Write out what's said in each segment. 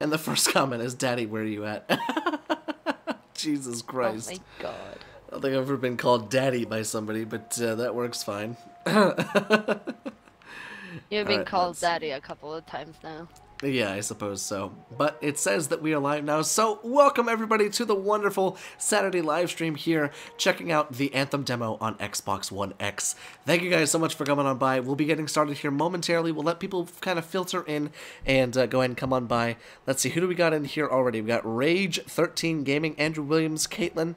And the first comment is, Daddy, where are you at? Jesus Christ. Oh my god. I don't think I've ever been called daddy by somebody, but uh, that works fine. You've been Alright, called let's- daddy a couple of times now. Yeah, I suppose so. But it says that we are live now, so welcome everybody to the wonderful Saturday live stream here, checking out the Anthem demo on Xbox One X. Thank you guys so much for coming on by. We'll be getting started here momentarily. We'll let people kind of filter in and uh, go ahead and come on by. Let's see, who do we got in here already? We got Rage13 Gaming, Andrew Williams, Caitlin.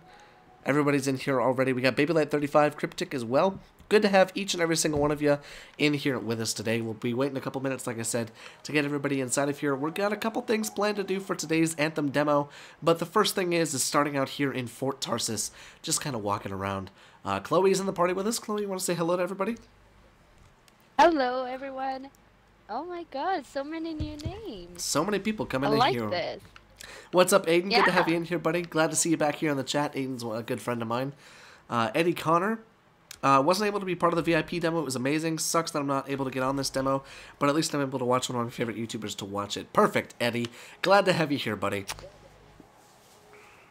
Everybody's in here already. We got BabyLight35, Cryptic as well. Good to have each and every single one of you in here with us today. We'll be waiting a couple minutes, like I said, to get everybody inside of here. We've got a couple things planned to do for today's Anthem demo, but the first thing is, is starting out here in Fort Tarsis, just kind of walking around. Uh, Chloe's in the party with us. Chloe, you want to say hello to everybody? Hello, everyone. Oh my god, so many new names. So many people I coming in like here. this. What's up, Aiden? Good to have you in here, buddy. Glad to see you back here in the chat. Aiden's a good friend of mine. Uh, Eddie Connor. Uh, wasn't able to be part of the VIP demo. It was amazing. Sucks that I'm not able to get on this demo, but at least I'm able to watch one of my favorite YouTubers to watch it. Perfect, Eddie. Glad to have you here, buddy.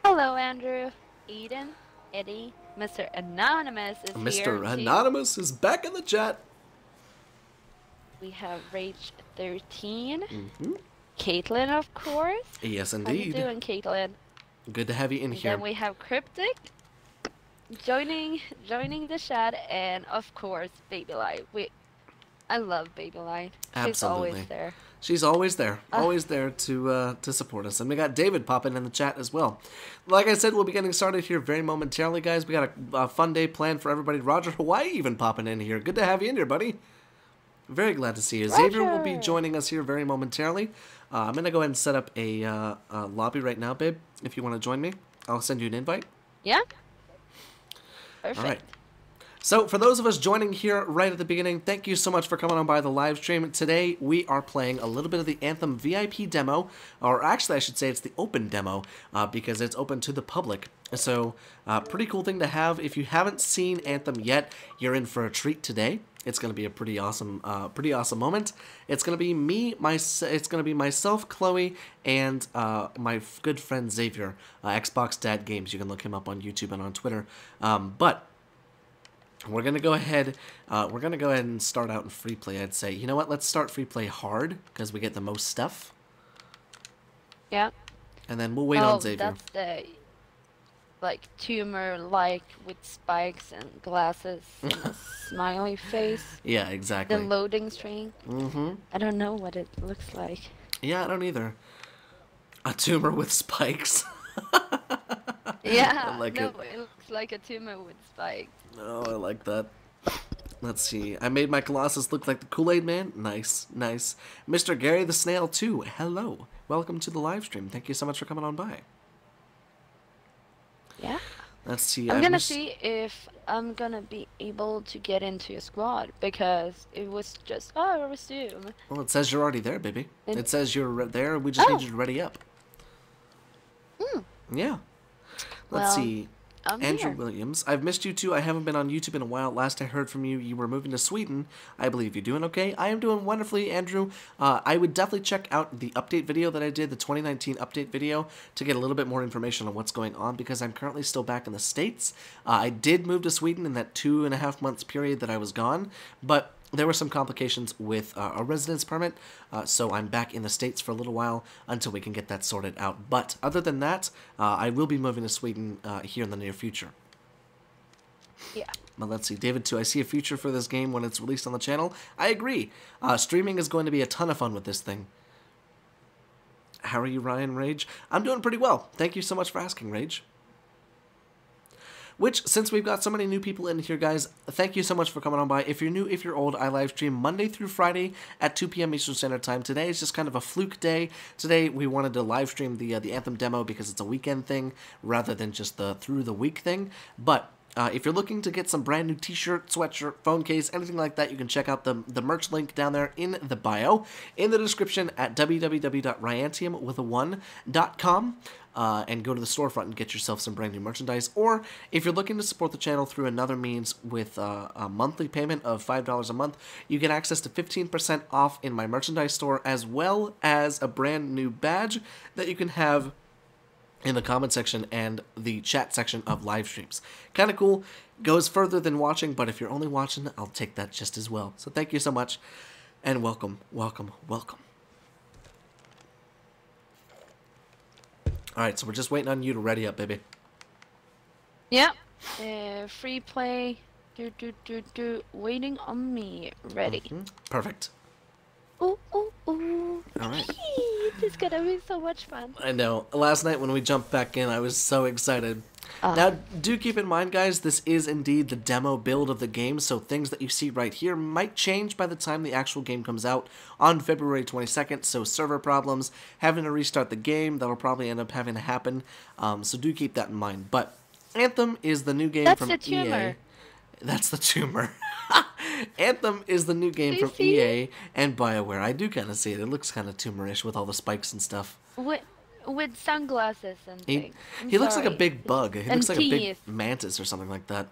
Hello, Andrew, Eden, Eddie, Mr. Anonymous is here. Mr. too. Anonymous is back in the chat. We have Rage 13, hmm Caitlin, of course. Yes, indeed. How you doing, Caitlin? Good to have you in And here. then we have Cryptic joining joining the chat, and of course, Baby Light. We, I love Baby Light. Absolutely. She's always there. She's always there, Ah. always there to uh, to support us. And we got David popping in the chat as well. Like I said, we'll be getting started here very momentarily, guys. We got a, a fun day planned for everybody. Roger Hawaii even popping in here. Good to have you in here, buddy. Very glad to see you. Xavier will be joining us here very momentarily. Uh, I'm gonna go ahead and set up a, uh, a lobby right now, babe. If you want to join me, I'll send you an invite. Yeah. Perfect. All right. So, for those of us joining here right at the beginning, thank you so much for coming on by the live stream. Today, we are playing a little bit of the Anthem VIP demo, or actually, I should say it's the open demo, uh, because it's open to the public. So, uh, pretty cool thing to have. If you haven't seen Anthem yet, you're in for a treat today. It's going to be a pretty awesome, uh, pretty awesome moment. It's going to be me, my, it's going to be myself, Chloe, and uh, my good friend Xavier, uh, Xbox Dad Games. You can look him up on YouTube and on Twitter. Um, but we're gonna go ahead. Uh, we're gonna go ahead and start out in free play. I'd say. You know what? Let's start free play hard because we get the most stuff, Yeah. and then we'll wait oh, on Xavier. that's the like tumor like with spikes and glasses and a smiley face. Yeah, exactly. The loading screen. mm-hmm. I don't know what it looks like. Yeah, I don't either. A tumor with spikes. Yeah. like no, it. it. looks like a tumor with spikes. Oh, I like that. Let's see. I made my Colossus look like the Kool Aid Man. Nice, nice. Mr. Gary the Snail too. Hello. Welcome to the live stream. Thank you so much for coming on by. Yeah. Let's see. I'm I gonna see if I'm gonna be able to get into your squad because it was just oh I resume. Well, it says you're already there, baby. And- It says you're re- there. We just Oh. need you to ready up. Hmm. Yeah. Let's Well, see. I'm Andrew here. Williams. I've missed you too. I haven't been on YouTube in a while. Last I heard from you, you were moving to Sweden. I believe you're doing okay. I am doing wonderfully, Andrew. Uh, I would definitely check out the update video that I did, the 2019 update video, to get a little bit more information on what's going on because I'm currently still back in the States. Uh, I did move to Sweden in that two and a half months period that I was gone, but there were some complications with uh, a residence permit, uh, so I'm back in the States for a little while until we can get that sorted out. But other than that, uh, I will be moving to Sweden uh, here in the near future. Yeah. But let's see, David, too. I see a future for this game when it's released on the channel. I agree. Uh, streaming is going to be a ton of fun with this thing. How are you, Ryan Rage? I'm doing pretty well. Thank you so much for asking, Rage. Which, since we've got so many new people in here, guys, thank you so much for coming on by. If you're new, if you're old, I live stream Monday through Friday at 2 p.m. Eastern Standard Time. Today is just kind of a fluke day. Today we wanted to live stream the uh, the Anthem demo because it's a weekend thing rather than just the through the week thing. But Uh, if you're looking to get some brand new t-shirt, sweatshirt, phone case, anything like that, you can check out the, the merch link down there in the bio, in the description at www.ryant1um.com. Uh, and go to the storefront and get yourself some brand new merchandise. Or if you're looking to support the channel through another means with uh, a monthly payment of $5 a month, you get access to 15% off in my merchandise store as well as a brand new badge that you can have in the comment section and the chat section of live streams. Kind of cool. Goes further than watching, but if you're only watching, I'll take that just as well. So thank you so much, and welcome, welcome, welcome. All right, so we're just waiting on you to ready up, baby. Yep. Uh, free play. Do do do do. Waiting on me. Ready. Mhm. Perfect. Ooh ooh ooh. All right. this is gonna be so much fun. I know. Last night when we jumped back in, I was so excited. Uh, Now, do keep in mind, guys, this is indeed the demo build of the game, so things that you see right here might change by the time the actual game comes out on February 22nd. So, server problems, having to restart the game, that'll probably end up having to happen. Um, so, do keep that in mind. But Anthem is the new game That's from the tumor. EA. That's the tumor. Anthem is the new game from EA and BioWare. I do kind of see it. It looks kind of tumorish with all the spikes and stuff. with with sunglasses and He, things. I'm he looks like a big bug. He And looks like a big mantis or something like that.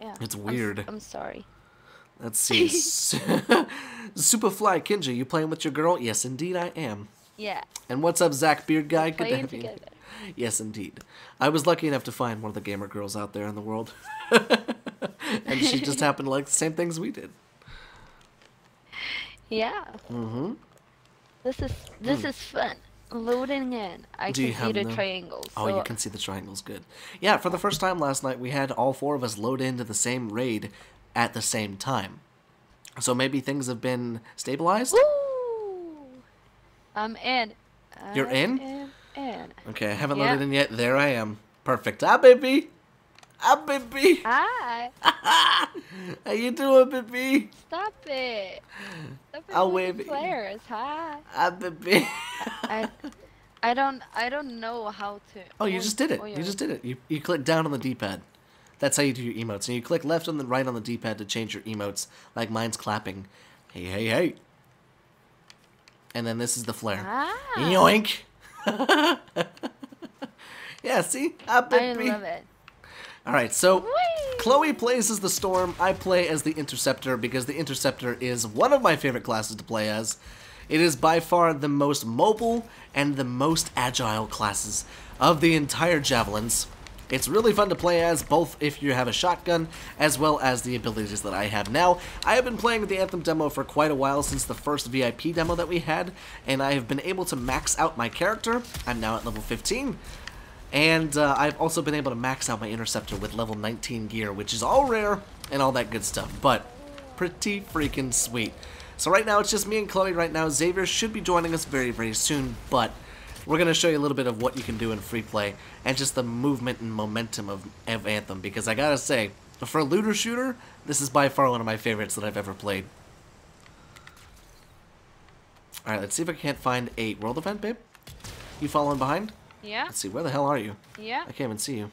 Yeah. It's I'm weird. I'm, sorry. Let's see. Superfly Kinja, you playing with your girl? Yes, indeed I am. Yeah. And what's up, Zach Beard Guy? Good to have you. Yes, indeed. I was lucky enough to find one of the gamer girls out there in the world. and she just happened to like the same things we did. Yeah. Mm-hmm. This is this is fun. Loading in. I Do can see the the- triangles. Oh, so you can see the triangles good. Yeah, for the first time last night, we had all four of us load into the same raid at the same time. So maybe things have been stabilized? Woo! I'm in. You're I in? in. Okay, I haven't Yeah. loaded in yet. There I am. Perfect. Ah, baby. Ah, baby. Hi. How you doing, baby? Stop it. Stop it I'll wave it. players. Hi. Ah, baby. I, I don't I don't know how to. oh, you just did it. oh, You just did it. You, you click down on the D-pad. That's how you do your emotes. And you click left and then right on the D-pad to change your emotes. Like mine's clapping. Hey, hey, hey. And then this is the flare. Ah, Yoink. yeah, see? I love it. All right, so Whee! Chloe plays as the Storm. I play as the Interceptor because the Interceptor is one of my favorite classes to play as. It is by far the most mobile and the most agile classes of the entire Javelins. It's really fun to play as, both if you have a shotgun, as well as the abilities that I have now. I have been playing with the Anthem demo for quite a while since the first VIP demo that we had, and I have been able to max out my character. I'm now at level 15. And uh, I've also been able to max out my Interceptor with level 19 gear, which is all rare and all that good stuff, but pretty freaking sweet. So right now it's just me and Chloe right now. Xavier should be joining us very, very soon, but we're going to show you a little bit of what you can do in free play and just the movement and momentum of, of Anthem, because I gotta say, for a looter shooter, this is by far one of my favorites that I've ever played. Alright, let's see if I can't find a world event, babe. You following behind? Yeah, Let's see, where the hell are you? yeah, I can't even see you.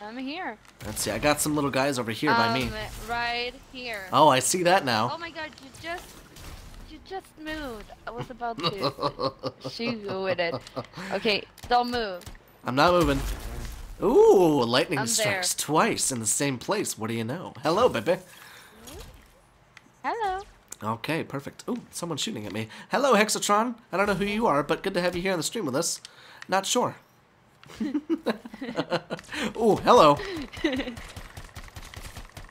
I'm here. Let's see, I got some little guys over here by me. Um, Right here. Oh, I see that now. Oh my god, you just you just moved. I was about to shoot you with it. Okay, don't move. I'm not moving. Ooh, lightning I'm strikes there. twice in the same place. What do you know? Hello, baby. Hello. Okay, perfect. Ooh, someone's shooting at me. Hello, Hexatron. I don't know who you are, but good to have you here on the stream with us. Not sure. oh, hello.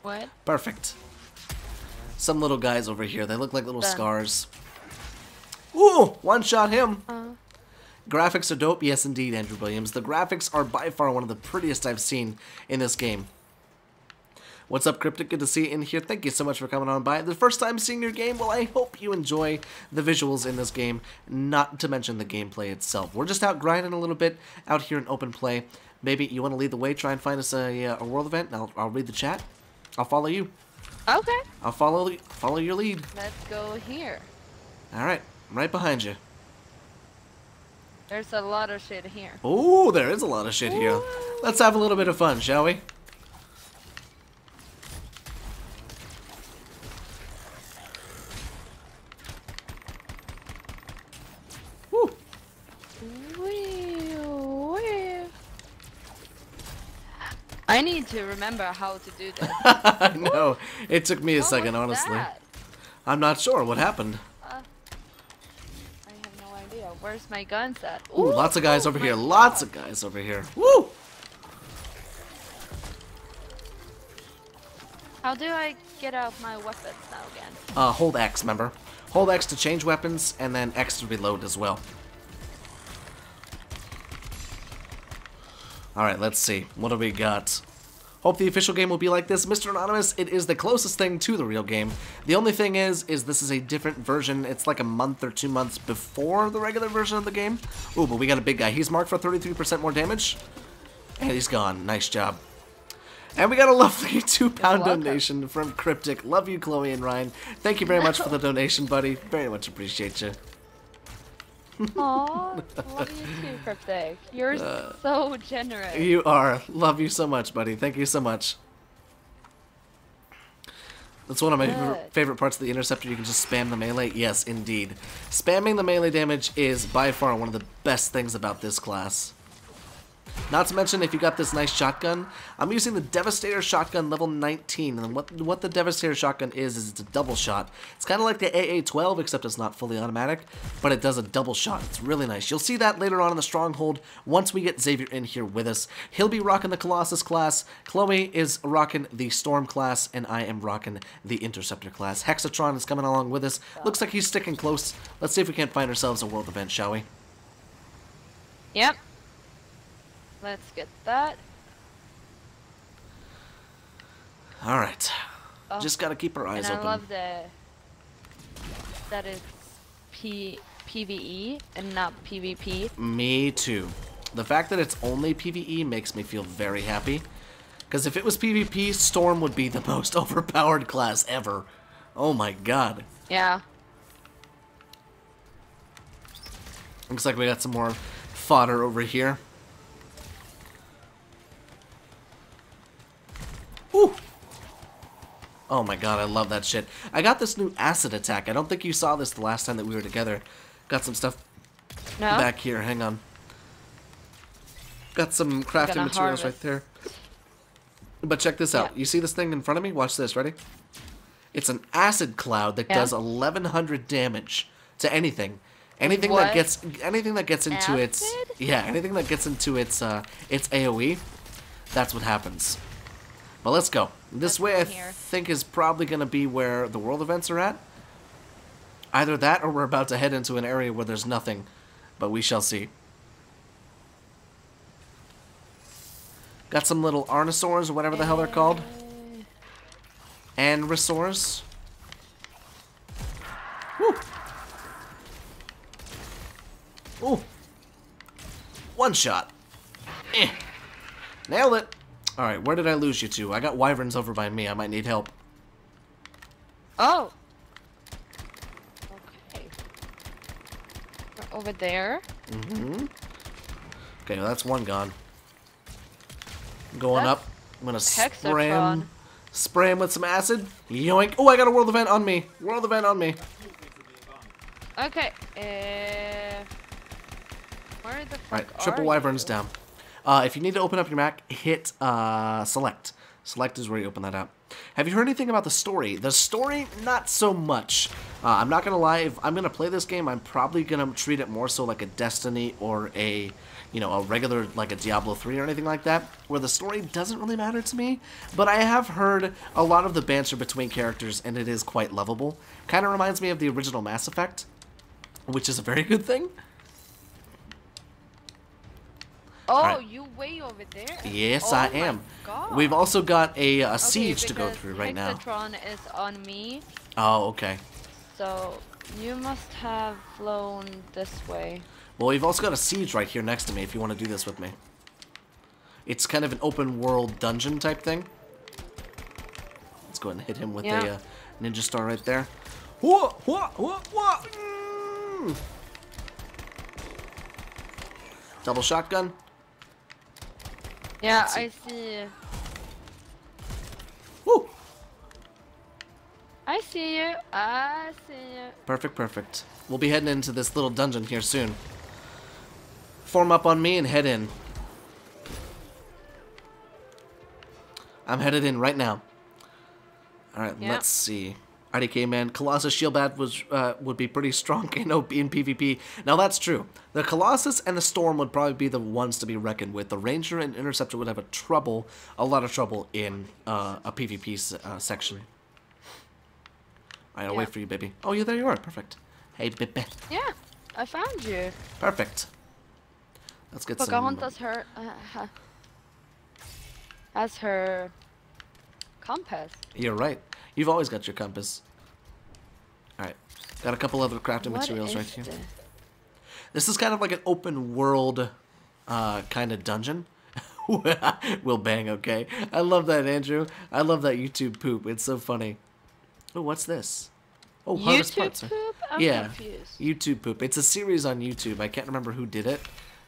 What? Perfect. Some little guys over here. They look like little scars. Ooh, one shot him. Uh, Graphics are dope, yes indeed, Andrew Williams. The graphics are by far one of the prettiest I've seen in this game. What's up, Cryptic? Good to see you in here. Thank you so much for coming on by. The first time seeing your game, well, I hope you enjoy the visuals in this game, not to mention the gameplay itself. We're just out grinding a little bit, out here in open play. Maybe you want to lead the way, try and find us a, uh, a world event, and I'll, I'll read the chat. I'll follow you. okay, I'll follow follow your lead. let's go here. All right, I'm right behind you. There's a lot of shit here. Oh, there is a lot of shit here. Let's have a little bit of fun, shall we? I need to remember how to do this. I know. It took me a What second, honestly. that? I'm not sure what happened. I have no idea. Where's my guns at? Ooh, lots of guys oh over here. Lots of guys over here. Woo! How do I get out my weapons now again? Uh, hold X, remember? Hold X to change weapons, and then X to reload as well. Alright, let's see. What do we got? Hope the official game will be like this. Mr. Anonymous, it is the closest thing to the real game. The only thing is, is this is a different version. It's like a month or two months before the regular version of the game. Ooh, but we got a big guy. He's marked for 33% more damage. And he's gone. Nice job. And we got a lovely two pound donation from Cryptic. Love you, Chloe and Ryan. Thank you very much for the donation, buddy. Very much appreciate you. Aw, love you too, Cryptic. You're Uh, so generous. You are. Love you so much, buddy. Thank you so much. That's one of my Good. favorite parts of the Interceptor. You can just spam the melee. Yes, indeed. Spamming the melee damage is by far one of the best things about this class. Not to mention, if you got this nice shotgun, I'm using the Devastator shotgun level 19, and what what the Devastator shotgun is is it's a double shot. It's kind of like the AA-12, except it's not fully automatic, but it does a double shot. It's really nice. You'll see that later on in the Stronghold once we get Xavier in here with us. He'll be rocking the Colossus class. Chloe is rocking the Storm class, and I am rocking the Interceptor class. Hexatron is coming along with us. Looks like he's sticking close. Let's see if we can't find ourselves a world event, shall we? Yep. Let's get that. All right. Oh, Just gotta keep our eyes and I open. love the that it's P PVE and not PvP. Me too. The fact that it's only PvE makes me feel very happy. Because if it was PvP, Storm would be the most overpowered class ever. Oh my god. Yeah. Looks like we got some more fodder over here. Ooh! Oh my god, I love that shit. I got this new acid attack. I don't think you saw this the last time that we were together. Got some stuff No. back here. Hang on. Got some crafting materials right there. But check this out. Yeah. You see this thing in front of me? Watch this. Ready? It's an acid cloud that Yeah. does 1100 damage to anything. Anything that gets anything that gets into its yeah, anything that gets into its uh its AoE, that's what happens. But let's go. This Let's way I here. think is probably going to be where the world events are at. Either that or we're about to head into an area where there's nothing, but we shall see. Got some little Arnosaurs whatever the hell they're called. Anrosaurs. Woo! Ooh. One shot. Eh. Nailed it. Alright, where did I lose you to? I got wyverns over by me. I might need help. Oh. Okay. We're over there. Mm-hmm. Okay, well, that's one gone. Going That's up. I'm gonna spray him. Spray him with some acid. Yoink. Oh, I got a world event on me. World event on me. Okay. Uh, where the fuck Alright, triple are wyverns you? down. Uh, if you need to open up your Mac, hit uh, select. Select is where you open that up. Have you heard anything about the story? The story, not so much. Uh, I'm not gonna lie. If I'm gonna play this game, I'm probably gonna treat it more so like a Destiny or a, you know, a regular like a Diablo 3 or anything like that, where the story doesn't really matter to me. But I have heard a lot of the banter between characters, and it is quite lovable. Kind of reminds me of the original Mass Effect, which is a very good thing. Oh, Alright. you way over there? Yes, Oh I am. God. We've also got a, uh Okay, siege to go through right now. Hexatron is on me, Oh, okay. so you must have flown this way. Well, we've also got a siege right here next to me if you want to do this with me. It's kind of an open world dungeon type thing. Let's go ahead and hit him with a uh, ninja star right there. Whoa, whoa, whoa, whoa. Mm. Double shotgun. Yeah, see. I see. Woo. I see you. I see you. Perfect, perfect. We'll be heading into this little dungeon here soon. Form up on me and head in. I'm headed in right now. All right, Yeah. let's see. IDK man, Colossus Shieldbat was uh, would be pretty strong in OP in PvP. Now that's true. The Colossus and the Storm would probably be the ones to be reckoned with. The Ranger and Interceptor would have a trouble, a lot of trouble in uh, a PvP uh, section. All right, I'll Yeah. wait for you, baby. Oh, yeah, there you are. Perfect. Hey, baby. Yeah, I found you. Perfect. Let's get some. Pocahontas her uh, has her compass. You're right. You've always got your compass. Alright. Got a couple other crafting What materials right here. This is kind of like an open world uh, kind of dungeon. we'll bang, okay? I love that, Andrew. I love that YouTube poop. It's so funny. Oh, what's this? Oh, Harvest YouTube poop? I'm yeah, confused. YouTube poop. It's a series on YouTube. I can't remember who did it,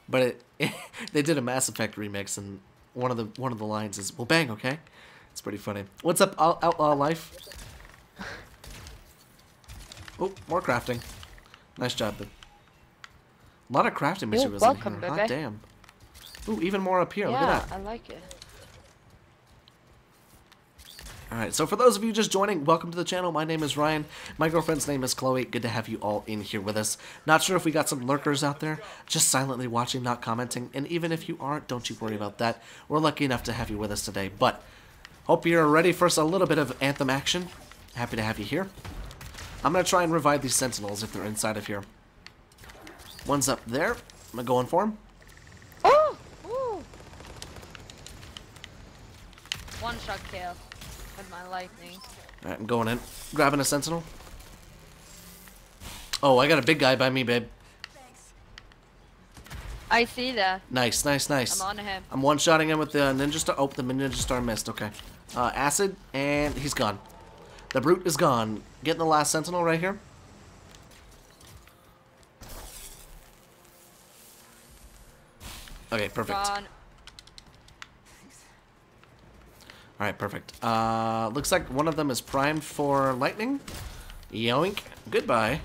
but it they did a Mass Effect remix, and one of the one of the lines is "Well, bang, okay." It's pretty funny. What's up, Outlaw Life? Oh, more crafting. Nice job, bud. A lot of crafting You're welcome, in here. Hot damn. Ooh, even more up here. Look at that. I like it. Alright, so for those of you just joining, welcome to the channel. My name is Ryan. My girlfriend's name is Chloe. Good to have you all in here with us. Not sure if we got some lurkers out there, just silently watching, not commenting. And even if you aren't, don't you worry about that. We're lucky enough to have you with us today. But, hope you're ready for us a little bit of Anthem action. Happy to have you here. I'm going to try and revive these Sentinels if they're inside of here. One's up there. I'm going to go in for him. Oh! Ooh. One shot kill with my lightning. Alright, I'm going in. Grabbing a Sentinel. Oh, I got a big guy by me, babe. I see that. Nice, nice, nice. I'm on him. I'm one-shotting him with the Ninja Star. Oh, the Ninja Star missed. Okay. Uh, acid, and he's gone. The Brute is gone. Getting the last Sentinel right here. Okay, perfect. Gone. Alright, perfect. Uh, looks like one of them is primed for lightning. Yoink. Goodbye.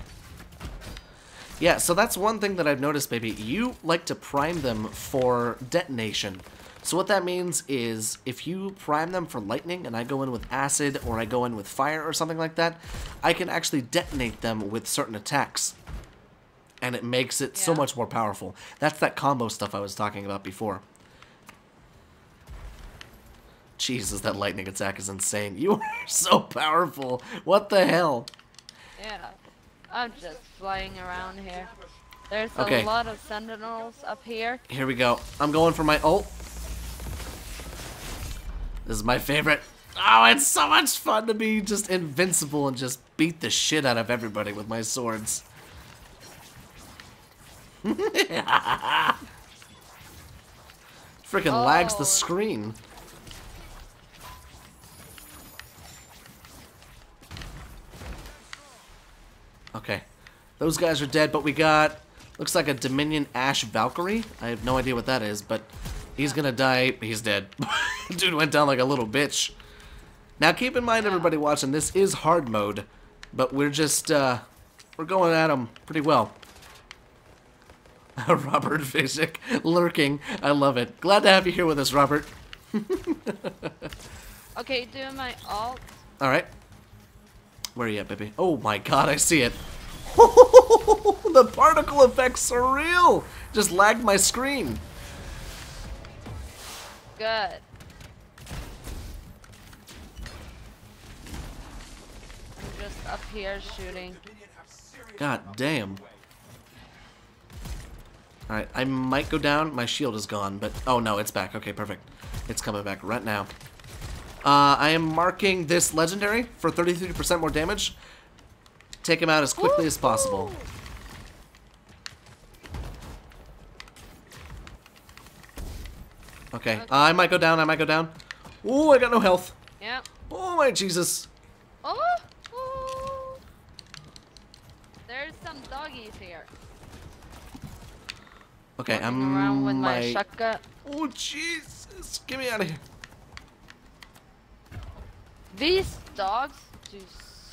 Yeah, so that's one thing that I've noticed, baby. You like to prime them for detonation. So what that means is if you prime them for lightning and I go in with acid or I go in with fire or something like that, I can actually detonate them with certain attacks. And it makes it so much more powerful. That's that combo stuff I was talking about before. Jesus, that lightning attack is insane. You are so powerful. What the hell? Yeah. I'm just flying around here. There's Okay. a lot of sentinels up here. Here we go. I'm going for my ult. This is my favorite. Oh, it's so much fun to be just invincible and just beat the shit out of everybody with my swords. Freaking lags Oh. the screen. Okay. Those guys are dead, but we got looks like a Dominion Ash Valkyrie. I have no idea what that is, but he's gonna die. He's dead. Dude went down like a little bitch. Now keep in mind, everybody watching, this is hard mode, but we're just uh, we're going at him pretty well. Robert Fishik lurking. I love it. Glad to have you here with us, Robert. Okay, doing my alt. All right. Where are you at, baby? Oh my god, I see it. the particle effects are real. Just lagged my screen. Good. I'm just up here shooting. God damn. Alright, I might go down. My shield is gone, but... Oh, no, it's back. Okay, perfect. It's coming back right now. Uh, I am marking this legendary for 33% more damage. Take him out as quickly as possible. Okay, uh, I might go down. I might go down. Ooh, I got no health. Yeah. Oh, my Jesus. Oh! oh. There's some doggies here. Okay, Walking I'm... around with my my- shotgun. Oh, Jesus. Get me out of here. These dogs do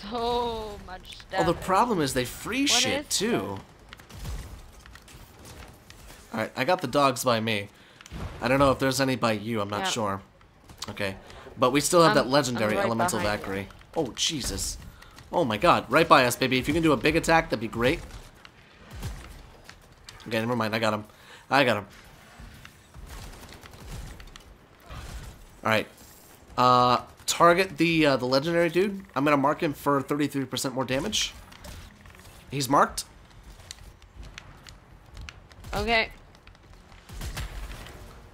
so much Oh, damage. the problem is they free What shit too. Alright, I got the dogs by me. I don't know if there's any by you, I'm not Yeah. sure. Okay. But we still have I'm- that legendary right elemental behind you. Valkyrie. Oh, Jesus. Oh my god, right by us, baby. If you can do a big attack, that'd be great. Okay, never mind. I got him. I got him. Alright. Uh, target the uh, the legendary dude. I'm gonna mark him for 33% more damage. He's marked. Okay.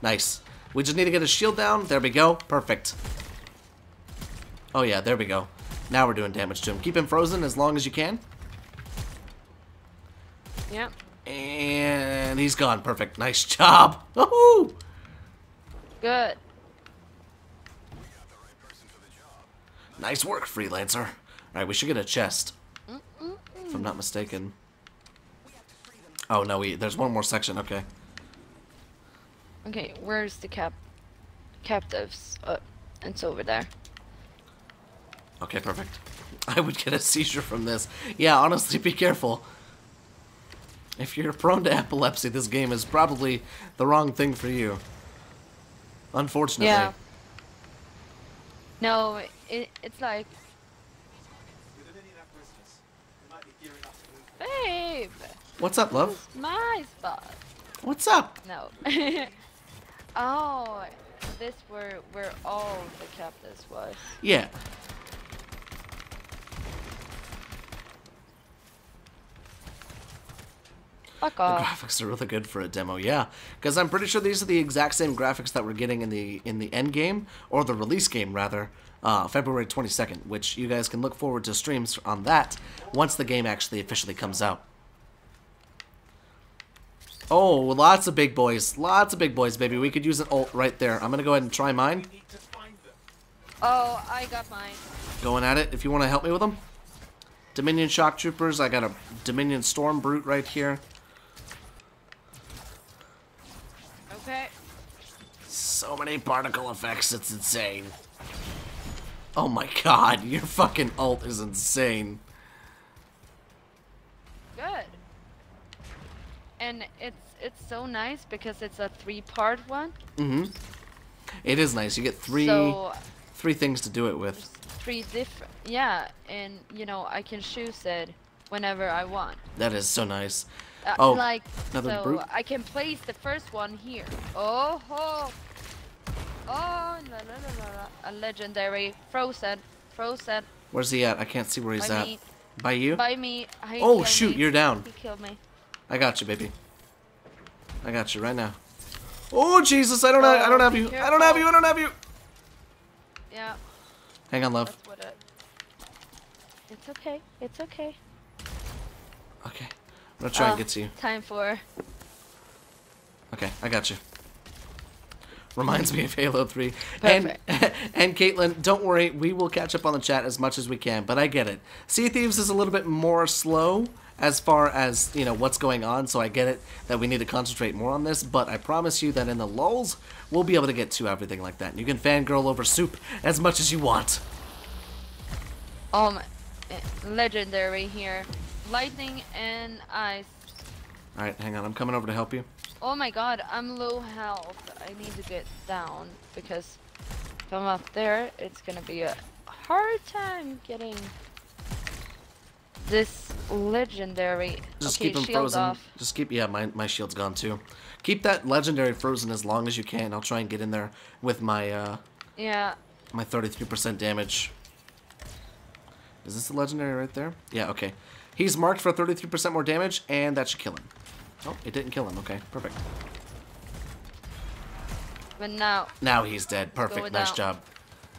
Nice. We just need to get his shield down. There we go. Perfect. Oh yeah, there we go. Now we're doing damage to him. Keep him frozen as long as you can. Yep. And he's gone. Perfect. Nice job. Woohoo! Good. Nice work, freelancer. Alright, we should get a chest. If I'm not mistaken. Oh no, we there's one more section, okay. Okay, where's the cap captives? Uh, it's over there. Okay, perfect. I would get a seizure from this. Yeah, honestly, be careful. If you're prone to epilepsy, this game is probably the wrong thing for you. Unfortunately. Yeah. No, it, it's like, babe, What's up, love? my spot. What's up? No. oh, this where where all the captives was. Yeah. Fuck off. The graphics are really good for a demo, yeah. Because I'm pretty sure these are the exact same graphics that we're getting in the in the end game or the release game rather, uh, February 22nd, which you guys can look forward to streams on that once the game actually officially comes out. Oh, lots of big boys, lots of big boys, baby. We could use an ult right there. I'm gonna go ahead and try mine. Oh, I got mine. Going at it. If you want to help me with them. Dominion shock troopers. I got a Dominion storm brute right here. Okay. So many particle effects, it's insane. Oh my god, your fucking ult is insane. Good. And it's it's so nice because it's a three-part one. Mm-hmm. It is nice. You get three So three things to do it with. three different. Yeah, and you know I can choose it whenever I want. That is so nice. Uh, Oh, like another so brute? I can place the first one here. Oh ho. Oh, la, la, la, la, a legendary frozen, frozen Where's he at? I can't see where he's by at. me, By you? by me. He Oh, shoot, me. you're down. He killed me. I got you, baby. I got you right now. Oh Jesus! I don't have. I don't Oh, have you. I don't have you. I don't have you. Yeah, Hang on, love. it. It's okay. It's okay. Okay. I'm gonna try and get to you. Oh, time for. Okay, I got you. Reminds me of Halo 3. And, and Caitlin, don't worry, we will catch up on the chat as much as we can, but I get it. Sea Thieves is a little bit more slow as far as, you know, what's going on, so I get it that we need to concentrate more on this, but I promise you that in the lulls, we'll be able to get to everything like that. And You can fangirl over soup as much as you want. Um, legendary here. Lightning and ice. Alright, hang on, I'm coming over to help you. Oh my god, I'm low health. I need to get down because if I'm up there, it's gonna be a hard time getting this legendary. Just okay, keep him frozen. off. Just keep, yeah, my, my shield's gone too. Keep that legendary frozen as long as you can. I'll try and get in there with my, uh, Yeah, my 33% damage. Is this the legendary right there? Yeah, okay. He's marked for 33% more damage, and that should kill him. Oh, it didn't kill him. Okay, perfect. but now Now he's dead. Perfect. Nice job.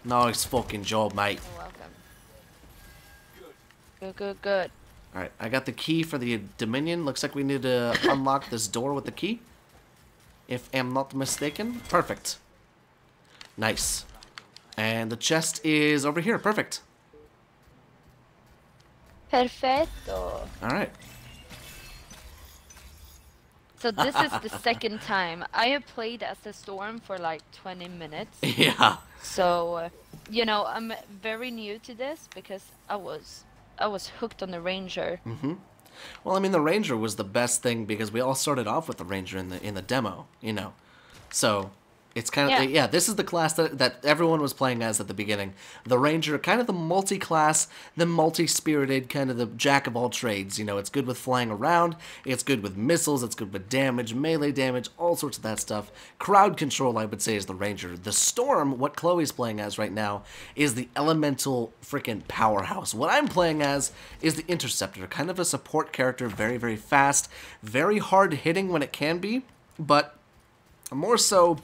Nice fucking job, mate. Good, good, good. Alright, I got the key for the Dominion. Looks like we need to unlock this door with the key. If I'm not mistaken. Perfect. Nice. And the chest is over here. Perfect. Perfecto. Alright. So this is the second time I have played as the storm for like 20 minutes. Yeah. So, uh, you know, I'm very new to this because I was I was hooked on the ranger. Mm-hmm. Well, I mean, the Ranger was the best thing because we all started off with the Ranger in the in the demo, you know. So, It's kind of Yeah. yeah. This is the class that that everyone was playing as at the beginning. The ranger, kind of the multi-class, the multi-spirited, kind of the jack of all trades. You know, it's good with flying around. It's good with missiles. It's good with damage, melee damage, all sorts of that stuff. Crowd control, I would say, is the ranger. The storm, what Chloe's playing as right now, is the elemental freaking powerhouse. What I'm playing as is the interceptor, kind of a support character, very very fast, very hard hitting when it can be, but more so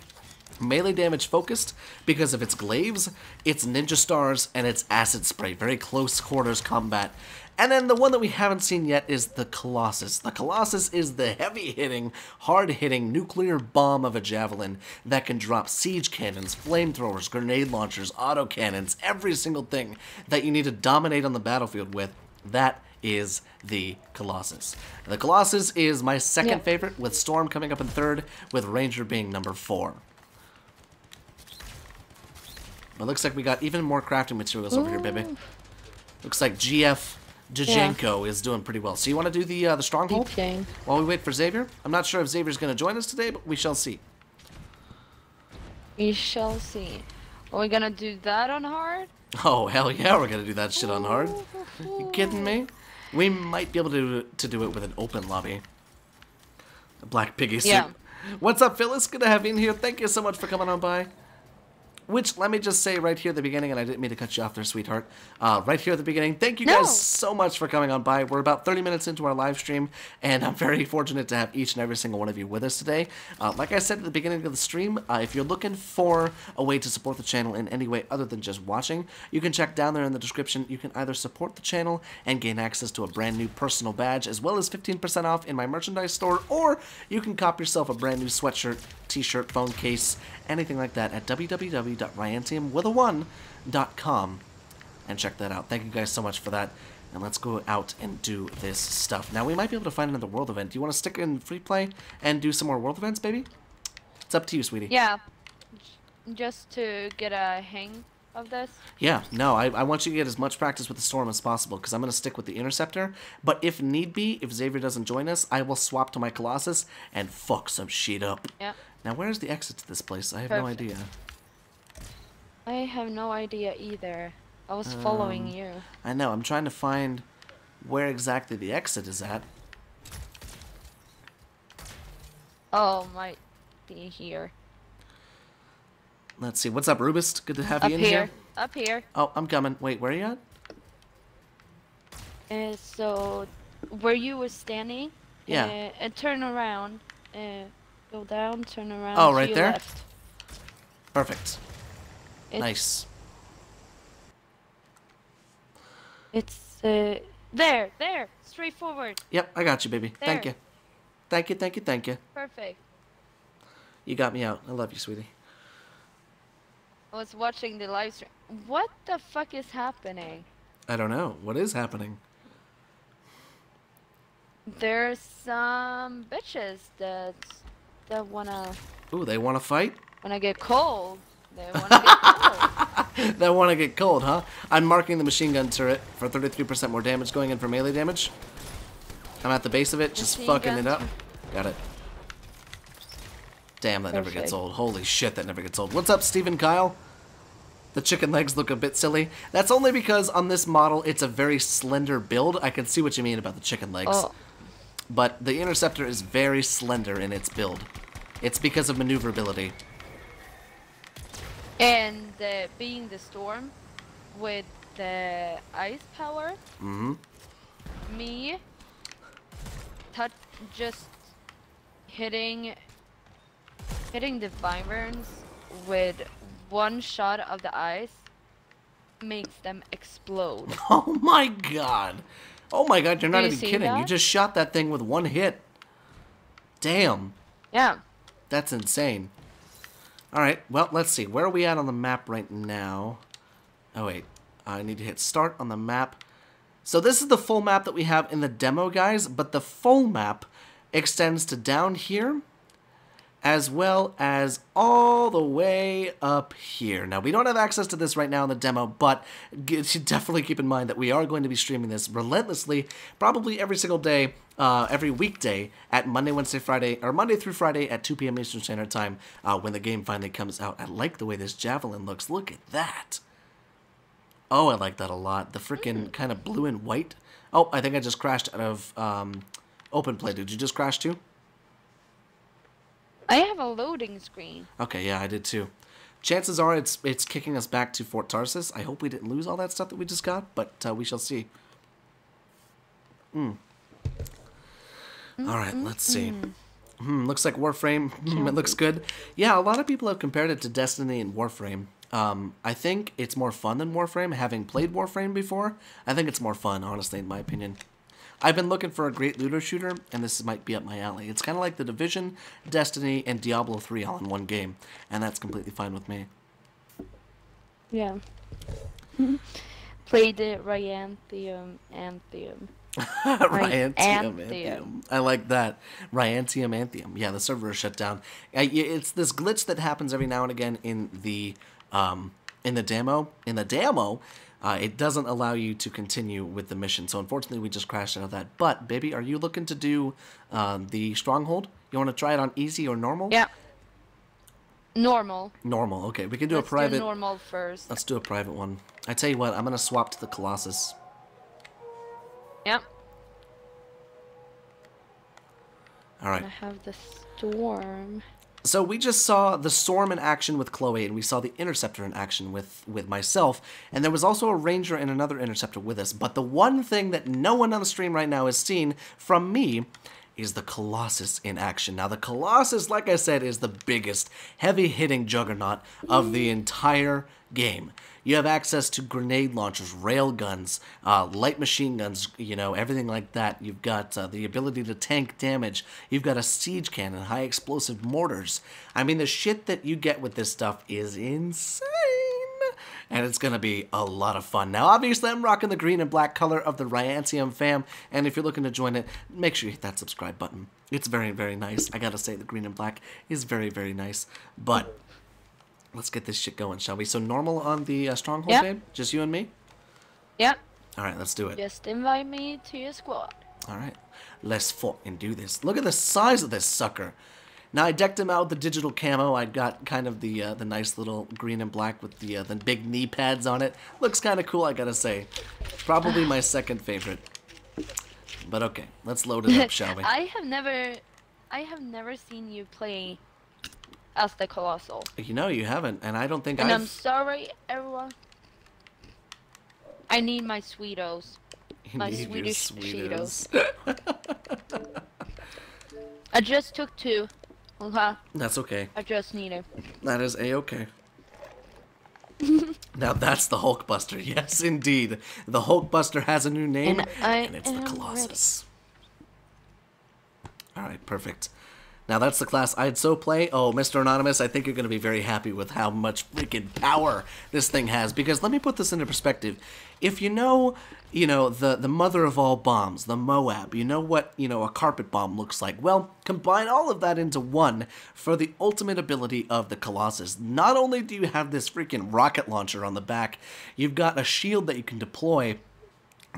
melee damage focused because of its glaives, its ninja stars, and its acid spray. Very close quarters combat. And then the one that we haven't seen yet is the Colossus. The Colossus is the heavy hitting, hard hitting nuclear bomb of a javelin that can drop siege cannons, flamethrowers, grenade launchers, autocannons, every single thing that you need to dominate on the battlefield with. That is the Colossus. The Colossus is my second Yeah. favorite, with Storm coming up in third, with Ranger being number four. It looks like we got even more crafting materials over here, baby. Looks like GF Jajenko is doing pretty well. So you want to do the uh, the stronghold while we wait for Xavier? I'm not sure if Xavier's going to join us today, but we shall see. We shall see. Are we gonna do that on hard? Oh hell yeah, we're going to do that shit on hard. You kidding me? We might be able to to do it with an open lobby. A black piggy suit. Yeah. What's up, Phyllis? Good to have you in here. Thank you so much for coming on by. Which, let me just say right here at the beginning, and I didn't mean to cut you off there, sweetheart. Uh, right here at the beginning, thank you No. guys so much for coming on by. We're about 30 minutes into our live stream, and I'm very fortunate to have each and every single one of you with us today. Uh, like I said at the beginning of the stream, uh, if you're looking for a way to support the channel in any way other than just watching, you can check down there in the description. You can either support the channel and gain access to a brand new personal badge, as well as 15% off in my merchandise store, or you can cop yourself a brand new sweatshirt, t-shirt, phone case, anything like that at www.ryant1um.com and check that out. Thank you guys so much for that. And let's go out and do this stuff. Now, we might be able to find another world event. Do you want to stick in free play and do some more world events, baby? It's up to you, sweetie. Yeah. Just to get a hang of this. Yeah, no, I, I want you to get as much practice with the Storm as possible because I'm going to stick with the Interceptor. But if need be, if Xavier doesn't join us, I will swap to my Colossus and fuck some shit up. Yeah. Now, where's the exit to this place? I have no idea. I have no idea either. I was following Um, you. I know, I'm trying to find where exactly the exit is at. Oh, might be here. Let's see. What's up, Rubist? Good to have Up you in here. here. Up here. Oh, I'm coming. Wait, where are you at? Uh, so, where you were standing. Yeah. Uh, and turn around. Uh, go down, turn around. Oh, right there? Left. Perfect. It's, nice. It's uh, there, there, straight forward. Yep, I got you, baby. Thank you. Thank you, thank you, thank you. Perfect. You got me out. I love you, sweetie. I was watching the live stream. What the fuck is happening? I don't know. What is happening? There's some bitches that that wanna Ooh, they want to fight? When I get cold. They wanna get cold. they want to get cold, huh? I'm marking the machine gun turret for 33% more damage going in for melee damage. I'm at the base of it, just Machine fucking it up. Got it. Damn, that never gets old. Holy shit, that never gets old. What's up, Stephen Kyle? The chicken legs look a bit silly. That's only because on this model, it's a very slender build. I can see what you mean about the chicken legs. Oh, But the Interceptor is very slender in its build. It's because of maneuverability. and uh, being the storm with the ice power, hmm me touch just hitting hitting the wyverns with one shot of the ice makes them explode. Oh my god. Oh my god, you're not you even kidding. You just shot that thing with one hit. Damn. Yeah. That's insane. Alright, well, let's see. Where are we at on the map right now? Oh, wait. I need to hit start on the map. So this is the full map that we have in the demo, guys, but the full map extends to down here, as well as all the way up here. Now, we don't have access to this right now in the demo, but definitely keep in mind that we are going to be streaming this relentlessly, probably every single day, uh, every weekday at Monday, Wednesday, Friday, or Monday through Friday at 2 p.m. Eastern Standard Time uh, when the game finally comes out. I like the way this javelin looks. Look at that. Oh, I like that a lot. The freaking kind of blue and white. Oh, I think I just crashed out of um, open play. Did you just crash too? I have a loading screen. Okay, yeah, I did too. Chances are it's it's kicking us back to Fort Tarsis. I hope we didn't lose all that stuff that we just got, but uh, we shall see. Hmm. All right, let's see. Hmm, looks like Warframe. Hmm, it looks good. Yeah, a lot of people have compared it to Destiny and Warframe. Um, I think it's more fun than Warframe. Having played Warframe before, I think it's more fun, honestly, in my opinion. I've been looking for a great looter shooter, and this might be up my alley. It's kind of like The Division, Destiny, and Diablo 3 all in one game, and that's completely fine with me. Yeah. Played the Ryantium Anthem. Ryantium Anthem. I like that. Ryantium Anthem. Yeah, the server is shut down. It's this glitch that happens every now and again in the um, in the demo. In the demo, uh, it doesn't allow you to continue with the mission. So unfortunately, we just crashed out of that. But, baby, are you looking to do um, the Stronghold? You want to try it on easy or normal? Yeah. Normal. Normal, okay. We can do let's a private... do normal first. Let's do a private one. I tell you what, I'm going to swap to the Colossus. Yep. Alright. I have the Storm. So we just saw the Storm in action with Chloe, and we saw the Interceptor in action with, with myself, and there was also a Ranger and another Interceptor with us. But the one thing that no one on the stream right now has seen from me is the Colossus in action. Now, the Colossus, like I said, is the biggest, heavy-hitting juggernaut of the entire game. You have access to grenade launchers, rail guns, uh, light machine guns, you know, everything like that. You've got uh, the ability to tank damage. You've got a siege cannon, high explosive mortars. I mean, the shit that you get with this stuff is insane and it's going to be a lot of fun. Now, obviously, I'm rocking the green and black color of the Ryantium fam, and if you're looking to join it, make sure you hit that subscribe button. It's very, very nice. I gotta say, the green and black is very, very nice. But let's get this shit going, shall we? So normal on the uh, stronghold, Yep. babe? Just you and me? Yep. All right, let's do it. Just invite me to your squad. All right, let's fucking do this. Look at the size of this sucker. Now I decked him out with the digital camo. I got kind of the uh, the nice little green and black with the uh, the big knee pads on it. Looks kind of cool, I gotta say. Probably my second favorite. But okay, let's load it up, shall we? I have never, I have never seen you play as the Colossal. You know you haven't, and I don't think I. And I'm I've. sorry, everyone. I need my Sweetos. You my Swedish Sweetos. I just took two. Okay, That's okay. I just need it. That is a-okay. now that's the Hulkbuster. Yes, indeed. The Hulkbuster has a new name, And I it's the Colossus. Alright, perfect. Now that's the class I'd so play. Oh, Mr. Anonymous, I think you're going to be very happy with how much freaking power this thing has. Because let me put this into perspective. If you know, you know, the, the mother of all bombs, the Moab, you know what, you know, a carpet bomb looks like. Well, combine all of that into one for the ultimate ability of the Colossus. Not only do you have this freaking rocket launcher on the back, you've got a shield that you can deploy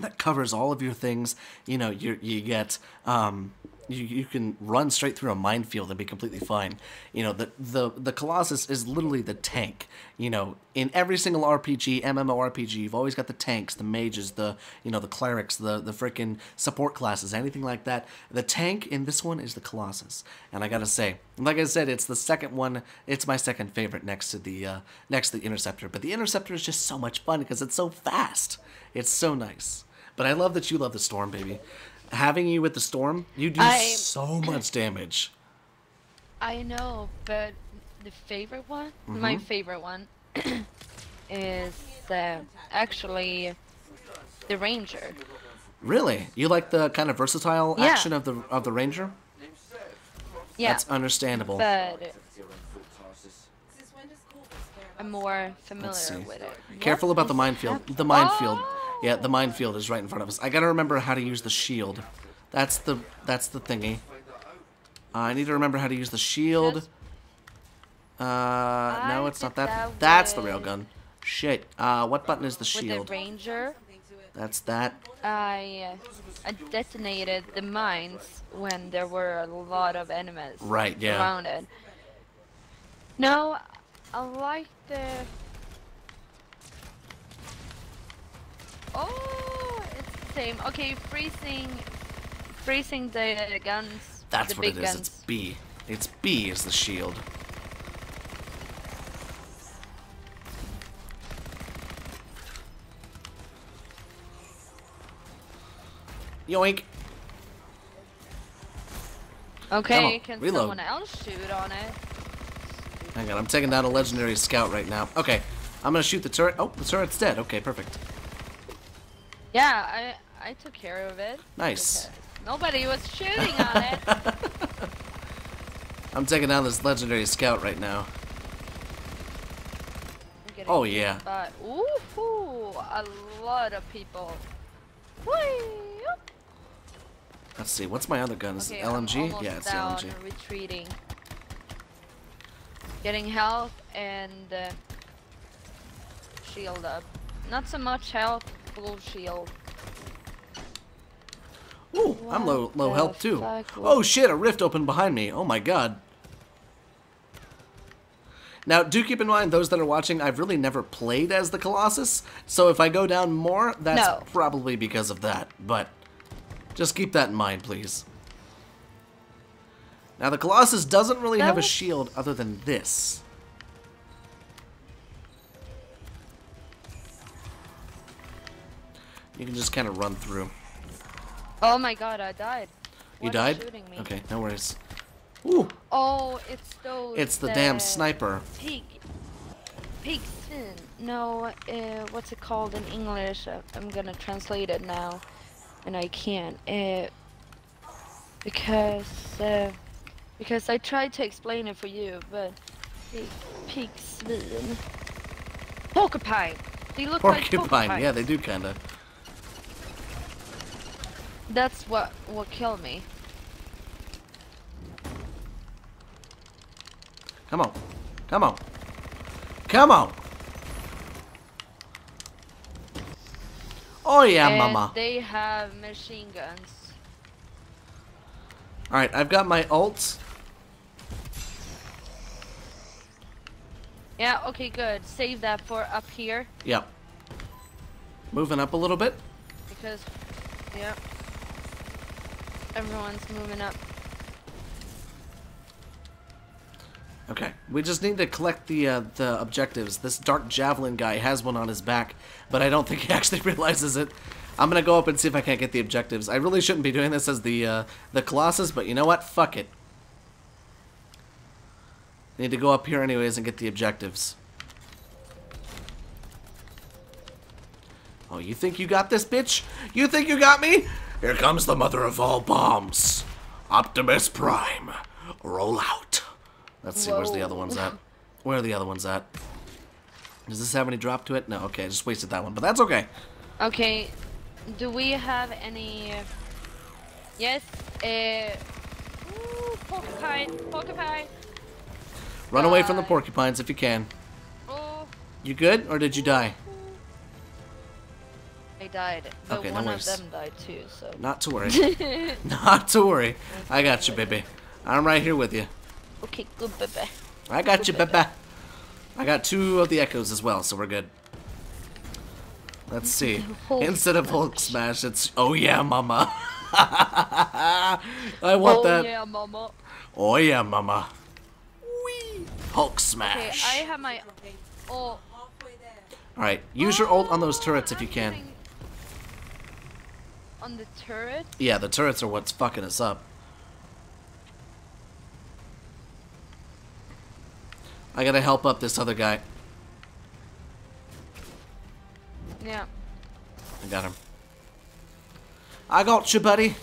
that covers all of your things. You know, you you get um, you, you can run straight through a minefield and be completely fine. You know, the the the Colossus is literally the tank. You know, in every single RPG, MMORPG, you've always got the tanks, the mages, the you know the clerics, the the freaking support classes, anything like that. The tank in this one is the Colossus, and I gotta say, like I said, it's the second one. It's my second favorite next to the uh, next to the Interceptor. But the Interceptor is just so much fun because it's so fast. It's so nice. But I love that you love the storm, baby. Having you with the storm, you do I- so much damage. I know, but the favorite one, my Mm-hmm. favorite one, is uh, actually the Ranger. Really, you like the kind of versatile Yeah. action of the of the ranger? Yeah, That's understandable. but I'm more familiar with it. Careful What about the minefield. The minefield. Oh! Yeah, the minefield is right in front of us. I gotta remember how to use the shield. That's the that's the thingy. I need to remember how to use the shield. Uh, no, it's not that. that That's the railgun. Shit. Uh, what button is the shield? ranger, That's that. I, uh, I detonated the mines when there were a lot of enemies Right, yeah. around it. No, I like the. Oh, it's the same. Okay, freezing, freezing the guns. That's the what it is. guns. It's B. It's B is the shield. Yoink. Okay, can reload. someone else shoot on it? Hang on, I'm taking down a legendary scout right now. Okay, I'm gonna shoot the turret. Oh, the turret's dead. Okay, perfect. Yeah, I I took care of it. Nice. Nobody was shooting on it. I'm taking down this legendary scout right now. Oh, yeah. By, ooh, a lot of people. Let's see, what's my other gun? Is Okay, it LMG? Yeah, it's down, LMG. retreating. Getting health and uh, shield up. Not so much health, full shield. Ooh, I'm low low health too. Oh shit, a rift opened behind me. Oh my god. Now, do keep in mind, those that are watching, I've really never played as the Colossus, so if I go down more, that's No. probably because of that, but just keep that in mind, please. Now, the Colossus doesn't really have a shield other than this. You can just kind of run through. Oh my god, I died. You What is died? me? Okay, no worries. Ooh, Oh, it's those. it's the damn sniper. Pig. Pig fin. No, uh, what's it called in English? I'm gonna translate it now, and I can't. Uh, because uh, because I tried to explain it for you, but pig, pig svin. Porcupine. They look like Porcupine, yeah, they do kinda. That's what will kill me. Come on. Come on. Come on. Oh yeah, and mama. they have machine guns. Alright, I've got my ults. Yeah, okay, good. Save that for up here Yep. Moving up a little bit. because, yeah, everyone's moving up. Okay, we just need to collect the uh, the objectives. This dark javelin guy has one on his back, but I don't think he actually realizes it. I'm gonna go up and see if I can't get the objectives. I really shouldn't be doing this as the uh, the Colossus, but you know what? Fuck it. Need to go up here anyways and get the objectives. Oh, you think you got this, bitch? You think you got me? Here comes the mother of all bombs. Optimus Prime. Roll out. Let's see, where's the other ones at? Where are the other ones at? Does this have any drop to it? No, okay, I just wasted that one, but that's okay. Okay, do we have any? Yes. Uh. Ooh, porcupine, porcupine. Run away from the porcupines if you can. Oh, You good, or did you die? They died, but Okay, no one of them died too. So. Not to worry. Not to worry. I got you, baby. I'm right here with you. Okay, good baby. I got you, Good baby. I got two of the echoes as well, so we're good. Let's see. Hulk Instead of Hulk smash, it's oh yeah, mama. I want oh that. yeah, mama. Oh yeah, mama. Whee! Hulk smash. Okay, I have my. Oh. All right, use your ult on those turrets if you can. On the turret? Yeah, the turrets are what's fucking us up. I gotta help up this other guy. Yeah. I got him. I got you, buddy.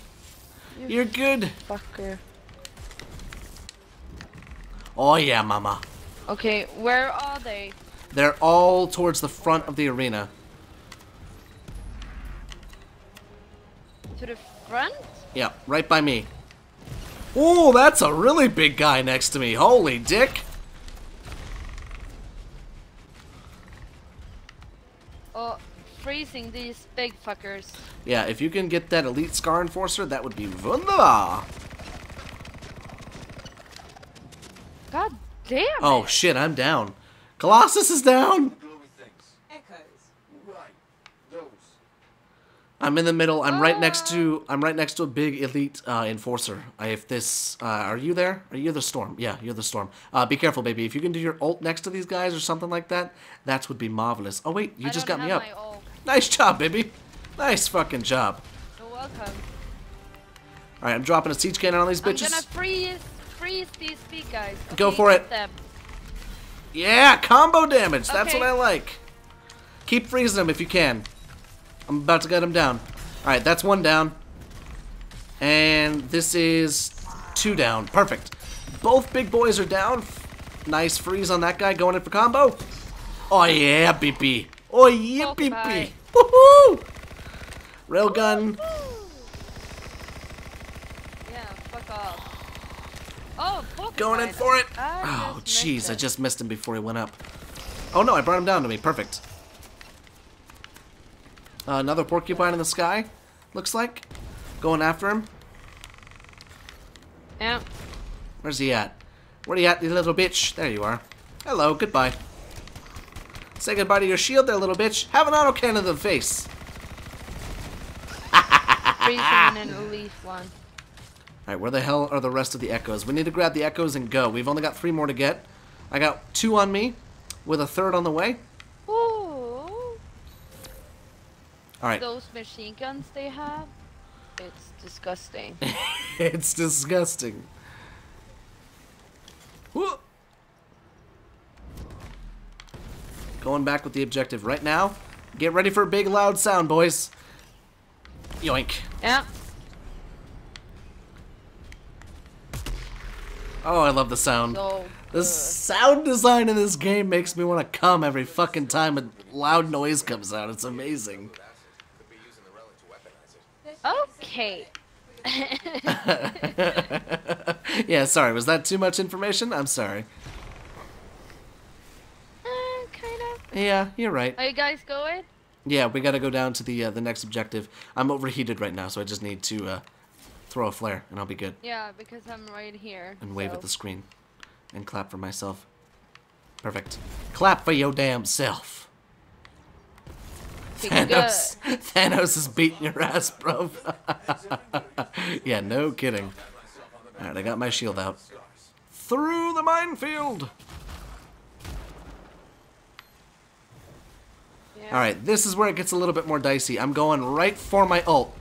You You're good. fucker. Oh yeah, mama. Okay, where are they? They're all towards the front of the arena. To the front? Yeah, right by me. Oh, that's a really big guy next to me. Holy dick. Oh, freezing these big fuckers. Yeah, if you can get that elite Scar Enforcer, that would be wunderbar. God damn Oh shit, I'm down. Colossus is down. Glowing things. Echoes. Right. Those. I'm in the middle. I'm right next to. I'm right next to a big elite uh, enforcer. I, if this, uh, are you there? Are you the storm? Yeah, you're the storm. Uh, be careful, baby. If you can do your ult next to these guys or something like that, that would be marvelous. Oh wait, you I just got me up. Nice job, baby. Nice fucking job. You're welcome. All right, I'm dropping a siege cannon on these I'm bitches. gonna freeze, freeze these big guys. Go for it. Them. Yeah, combo damage. That's Okay. what I like. Keep freezing them if you can. I'm about to get him down. All right, that's one down. And this is two down. Perfect. Both big boys are down. Nice freeze on that guy going in for combo. Oh yeah, BP. Oh yeah, BP. Woohoo! Railgun. Yeah, fuck off. Oh, fuck Going in for it. I Oh, jeez, I just missed him before he went up. Oh no, I brought him down to me. Perfect. Uh, another porcupine in the sky, looks like. Going after him. Yeah. Where's he at? Where you at, you little bitch? There you are. Hello, goodbye. Say goodbye to your shield there, little bitch. Have an auto cannon to the face. Freezing in an elite one. Alright, where the hell are the rest of the echoes? We need to grab the echoes and go. We've only got three more to get. I got two on me, with a third on the way. Ooh. Alright. Those machine guns they have, it's disgusting. it's disgusting. Whoa. Going back with the objective right now. Get ready for a big loud sound, boys. Yoink. yeah. Oh, I love the sound. So The sound design in this game makes me want to come every fucking time a loud noise comes out. It's amazing. Could be using the relic to weaponize it. Okay. yeah, sorry. Was that too much information? I'm sorry. Uh, kind of. Yeah, you're right. Are you guys going? Yeah, we gotta go down to the uh, the next objective. I'm overheated right now, so I just need to uh, throw a flare, and I'll be good. Yeah, because I'm right here. And wave so- at the screen, and clap for myself. Perfect. Clap for your damn self. Thanos, Thanos is beating your ass, bro. yeah, no kidding. All right, I got my shield out. Through the minefield. Yeah. All right, this is where it gets a little bit more dicey. I'm going right for my ult.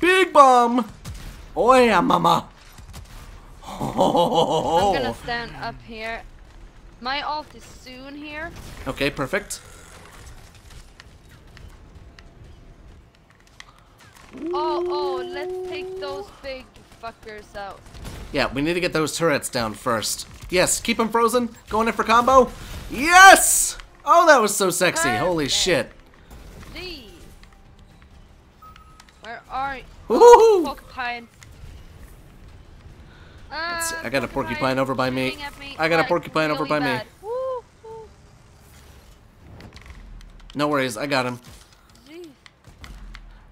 Big bomb. Oh yeah, mama. Oh. I'm gonna stand up here. My ult is soon here. Okay, perfect. Oh, oh, let's take those big fuckers out. Yeah, we need to get those turrets down first. Yes, keep them frozen. Going in for combo. Yes! Oh, that was so sexy. Holy shit. Where are you? Woohoo! Porcupine. See, Ah, I got a porcupine over by me. me, I got a porcupine over really by me. bad. Woo, woo. No worries, I got him.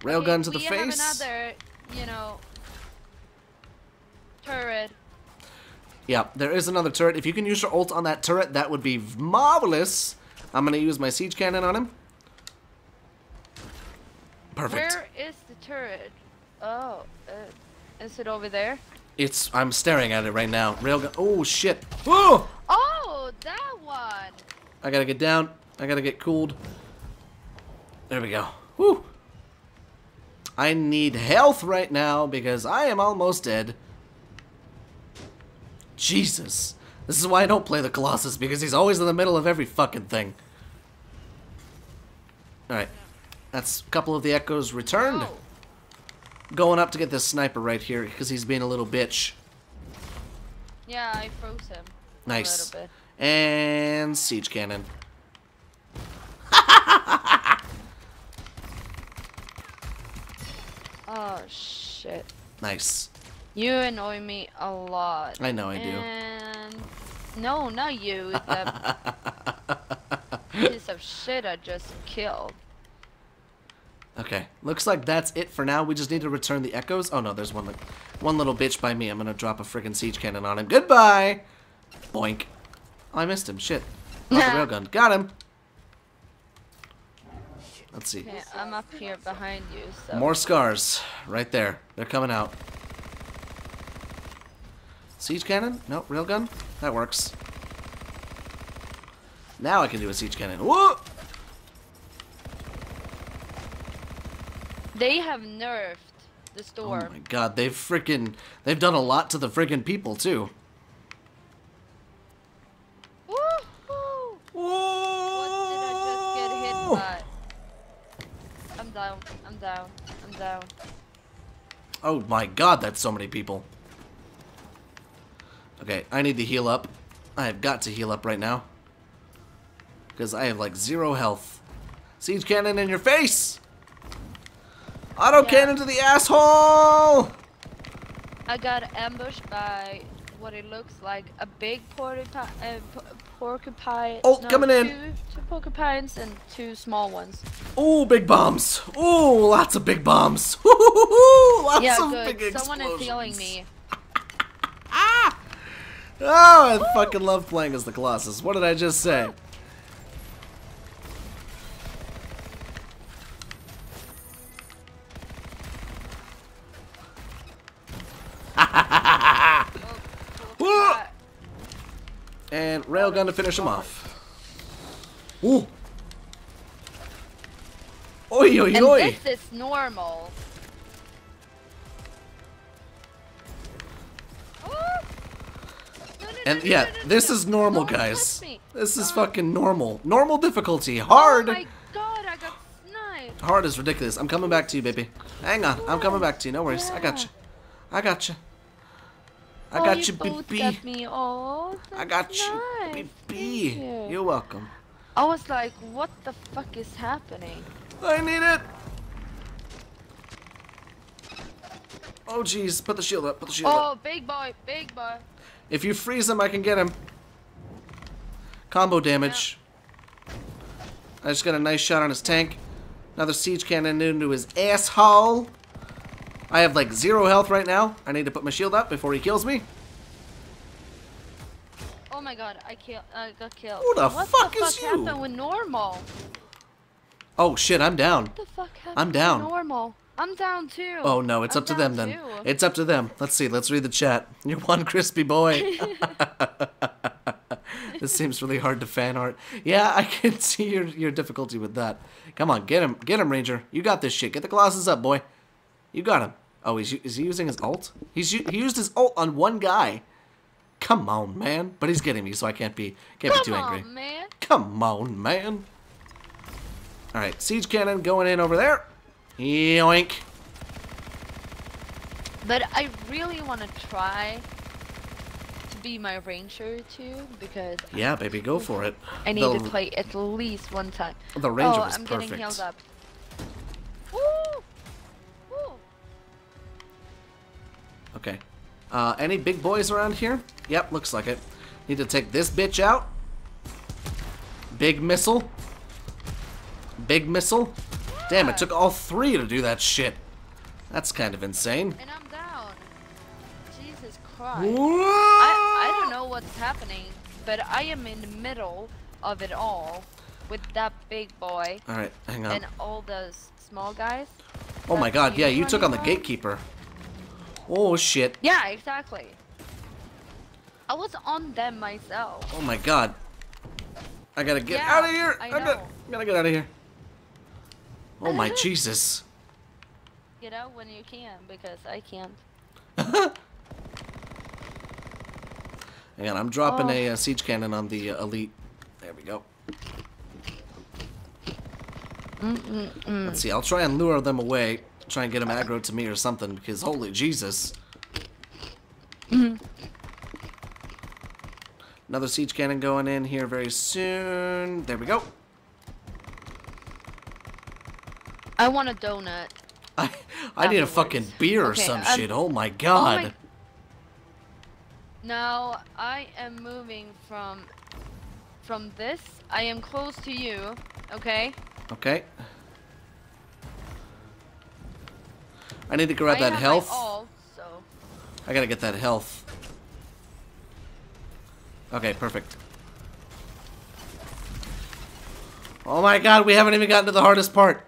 Railgun Okay, to the we face. have another, you know, turret. Yeah, there is another turret. If you can use your ult on that turret, that would be marvelous. I'm gonna use my siege cannon on him. Perfect. Where is the turret? Oh, uh, is it over there? It's. I'm staring at it right now. Railgun. Oh shit. Oh! Oh, that one. I gotta get down. I gotta get cooled. There we go. Whew. I need health right now because I am almost dead. Jesus. This is why I don't play the Colossus because he's always in the middle of every fucking thing. Alright. That's a couple of the echoes returned. Going up to get this sniper right here because he's being a little bitch. yeah, I froze him. Nice. And siege cannon. Oh shit. Nice. You annoy me a lot. I know I do. And no, not you. The piece of shit I just killed. Okay, looks like that's it for now. We just need to return the echoes. Oh no, there's one li- one little bitch by me. I'm gonna drop a freaking siege cannon on him. Goodbye! Boink. Oh, I missed him. Shit. Not the railgun. Got him! Let's see. Okay, I'm up here behind you, so. More scars. Right there. They're coming out. Siege cannon? No, railgun? That works. Now I can do a siege cannon. Whoa! They have nerfed the storm. Oh store. my god, they've freaking they've done a lot to the freaking people too. Woohoo did I just get hit by? I'm down. I'm down. I'm down. Oh my god, that's so many people. Okay, I need to heal up. I have got to heal up right now. Because I have like zero health. Siege cannon in your face! Auto Yeah. cannon to the asshole! I got ambushed by what it looks like a big porcupine. Uh, porcupine. Oh, no, coming in. Two, two porcupines and two small ones. Oh, big bombs! Oh, lots of big bombs! Lots yeah, of good. big Someone is healing explosions. me. Ah! Oh, I fucking love playing as the Colossus. What did I just say? And railgun to finish him off. Ooh. Oi, oi, and oi. this is normal. Oh! No, no, And yeah, this is normal, guys. This is Oh. fucking normal. Normal difficulty. Oh Hard. Oh my god, I got sniped. Hard is ridiculous. I'm coming back to you, baby. Hang on. I'm coming back to you. No worries. I got you. I got you. I oh, got you you, both baby. got me. Oh, I got that's you, nice. baby. Thank you. You're welcome. I was like, what the fuck is happening? I need it. Oh, jeez. Put the shield up. Put the shield up. Oh, big boy, big boy. If you freeze him, I can get him. Combo damage. I just got a nice shot on his tank. Another siege cannon into his asshole. I have like zero health right now. I need to put my shield up before he kills me. Oh my god, I killed. I got killed. Who the what fuck the is fuck you? happened with normal? Oh shit, I'm down. What the fuck happened? I'm with down. normal. I'm down too. Oh no, it's I'm up to them then. too. It's up to them. Let's see. Let's read the chat. You're one crispy boy. this seems really hard to fan art. Yeah, I can see your your difficulty with that. Come on, get him, get him, Ranger. You got this shit. Get the Colossus up, boy. You got him. Oh, he's is he using his ult? He's he used his ult on one guy. Come on, man. But he's getting me, so I can't be can't Come be too on, angry. man. Come on, man. All right, siege cannon going in over there. Yoink. But I really want to try to be my ranger too because Yeah, baby, go for it. I need the, to play at least one time. The ranger oh, was I'm perfect. getting healed up. Woo! Okay. Uh, any big boys around here? Yep, looks like it. Need to take this bitch out. Big missile. Big missile. Damn, it took all three to do that shit. That's kind of insane. And I'm down. Jesus Christ. I, I don't know what's happening, but I am in the middle of it all with that big boy Alright, hang on. and all those small guys. Oh my god, yeah, you took on the gatekeeper. Oh shit. Yeah, exactly. I was on them myself. Oh my god. I gotta get Yeah, out of here. I gotta, gotta get out of here. Oh my Jesus. Get out when you can, because I can't. Hang on, I'm dropping Oh. a uh, siege cannon on the uh, elite. There we go. Mm-mm-mm. Let's see, I'll try and lure them away. Try and get him aggro to me or something, because holy Jesus. Another siege cannon going in here very soon. There we go. I want a donut. I, I need a fucking beer or Okay, some um, shit. Oh my Oh god. my Now I am moving from from this. I am close to you. Okay. Okay. I need to grab I that health. Ult, so I gotta get that health. Okay, perfect. Oh my god, we haven't even gotten to the hardest part.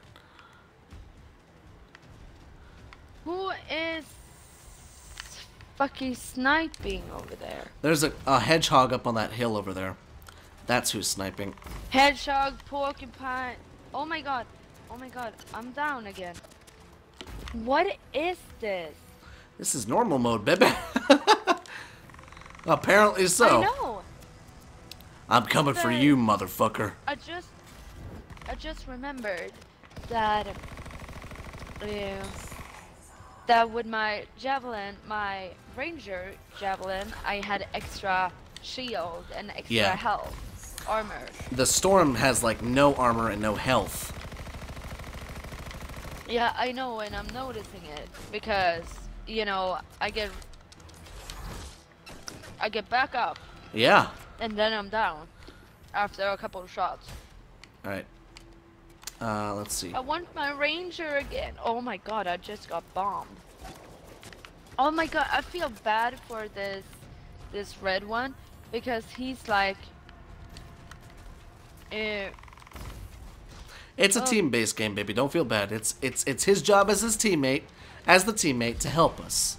who is fucking sniping over there? There's a, a hedgehog up on that hill over there. That's who's sniping. Hedgehog, porcupine. Oh my god. Oh my god. I'm down again. What is this? This is normal mode, baby. Apparently so. I know. I'm coming for you, motherfucker. I just I just remembered that uh, that with my javelin, my ranger javelin, I had extra shield and extra Yeah. health, armor. The storm has like no armor and no health. Yeah, I know, and I'm noticing it because you know I get I get back up Yeah. and then I'm down after a couple of shots. All right. Uh, let's see. I want my ranger again. Oh my god, I just got bombed. Oh my god, I feel bad for this this red one because he's like uh, It's a Oh. team-based game, baby. Don't feel bad. It's it's it's his job as his teammate, as the teammate, to help us.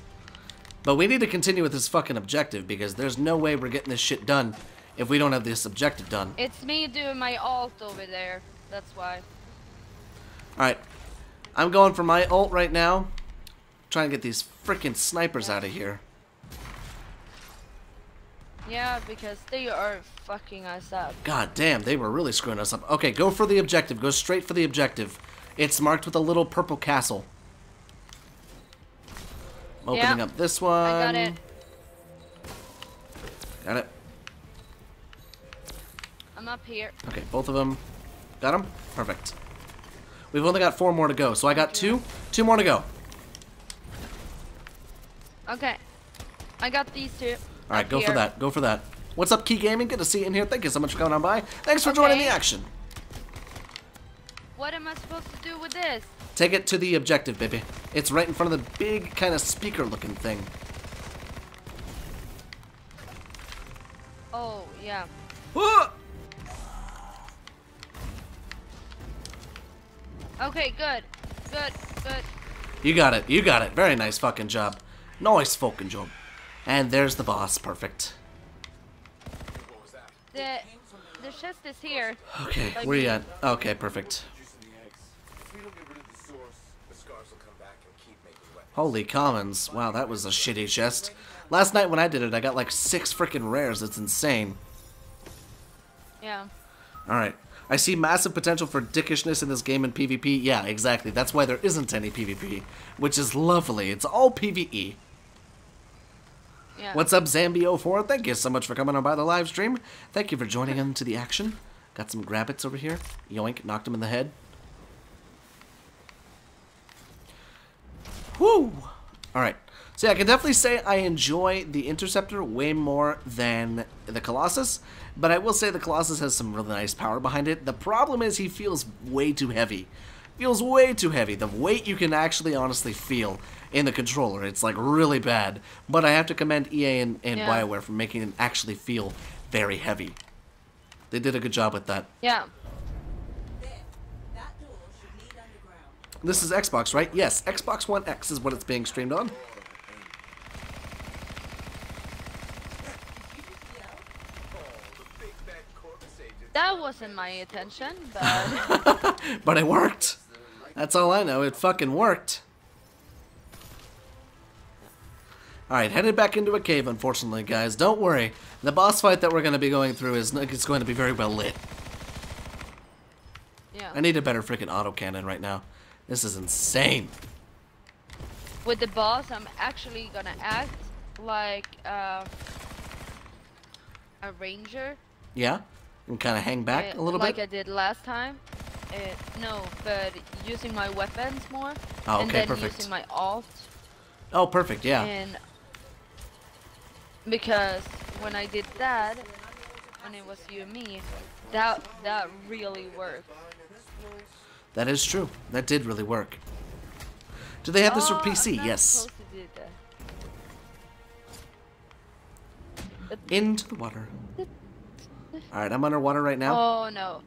But we need to continue with this fucking objective because there's no way we're getting this shit done if we don't have this objective done. it's me doing my ult over there. That's why. All right, I'm going for my ult right now. Trying to get these freaking snipers out of here. Yeah, because they are fucking us up. God damn, they were really screwing us up. Okay, go for the objective. Go straight for the objective. It's marked with a little purple castle. Opening Yeah, up this one. I got it. Got it. I'm up here. Okay, both of them. Got them? Perfect. We've only got four more to go. So I got two. Two more to go. Okay. I got these two. All right, go for that. Go for that. What's up, Key Gaming? Good to see you in here. Thank you so much for coming on by. Thanks for joining the action. What am I supposed to do with this? Take it to the objective, baby. It's right in front of the big kind of speaker-looking thing. Oh, yeah. Ah! Okay, good. Good, good. You got it. You got it. Very nice fucking job. Nice fucking job. And there's the boss. Perfect. What was that? The the chest is here. Okay, Like where you at? Okay, perfect. Juicing the eggs. If we don't get rid of the source, the scars will come back and keep making weapons. Holy commons. Wow, that was a shitty chest. Last night when I did it, I got like six freaking rares. It's insane. Yeah. Alright. I see massive potential for dickishness in this game in PvP. Yeah, exactly. That's why there isn't any PvP. Which is lovely. It's all PvE. Yeah. What's up, Zambio4? Thank you so much for coming on by the live stream. Thank you for joining into the action. Got some grabbits over here. Yoink, knocked him in the head. Whoo! Alright. So yeah, I can definitely say I enjoy the Interceptor way more than the Colossus, but I will say the Colossus has some really nice power behind it. The problem is he feels way too heavy. Feels way too heavy. The weight you can actually honestly feel in the controller. It's like really bad. But I have to commend EA and, and Yeah. BioWare for making it actually feel very heavy. They did a good job with that. Yeah. There. That door should lead underground. This is Xbox, right? Yes, Xbox One X is what it's being streamed on. The big bad corpus agent. That wasn't my intention, but But it worked. That's all I know. It fucking worked. Alright, headed back into a cave, unfortunately, guys. Don't worry. The boss fight that we're going to be going through is it's going to be very well lit. yeah. I need a better freaking autocannon right now. This is insane. With the boss, I'm actually gonna act like uh, a ranger. Yeah? And kind of hang back uh, a little like bit? Like I did last time. Uh, no, but using my weapons more. Oh, okay, and then perfect. using my ult Oh, perfect, yeah. and Because when I did that, when it was you and me, that that really worked. That is true. That did really work. Do they have this for Oh, PC? not Yes. supposed to do that. Into the water. Alright, I'm underwater right now. Oh no.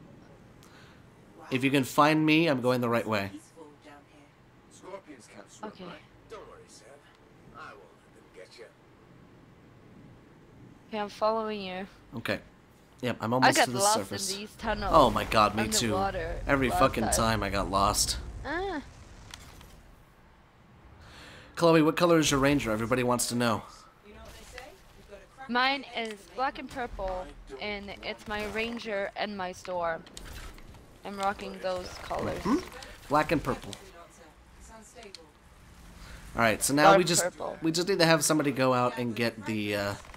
If you can find me, I'm going the right way. Peaceful down here. Scorpions can't swim, Okay. right? Don't worry, Sam. I won't let them get you. Okay, I'm following you. Okay. Yep, I'm almost got to the lost surface. in these tunnels. Oh my god, me too. Every fucking time. time I got lost. Ah, Chloe, what color is your ranger? Everybody wants to know. You know what they say? You've got to crack mine is black and purple, and it's my ranger and my storm. I'm rocking those colors. Hmm? Black and purple. freelancer. Sounds stable. Alright, so now we just purple. we just need to have somebody go out and get the uh, And silence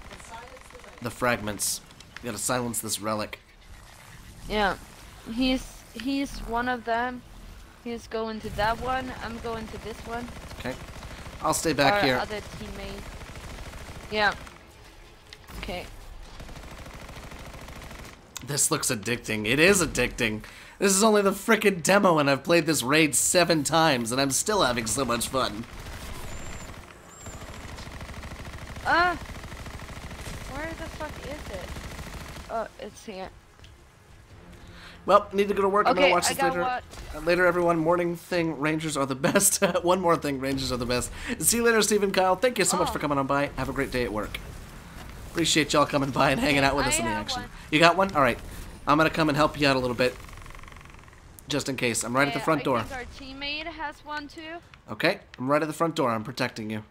the fragments. We gotta silence this relic. Yeah, he's he's one of them. He's going to that one. I'm going to this one. Okay. I'll stay back Our here. other teammate. Yeah. Okay. This looks addicting. It is addicting. This is only the frickin' demo and I've played this raid seven times and I'm still having so much fun. Ah. Where the fuck is it? Oh, it's here. Well, need to go to work. I'm gonna Okay, watch this later. Uh, Later, everyone. Morning thing. Rangers are the best. One more thing. Rangers are the best. See you later, Stephen Kyle. Thank you so much Oh. for coming on by. Have a great day at work. Appreciate y'all coming by and hanging out with I us in the action. one. You got one? All right. I'm gonna come and help you out a little bit, just in case. I'm right at the front I door. our teammate has one too. Okay. I'm right at the front door. I'm protecting you.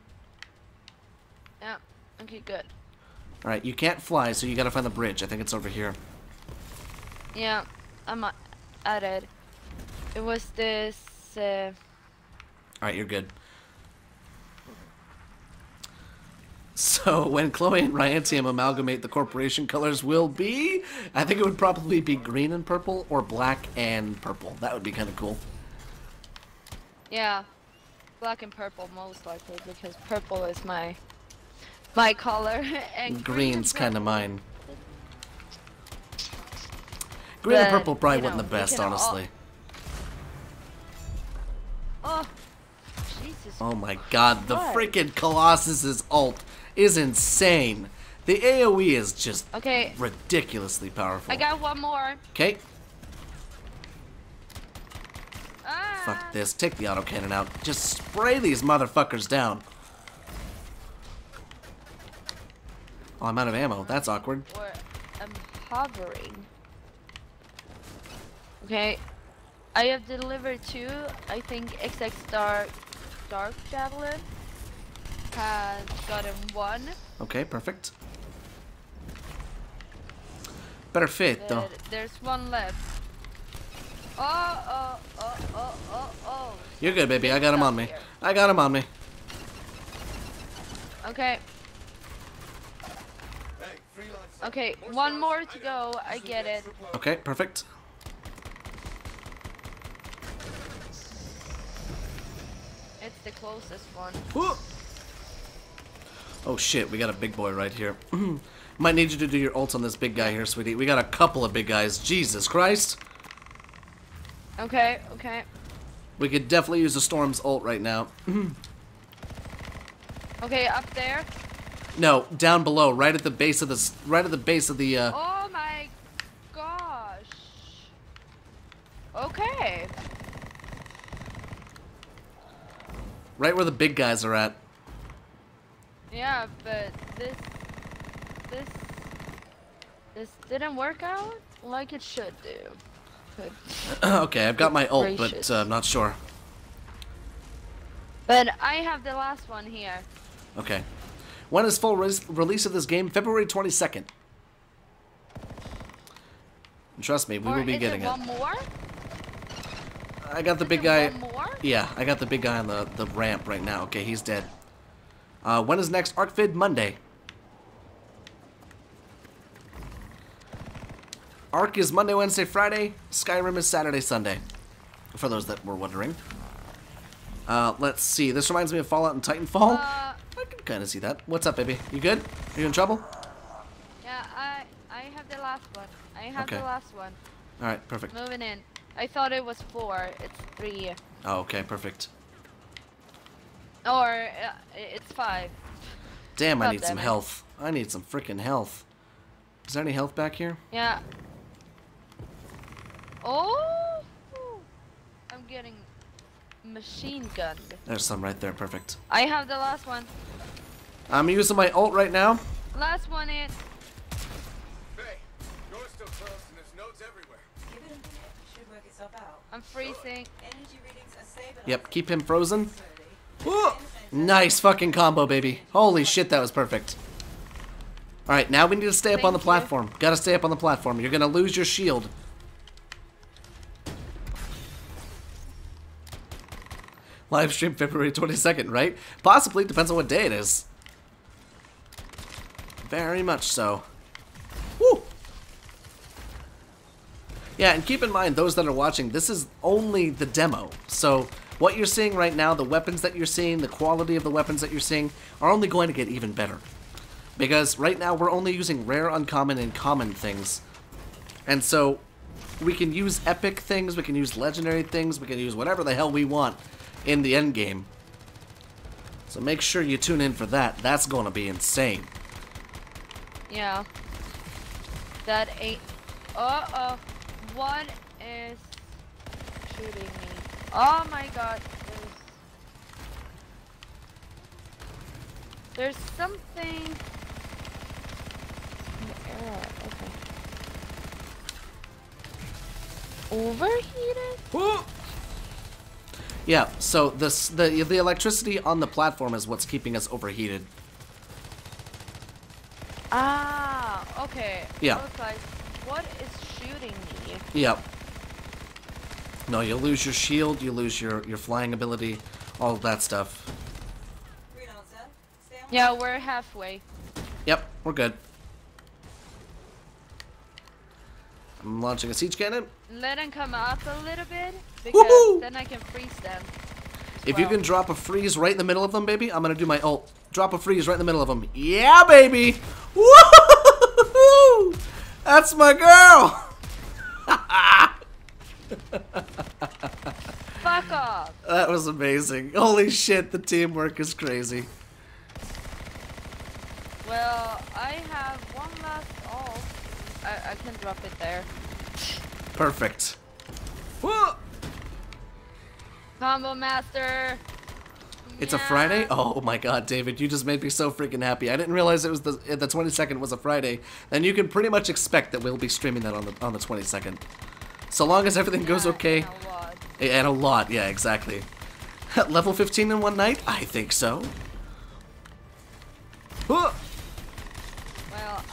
Yeah. Okay, good. All right. You can't fly, so you gotta find the bridge. I think it's over here. Yeah, I'm at it. It was this. Uh, All right, you're good. So when Chloe and Ryantium amalgamate, the corporation colors will be, I think it would probably be green and purple or black and purple. That would be kind of cool. yeah, black and purple most likely because purple is my my color and Green's kind of mine. Green and purple probably you know, wasn't the best, all- honestly. Oh, Jesus. Oh my god, the What? freaking Colossus's ult is insane. The AoE is just Okay, ridiculously powerful. I got one more. Okay, Ah, Fuck this. Take the autocannon out. Just spray these motherfuckers down. Oh, I'm out of ammo. That's awkward. Or I'm hovering. Okay, I have delivered two. I think XX Dark Dark Javelin has gotten one. Okay, perfect. Better fit, though. There's one left. Oh, oh, oh, oh, oh, oh. You're good, baby. I got him on me. I got him on me. Okay. Okay, one more to go. I get it. Okay, perfect. It's the closest one. Whoa. Oh shit, we got a big boy right here. Might need you to do your ult on this big guy here, sweetie. We got a couple of big guys. Jesus Christ. Okay, okay, We could definitely use the Storm's ult right now. okay. Up there. No, down below, right at the base of the right at the base of the uh Oh my gosh. Okay. right where the big guys are at. Yeah, but this, this, this didn't work out like it should do. Okay, I've got my ult, but uh, I'm not sure. but I have the last one here. Okay. When is full res- release of this game? February 22nd. And trust me, we or will be getting it it. one more? I got the Is big guy. Yeah, I got the big guy on the, the ramp right now. Okay, he's dead. Uh, when is next ArcVid? Monday. ARK is Monday, Wednesday, Friday. Skyrim is Saturday, Sunday. For those that were wondering. Uh, let's see. This reminds me of Fallout and Titanfall. Uh, I can kind of see that. What's up, baby? You good? Are you in trouble? Yeah, I I have the last one. I have Okay. the last one. All right, perfect. Moving in. I thought it was four. It's three. Oh, okay, perfect. Or uh, it's five. Damn, I need some it. health. I need some freaking health. Is there any health back here? Yeah. Oh! I'm getting machine gun. There's some right there, perfect. I have the last one. I'm using my ult right now. Last one in. Hey, door's still closed and there's nodes everywhere. Give it a minute. Should work itself out. I'm freezing. Energy readings are stable. Yep, keep him frozen. Whoa! Nice fucking combo, baby. Holy shit, that was perfect. Alright, now we need to stay up on the Thank you. platform. Gotta stay up on the platform. You're gonna lose your shield. Live stream February 22nd, right? Possibly, depends on what day it is. Very much so. Woo! Yeah, and keep in mind, those that are watching, this is only the demo. So, what you're seeing right now, the weapons that you're seeing, the quality of the weapons that you're seeing, are only going to get even better. Because right now, we're only using rare, uncommon, and common things. And so, we can use epic things, we can use legendary things, we can use whatever the hell we want in the end game. So make sure you tune in for that. That's going to be insane. Yeah. That ain't. Uh oh. What is shooting me? Oh my god. There's. There's something. in the air. Okay. Overheated? Yeah, so this the the electricity on the platform is what's keeping us overheated. Ah, okay. Yeah. Like, what is shooting me? Yep. No, you lose your shield, you lose your your flying ability, all that stuff. Green answer. Stay on Yeah, we're halfway. Yep, we're good. I'm launching a siege cannon. Let him come up a little bit because then I can freeze them. as If you can drop a freeze right in the middle of them, baby, I'm gonna do my ult. Drop a freeze right in the middle of them. Yeah, baby! Woo! That's my girl! Fuck off! That was amazing. Holy shit, the teamwork is crazy. Well, I have one last ult. I, I can drop it there. Perfect. Whoa! Combo master. It's a Friday? Oh my god, David, you just made me so freaking happy. I didn't realize it was the the 22nd was a Friday. Then you can pretty much expect that we'll be streaming that on the on the 22nd. So long as everything goes okay. and a lot. And a lot, yeah, exactly. Level 15 in one night? I think so. Well,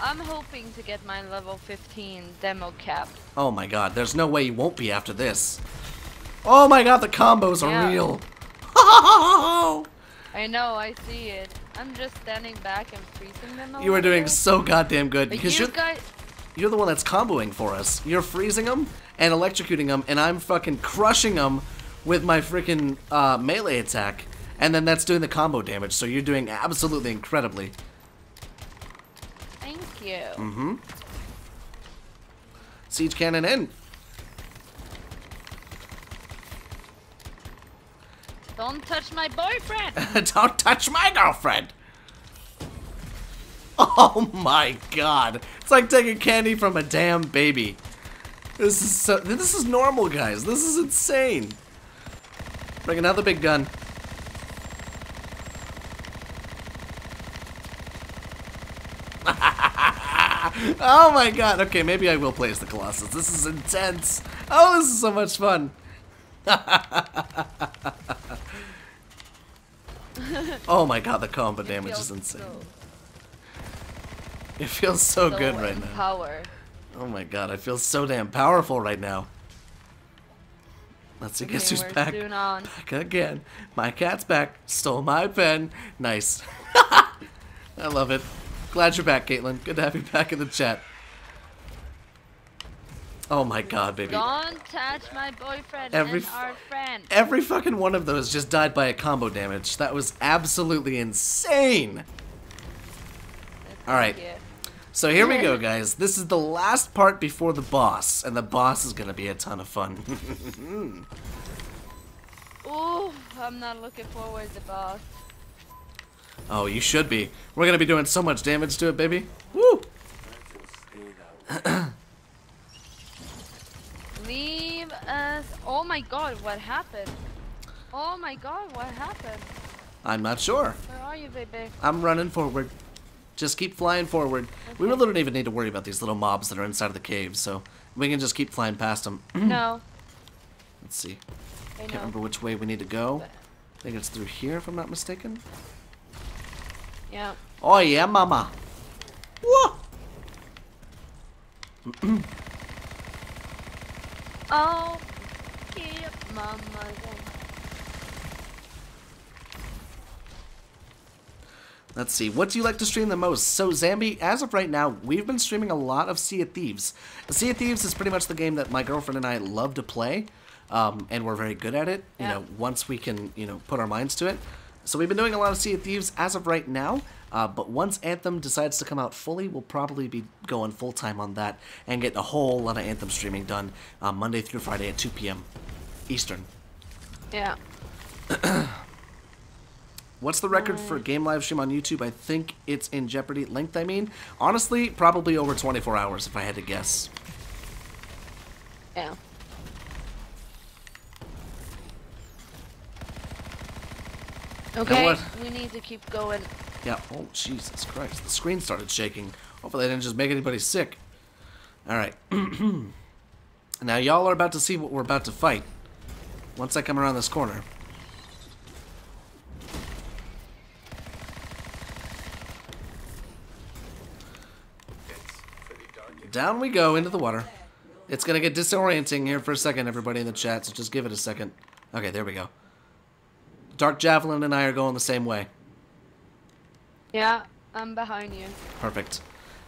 I'm hoping to get my level 15 demo cap. Oh my god, there's no way you won't be after this. Oh my god, the combos are Yeah. real. I know, I see it. I'm just standing back and freezing them. you are doing so goddamn good But because you you're guys, you're the one that's comboing for us. You're freezing them and electrocuting them, and I'm fucking crushing them with my freaking uh, melee attack, and then that's doing the combo damage. So you're doing absolutely incredibly. thank you. Mm-hmm. Siege cannon in. Don't touch my boyfriend. Don't touch my girlfriend. Oh my god. It's like taking candy from a damn baby. This is so this is normal guys. This is insane. Bring another big gun. oh my god. Okay, maybe I will play as the Colossus. This is intense. Oh, this is so much fun. Oh my god, the combo damage is insane. so- It feels so, so good right now. empowered. Oh my god, I feel so damn powerful right now. Let's see, guess who's back? Back again. My cat's back. Stole my pen. Nice. I love it. Glad you're back, Caitlin. Good to have you back in the chat. Oh my god, baby. Don't touch my boyfriend Every and our friend. Every fucking one of those just died by a combo damage. That was absolutely insane. All right. So here we go, guys. This is the last part before the boss, and the boss is gonna be a ton of fun. Ooh, I'm not looking forward to the boss. oh, you should be. We're gonna be doing so much damage to it, baby. Woo! Leave us. Oh my god, what happened? Oh my god, what happened? I'm not sure. Where are you, baby? I'm running forward. Just keep flying forward. We really don't even need to worry about these little mobs that are inside of the cave, so we can just keep flying past them. no, Let's see. I Can't know. remember which way we need to go. I think it's through here, if I'm not mistaken. Yeah. Oh yeah, mama. Whoa! Oh, keep mama. Let's see. What do you like to stream the most? So, Zambi, as of right now, we've been streaming a lot of Sea of Thieves. Sea of Thieves is pretty much the game that my girlfriend and I love to play, um, and we're very good at it. You Yeah. know, once we can, you know, put our minds to it. So we've been doing a lot of Sea of Thieves as of right now. Uh, but once Anthem decides to come out fully, we'll probably be going full time on that and get a whole lot of Anthem streaming done uh, Monday through Friday at 2 p.m. Eastern. Yeah. What's the record for game live stream on YouTube? I think it's in Jeopardy length. I mean, honestly, probably over 24 hours if I had to guess. Yeah. Okay, we need to keep going. Yeah. Oh Jesus Christ! The screen started shaking. Hopefully, I didn't just make anybody sick. All right. now y'all are about to see what we're about to fight. Once I come around this corner. Down we go into the water. It's gonna get disorienting here for a second, everybody in the chat, so just give it a second. Okay, there we go. Dark Javelin and I are going the same way. Yeah, I'm behind you. Perfect.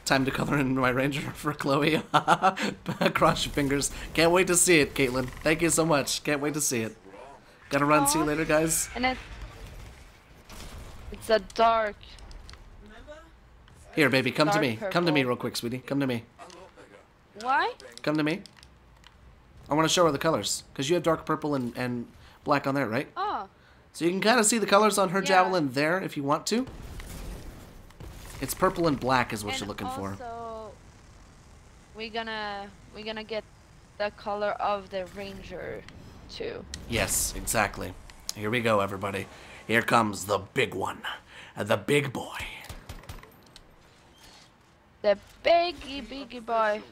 Time to color in my ranger for Chloe. Cross your fingers. Can't wait to see it, Caitlin. Thank you so much. Can't wait to see it. Gotta run. See you later, guys. And it, it's a dark. Here, baby, come to me. Come to me real quick, sweetie. Come to me. Why? Come to me. I want to show her the colors. Because you have dark purple and, and black on there, right? Oh, So you can kind of see the colors on her Yeah. javelin there if you want to. It's purple and black is what and you're looking for. also, we gonna we're gonna get the color of the ranger too. Yes, exactly. Here we go, everybody. Here comes the big one. uh, The big boy. The biggie biggie boy.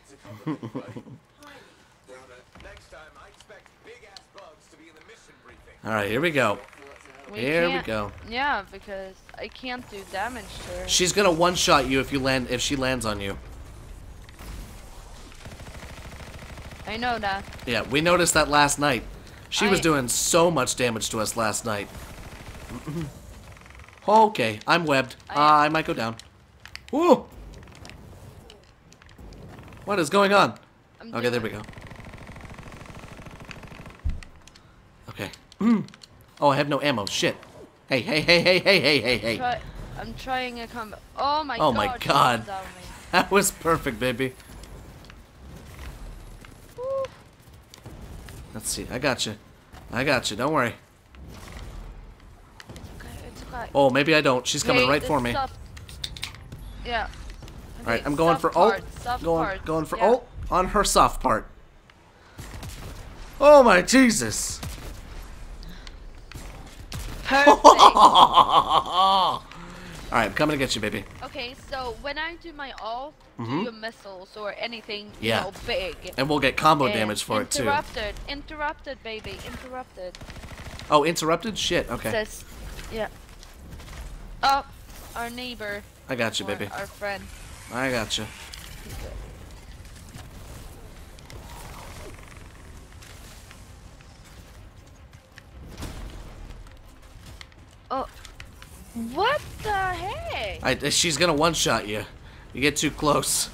Now, the next time, I expect big-ass bugs to be in the mission briefing. All right, here we go. We Here we go. Yeah, because I can't do damage to her. She's gonna one-shot you if you land if she lands on you. I know that. Yeah, we noticed that last night. She was doing so much damage to us last night. okay, I'm webbed. I- Uh, I might go down. Whoa! What is going on? I'm Okay, there we go. Okay. oh, I have no ammo. Shit. Hey, hey, hey, hey, hey, hey, hey, hey. Try, I'm trying a combo. Oh my Oh god. my God. was on me. That was perfect, baby. Woo. Let's see. I got you. I got you. Don't worry. Okay, it's okay. Oh, maybe I don't. She's coming Wait, right for me. soft- Yeah. All right, I'm going for part, oh, soft Going, part, going for yeah. ult on her soft part. Oh my Jesus! Perfect. All right, I'm coming to get you, baby. okay, so when I do my ult, do your missiles or anything, Mm-hmm. Yeah. you know, big. And we'll get combo And damage for it too. Interrupted, interrupted, baby, interrupted. Oh, interrupted? Shit. Okay, Says, yeah. Oh, our neighbor. I got you, baby. Our friend. I got you. Oh, what the heck? I, uh, she's gonna one shot you. You get too close.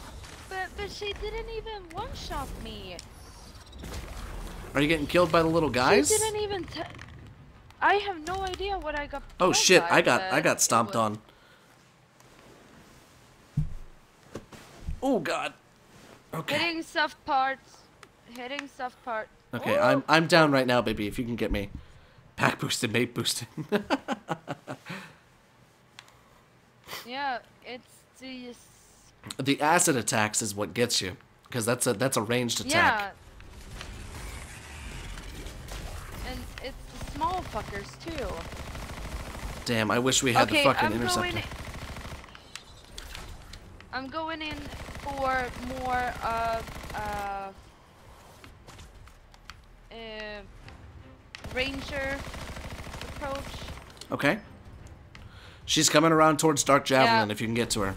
But but she didn't even one-shot me. Are you getting killed by the little guys? She didn't even. T- I have no idea what I got. Oh shit! I got I got stomped on. Oh god. Okay. Hitting soft parts. Hitting soft part. Okay, Ooh. I'm I'm down right now, baby. If you can get me, pack boosted, mate boosted. Yeah, it's the. the acid attacks is what gets you, because that's a that's a ranged attack. Yeah. And it's the small fuckers too. Damn, I wish we had okay, the fucking I'm interceptor. going. I'm going in for more of uh, uh, ranger approach. Okay. She's coming around towards Dark Javelin Yeah. if you can get to her.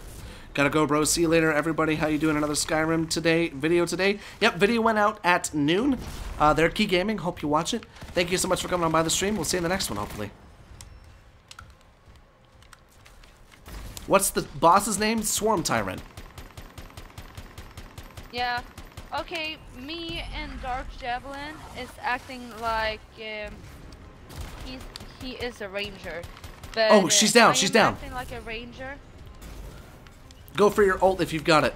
Gotta go, bro. See you later, everybody. How you doing? Another Skyrim today video today. Yep, video went out at noon. Uh, they're Key Gaming. Hope you watch it. Thank you so much for coming on by the stream. We'll see you in the next one, hopefully. What's the boss's name? Swarm Tyrant. Yeah. Okay, me and Dark Javelin is acting like um, he's he is a ranger. But, Oh, uh, she's down, I she's down. Acting like a ranger. Go for your ult if you've got it.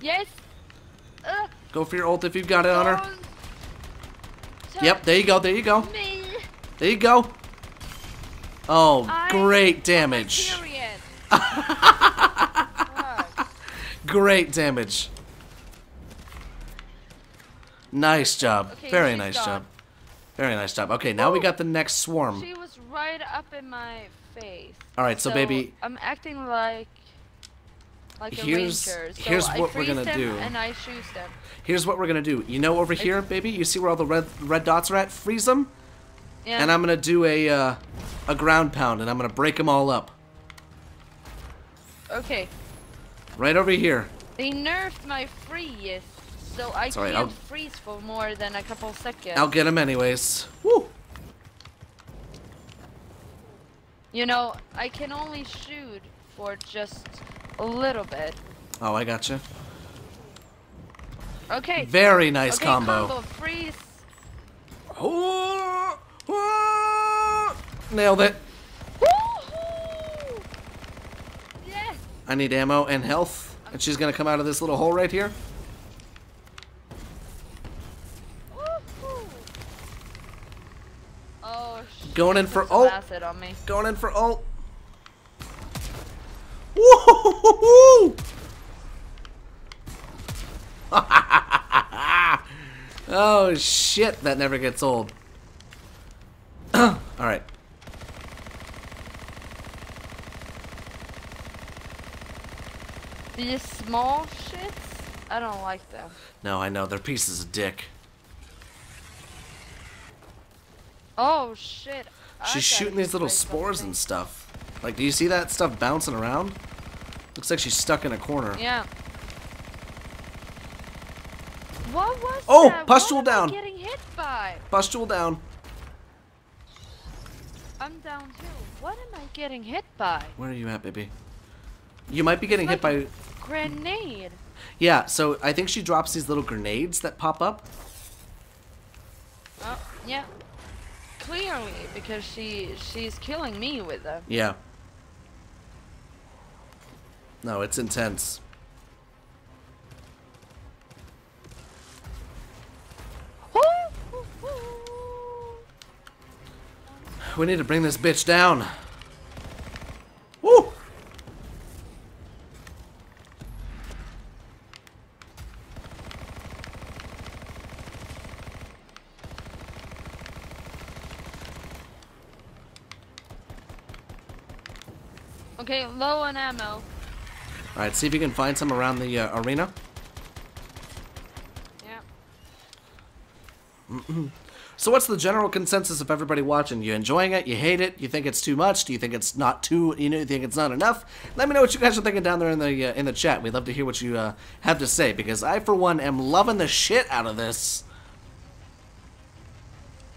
Yes. Uh, Go for your ult if you've got it on her. Yep, there you go, there you go. Me. There you go. Oh, I great damage. Great damage. Nice job. Okay, Very nice gone. job. Very nice job. Okay, now we got the next swarm. She was right up in my face. All right, so, baby- I'm acting like like a Here's- ranger. So here's I what we're gonna do. And I shoot them. Here's what we're gonna do. You know over here, baby, you see where all the red red dots are at? Freeze them, Yeah. and I'm gonna do a uh, a ground pound, and I'm gonna break them all up. okay. Right over here. They nerfed my freeze, so I It's alright, can't I'll- freeze for more than a couple seconds. I'll get him anyways. Woo! You know, I can only shoot for just a little bit. Oh, I gotcha. Okay. Very nice okay, combo. Freeze. Oh, oh, nailed it. Yes. I need ammo and health, and she's gonna come out of this little hole right here. Woohoo! Oh, Going in for ult. on me. Going in for ult. Woo! oh shit, that never gets old. All right. These small shits, I don't like them. No, I know they're pieces of dick. Oh shit. I She's shooting these little spores something. and stuff. Like, do you see that stuff bouncing around? Looks like she's stuck in a corner. Yeah. What was Oh, that? pustule what am I down. getting hit by? Pustule down. I'm down too. What am I getting hit by? Where are you at, baby? You might be getting hit by. Grenade. Yeah, so I think she drops these little grenades that pop up. Oh, yeah. Clearly, because she she's killing me with them. Yeah. No, it's intense. We need to bring this bitch down. Woo! Okay, low on ammo. All right, see if you can find some around the uh, arena. Yeah. So what's the general consensus of everybody watching? You enjoying it? You hate it? You think it's too much? Do you think it's not too? You know, you think it's not enough? Let me know what you guys are thinking down there in the uh, in the chat. We'd love to hear what you uh, have to say because I, for one, am loving the shit out of this.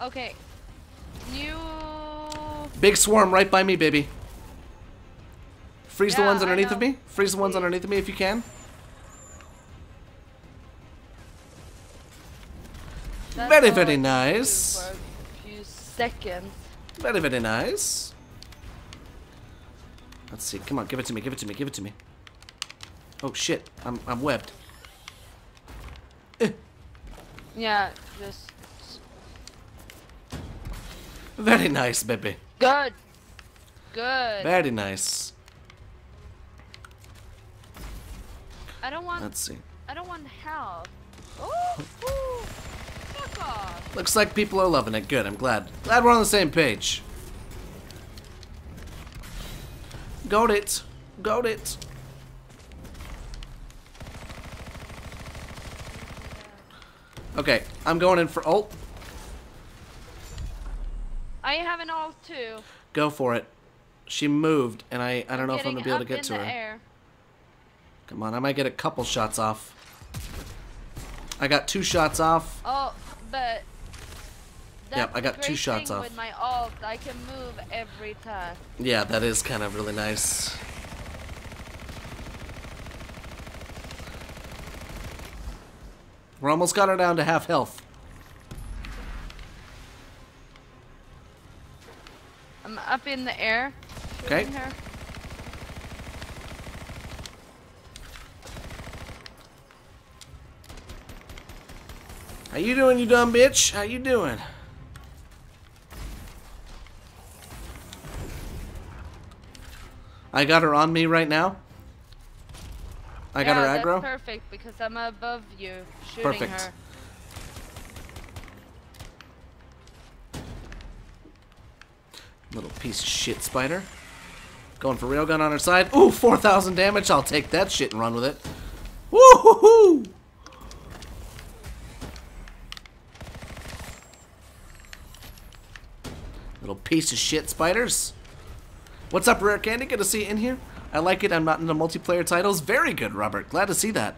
Okay. You. Big swarm right by me, baby. Freeze yeah, the ones underneath of me. Freeze the ones underneath of me if you can. That's very, very nice. few seconds. Very, very nice. Let's see. Come on, give it to me. Give it to me. Give it to me. Oh shit! I'm I'm webbed. Eh. Yeah, just. Very nice, baby. Good. Good. Very nice. I don't want. Let's see. I don't want help. Oh, ooh, fuck off. Looks like people are loving it. Good. I'm glad. Glad we're on the same page. Got it. Got it. Okay, I'm going in for ult. I have an ult too. Go for it. She moved, and I I don't know if I'm gonna be able to get to the her. Air. Come on, I might get a couple shots off. I got two shots off. Oh, but. Yep, I got two shots off. With my ult, I can move every time. Yeah, that is kind of really nice. We're almost got her down to half health. I'm up in the air. Okay. Her. How you doing, you dumb bitch? How you doing? I got her on me right now. I got yeah, her aggro. That's perfect because I'm above you shooting Perfect. her. Little piece of shit spider. Going for railgun on her side. Ooh, 4,000 damage. I'll take that shit and run with it. Woo-hoo-hoo! Little piece of shit spiders. What's up, Rare Candy? Good to see you in here. I like it. I'm not into multiplayer titles. Very good, Robert. Glad to see that.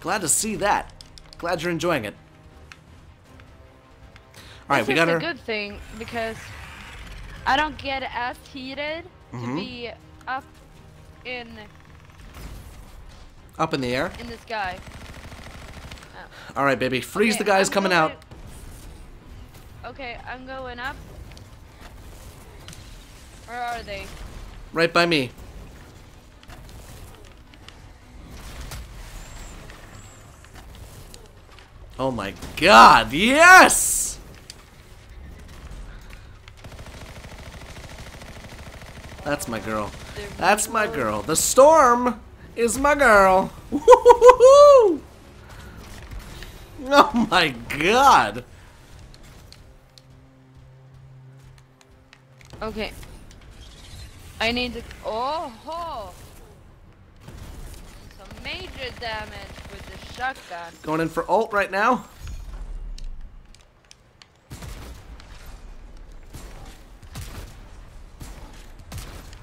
Glad to see that. Glad you're enjoying it. All right, This we got a good thing because I don't get as heated Mm-hmm. to be up in Up in the air. in the sky. All right, baby. Freeze Okay, the guys I'm coming out. Okay, I'm going up. Where are they? Right by me. Oh my god, yes! That's my girl. That's my girl. The storm is my girl. Oh my god. Okay. I need to. Oh ho! Some major damage with the shotgun. Going in for ult right now.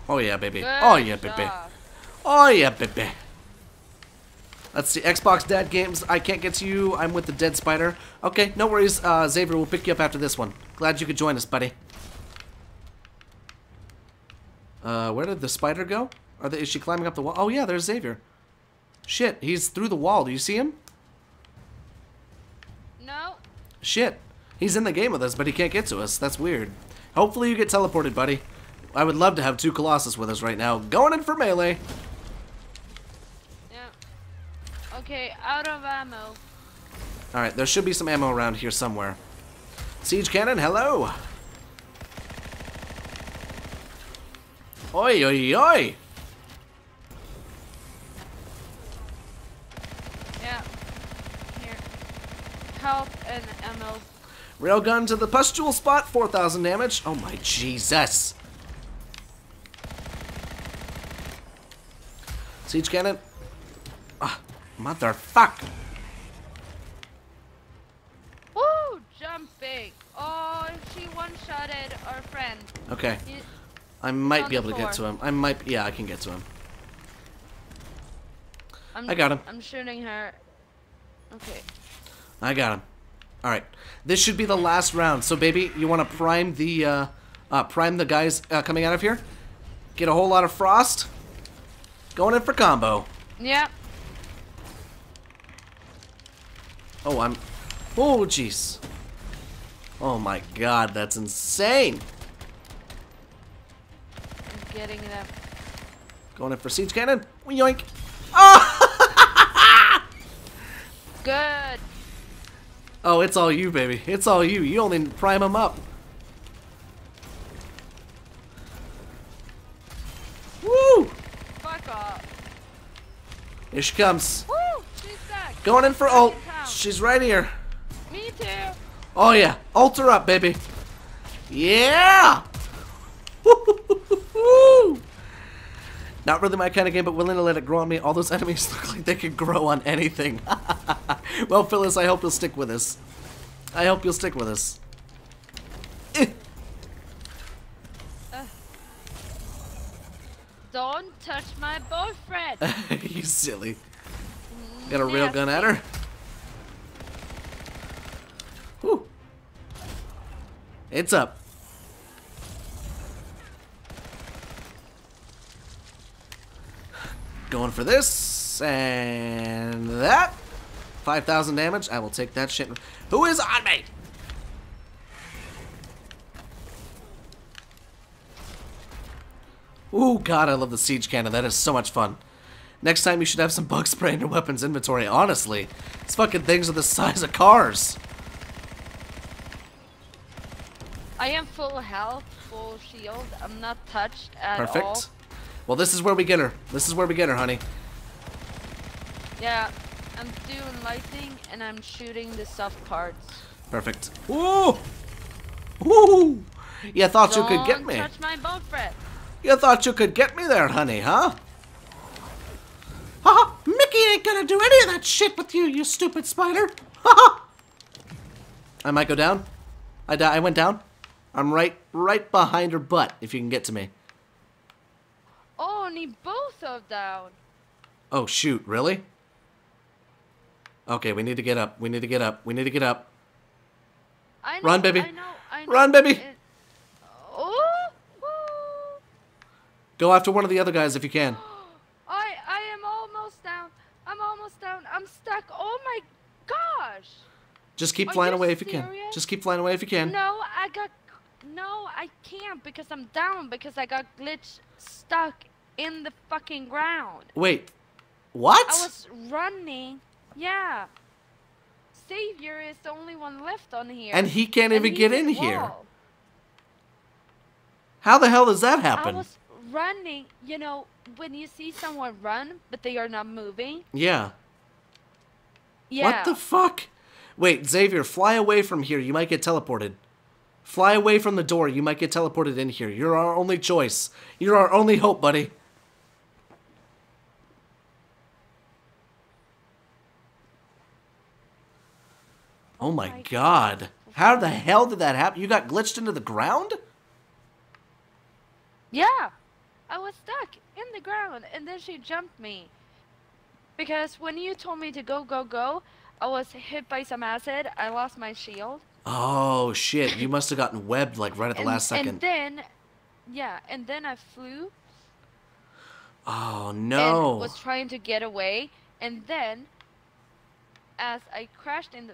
Oh yeah, baby. Good Oh yeah, baby. job. Oh yeah, baby. Let's see. Xbox Dad Games. I can't get to you. I'm with the Dead Spider. Okay, no worries. Uh, Xavier, we'll pick you up after this one. Glad you could join us, buddy. Uh, where did the spider go? Are they, is she climbing up the wall? Oh yeah, there's Xavier. Shit, he's through the wall. Do you see him? No. Shit. He's in the game with us, but he can't get to us. That's weird. Hopefully you get teleported, buddy. I would love to have two Colossus with us right now. Going in for melee. Yeah. Okay, out of ammo. Alright, there should be some ammo around here somewhere. Siege Cannon, hello! Oi, oi, oi! Yeah. Here. Help and ammo. Railgun to the pustule spot, 4,000 damage. Oh my Jesus! Siege Cannon. Ah, motherfuck! Woo! Jumping. Oh, she one-shotted our friend. Okay, He, I might be able to get to him. I might, yeah, I can get to him. I'm, I got him. I'm shooting her. Okay. I got him. All right, this should be the last round. So, baby, you want to prime the uh, uh, prime the guys uh, coming out of here? Get a whole lot of frost. Going in for combo. Yeah. Oh, I'm. Oh, jeez. Oh my god, that's insane. Getting them. Going in for siege cannon. Yoink. Oh! Good. oh, it's all you, baby. It's all you. You only prime them up. Woo! Fuck off. Here she comes. Woo! She's back. Going in for ult. She's right here. Me too. Oh yeah, ult her up, baby. Yeah. Not really my kind of game, but willing to let it grow on me. All those enemies look like they could grow on anything. well, Phyllis, I hope you'll stick with us. I hope you'll stick with us. Don't touch my boyfriend. you silly. Got a real gun at her. Whew. It's up. Going for this and that. 5,000 damage. I will take that shit. Who is on me? Ooh, God, I love the siege cannon. That is so much fun. Next time you should have some bug spray in your weapons inventory, honestly. These fucking things are the size of cars. I am full health, full shield. I'm not touched at all. Perfect. Well, this is where we get her. This is where we get her, honey. Yeah, I'm doing lightning and I'm shooting the soft parts. Perfect. Ooh! Ooh! You thought you could get Don't me. touch my boyfriend. You thought you could get me there, honey, huh? Haha! Mickey ain't gonna do any of that shit with you, you stupid spider! Haha! I might go down. I I went down. I'm right, right behind her butt. If you can get to me. Oh, need both of down. Oh shoot! Really? Okay, we need to get up. We need to get up. We need to get up. I know, Run, baby. I know, I know. Run, baby. It- oh, oh. Go after one of the other guys if you can. I I am almost down. I'm almost down. I'm stuck. Oh my gosh. Just keep Are flying away if you can. Just keep flying away if you can. No, I got. No, I can't because I'm down because I got glitched stuck in the fucking ground. Wait. What? I was running. Yeah. Xavier is the only one left on here. And he can't even get in here. wall. How the hell does that happen? I was running. You know, when you see someone run but they are not moving. Yeah. Yeah. What the fuck? Wait, Xavier, fly away from here. You might get teleported. Fly away from the door. You might get teleported in here. You're our only choice. You're our only hope, buddy. Oh my god. How the hell did that happen? You got glitched into the ground? Yeah, I was stuck in the ground and then she jumped me. Because when you told me to go, go, go, I was hit by some acid. I lost my shield. Oh shit, you must have gotten webbed like right at the and, last second. And then, yeah, and then I flew oh no. and was trying to get away. And then, as I crashed in the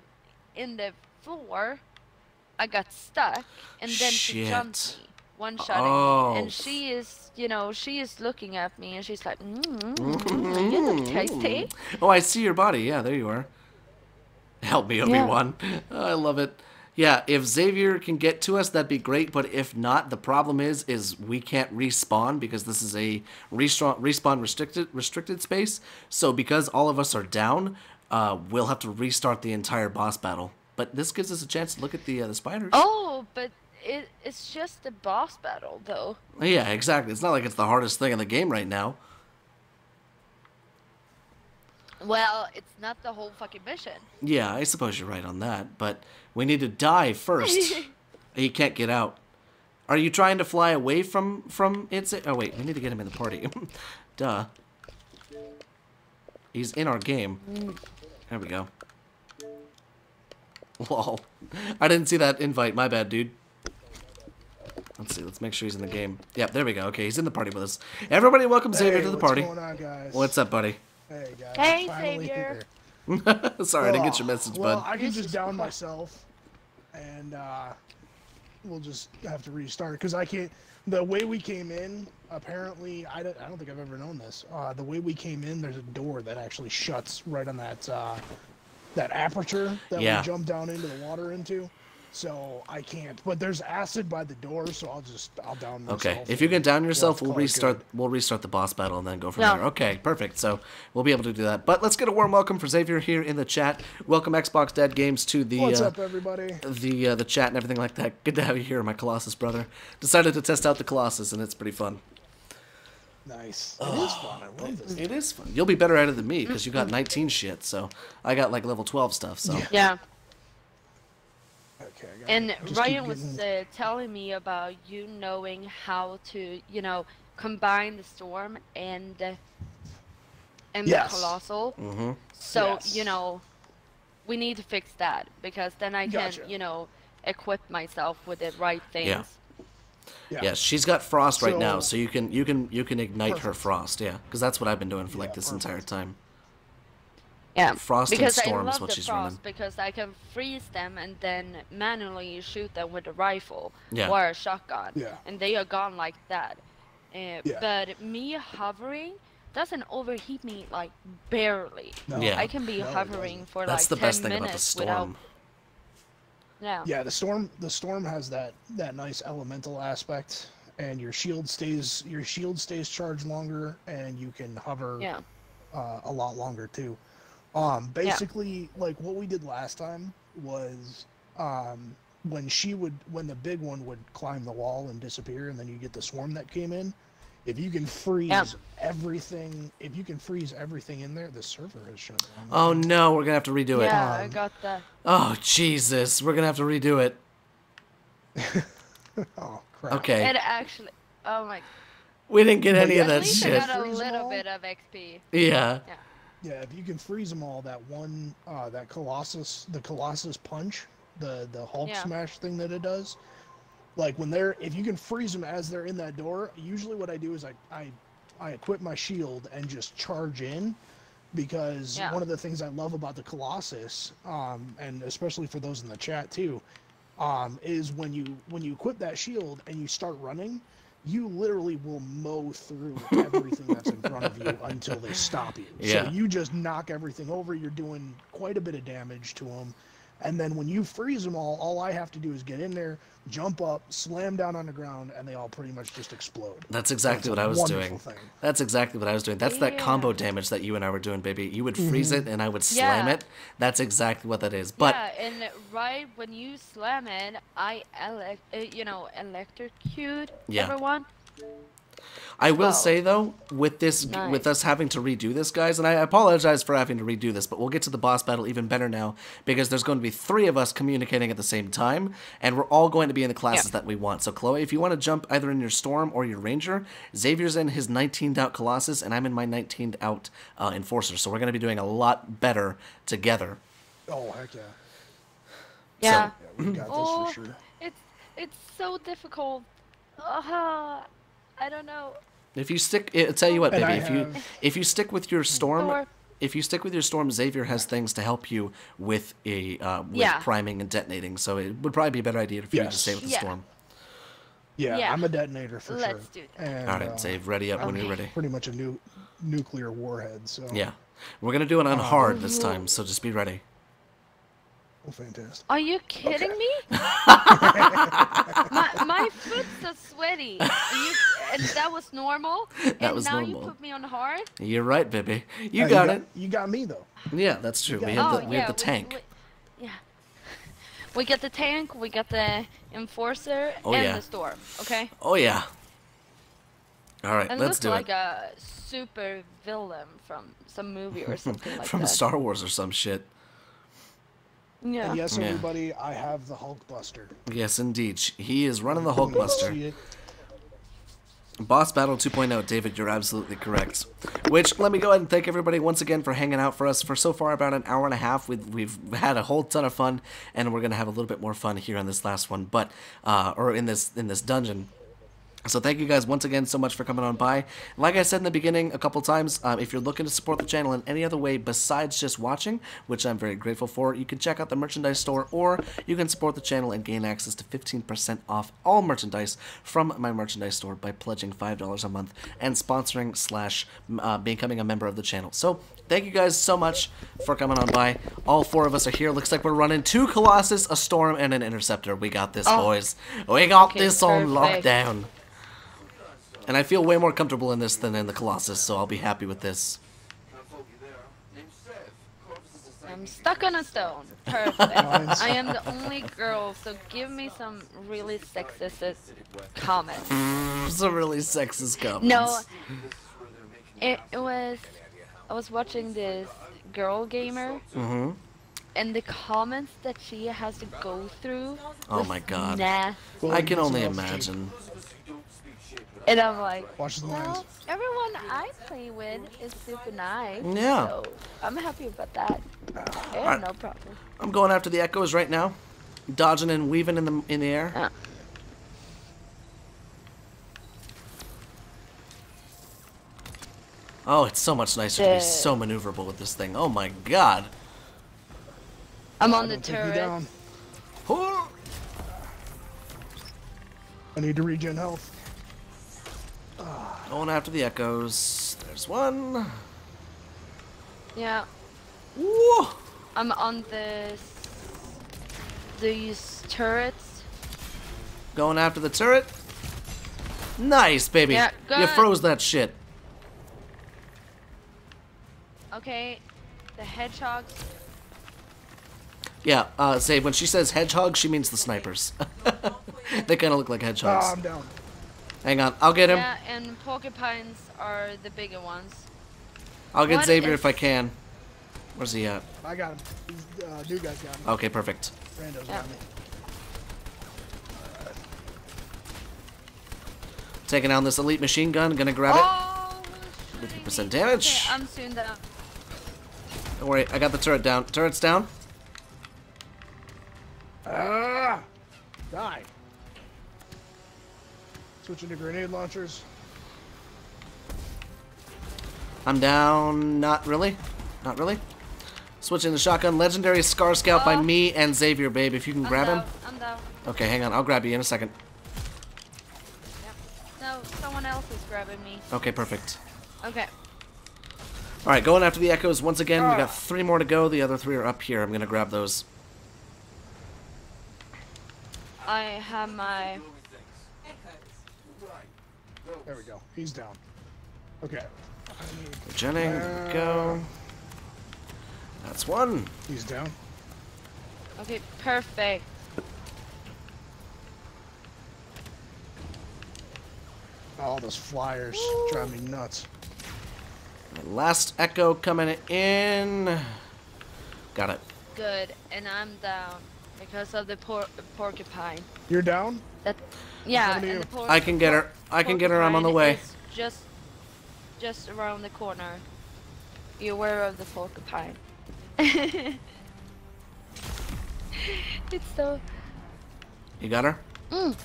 in the floor, I got stuck. And then she jumped me, one shotting Oh. me. And she is, you know, she is looking at me and she's like, mm, mm, you look tasty. Oh, I see your body. Yeah, there you are. Help me, Obi Wan. I love it. Yeah, if Xavier can get to us, that'd be great. But if not, the problem is, is we can't respawn because this is a respawn respawn restricted restricted space. So because all of us are down, uh, we'll have to restart the entire boss battle. But this gives us a chance to look at the uh, the spiders. Oh, but it, it's just a boss battle, though. Yeah, exactly. It's not like it's the hardest thing in the game right now. Well, it's not the whole fucking mission. Yeah, I suppose you're right on that, but we need to die first. he can't get out. Are you trying to fly away from from it? Oh wait, we need to get him in the party. Duh. He's in our game. There we go. Lol. I didn't see that invite. My bad, dude. Let's see. Let's make sure he's in the game. Yep, there we go. Okay, he's in the party with us. Everybody, welcome Xavier Hey, to the what's party. going on, guys? What's up, buddy? Hey, guys. Hey, finally Xavier. here. Sorry, I didn't get Oh, your message, well, bud. I can just down myself, and uh, we'll just have to restart because I can't. The way we came in, apparently, I don't, I don't think I've ever known this. Uh, the way we came in, there's a door that actually shuts right on that uh, that aperture that Yeah. we jumped down into the water into. So I can't. But there's acid by the door, so I'll just I'll down myself. Okay, if you can down yourself, we'll call it restart. good. We'll restart the boss battle and then go from Yeah. there. Okay, perfect. So we'll be able to do that. But let's get a warm welcome for Xavier here in the chat. Welcome Xbox Dead Games to the What's uh, up, everybody? the uh, the chat and everything like that. Good to have you here, my Colossus brother. Decided to test out the Colossus and it's pretty fun. Nice. It is fun. I love this. It is fun. You'll be better at it than me because you got 19 shit. So I got like level 12 stuff. So Yeah. Okay. I And Ryan was getting- uh, telling me about you knowing how to, you know, combine the storm and uh, and Yes. the colossal. hmm So Yes. you know, we need to fix that because then I can, Gotcha. you know, equip myself with the right things. Yeah. Yeah. Yes, she's got frost right now, So- so you can you can you can ignite her frost. Yeah, because that's what I've been doing for like Yeah, this entire time. Yeah. Frost and because Storm I is love what the she's frost running. because I can freeze them and then manually shoot them with a rifle Yeah. or a shotgun. Yeah. And they are gone like that. Uh, Yeah. But me hovering doesn't overheat me like barely. No. Yeah. I can be No, it hovering doesn't. for That's like the best 10 thing about minutes the without. storm. Yeah. Yeah, the storm the storm has that that nice elemental aspect and your shield stays your shield stays charged longer and you can hover Yeah. uh, a lot longer too. Um basically like what we did last time was um when she would when the big one would climb the wall and disappear and then you get the swarm that came in if you can freeze everything if you can freeze everything in there the server has shut down. Oh no, we're gonna have to redo it. Yeah, I Um, got that. Oh Jesus, we're gonna have to redo it. oh crap. Okay, It actually. Oh my. we didn't get But any yeah, of At that least I shit. got a little bit of XP. Yeah. Yeah, if you can freeze them all, that one, uh, that Colossus, the Colossus punch, the the Hulk Yeah. smash thing that it does, like when they're, if you can freeze them as they're in that door, usually what I do is I I, I equip my shield and just charge in, because Yeah. one of the things I love about the Colossus, um, and especially for those in the chat too, um, is when you when you equip that shield and you start running, you literally will mow through everything that's in front of you until they stop you. Yeah. So you just knock everything over. You're doing quite a bit of damage to them. And then when you freeze them all, all I have to do is get in there, jump up, slam down on the ground, and they all pretty much just explode. That's exactly That's what I was doing. thing. That's exactly what I was doing. That's that combo damage that you and I were doing, baby. You would freeze it and I would slam Yeah. it. That's exactly what that is. But yeah, and right when you slam it, I elec- uh, you know, electrocute Yeah. everyone. I will well. say though, with this, with us having to redo this, guys, and I apologize for having to redo this, but we'll get to the boss battle even better now because there's going to be three of us communicating at the same time, and we're all going to be in the classes Yeah. that we want. So, Chloe, if you want to jump either in your storm or your ranger, Xavier's in his 19th out colossus, and I'm in my 19th out uh, enforcer. So we're going to be doing a lot better together. Oh heck yeah! Yeah. Yeah, we got this Oh, for sure. it's it's so difficult. Uh, I don't know. If you stick, I'll tell you what, And baby. If you if you stick with your storm, Or- if you stick with your storm, Xavier has things to help you with a uh, with Yeah. priming and detonating. So it would probably be a better idea for you to stay with the Yeah. storm. Yeah, Yeah. I'm a detonator for Let's sure. do that. And, All right, uh, Zave, ready up when you're ready. pretty much a new nuclear warhead. So Yeah, we're gonna do it on hard this time, so just be ready. Oh, fantastic. Are you kidding me? my my foot's so sweaty. And, you, and that was normal. and was now normal. you put me on hard. You're right, baby. You Uh, got it. You got me though. Yeah, that's true. We got have oh the we yeah, have the tank. We, yeah. We got the tank. We got the enforcer Oh, and yeah. the storm. Okay. Oh yeah. All right, And let's looks do like it. a super villain from some movie or something like From that. Star Wars or some shit. Yeah. And yes, Yeah. everybody, I have the Hulk Buster. Yes, indeed. He is running the Hulkbuster. See it? Boss Battle 2.0, David, you're absolutely correct. Which, let me go ahead and thank everybody once again for hanging out for us for so far about an hour and a half. We've, we've had a whole ton of fun, and we're going to have a little bit more fun here on this last one, but, uh, or in this, in this dungeon. So thank you guys once again so much for coming on by. Like I said in the beginning a couple times, um, if you're looking to support the channel in any other way besides just watching, which I'm very grateful for, you can check out the merchandise store or you can support the channel and gain access to 15% off all merchandise from my merchandise store by pledging $5 a month and sponsoring slash uh, becoming a member of the channel. So thank you guys so much for coming on by. All four of us are here. Looks like we're running two Colossus, a Storm, and an Interceptor. We got this, Oh. boys. We got Okay, this on perfect. lockdown. And I feel way more comfortable in this than in the Colossus, so I'll be happy with this. Can't you there. Name's Sev. Corpus is a I'm stuck on a stone. Perfect. Nice. I am the only girl, so give me some really sexist comments. Some really sexist comments. No, This is where they're making it, it was. I was watching this girl gamer, Mm-hmm. and the comments that she has to go through. Oh my god. Nah. Well, I can only imagine. And I'm like, Watch the well, everyone I play with is super nice. Yeah. So I'm happy about that. I have Alright. no problem. I'm going after the echoes right now. Dodging and weaving in the in the air. Uh. Oh, it's so much nicer to be so maneuverable with this thing. Oh my god. I'm I on the don't take me turret. down. Oh, I need to regen health. Ah. Going after the echoes. There's one. Yeah. Whoa. I'm on this. These turrets. Going after the turret. Nice, baby. Yeah, you froze that shit. Okay. The hedgehogs. Yeah, uh, say when she says hedgehog, she means the snipers. they kind of look like hedgehogs. Ah, I'm down. Hang on, I'll get him. Yeah, and porcupines are the bigger ones. I'll get What Xavier is- if I can. Where's he at? I got him. These uh, new guys got him. Okay, perfect. Rando's Yeah. got me. Taking down this elite machine gun. Gonna grab it. Oh, who's shooting 50% damage. Okay, I'm soon down. Don't worry, I got the turret down. Turret's down. Ah! Die. Switching to grenade launchers. I'm down. Not really. Not really. Switching the shotgun. Legendary Scar Scout by Oh. me and Xavier, babe. If you can I'm grab down. him. I'm down. Okay, hang on. I'll grab you in a second. No, someone else is grabbing me. Okay, perfect. Okay. All right, going after the echoes once again. We Ah. got three more to go. The other three are up here. I'm gonna grab those. I have my. Echoes. There we go. He's down. Okay. Jenning, Uh. go. That's one. He's down. Okay, perfect. All those flyers drive me nuts. Last echo coming in. Got it. Good. And I'm down because of the por- porcupine. You're down? That. Yeah. And you. the I can get her. I can get her. I'm on the way. Just, just around the corner. You aware of the porcupine? it's so. You got her? Mm.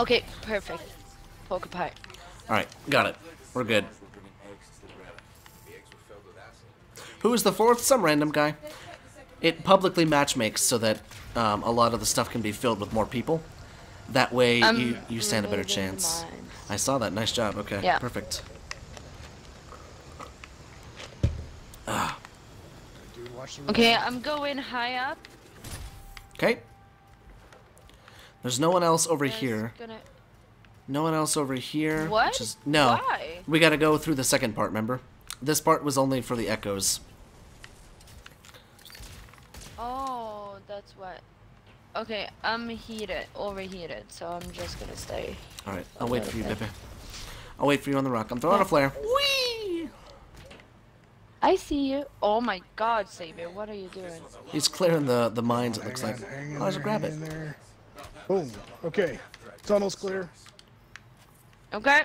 Okay, perfect. Porcupine. All right, got it. We're good. We're bringing eggs instead of rabbit. The eggs were filled with acid. Who is the fourth? Some random guy. It publicly matchmakes so that um, a lot of the stuff can be filled with more people. That way, I'm you you stand a better chance. I saw that. Nice job. Okay. Yeah. Perfect. Okay. I'm going high up. Okay. There's no one else over here. Gonna... No one else over here. What? Which is, no. Why? We got to go through the second part. Remember, this part was only for the echoes. Oh, that's what. Okay, I'm heated, overheated, so I'm just gonna stay. All right, I'll wait for you, Okay. Bippy. I'll wait for you on the rock. I'm throwing a flare. Whee! I see you. Oh my God, Xavier, what are you doing? He's clearing the the mines. It looks Hang like. on, hang in I'll just grab it. Boom. Okay. Tunnel's clear. Okay,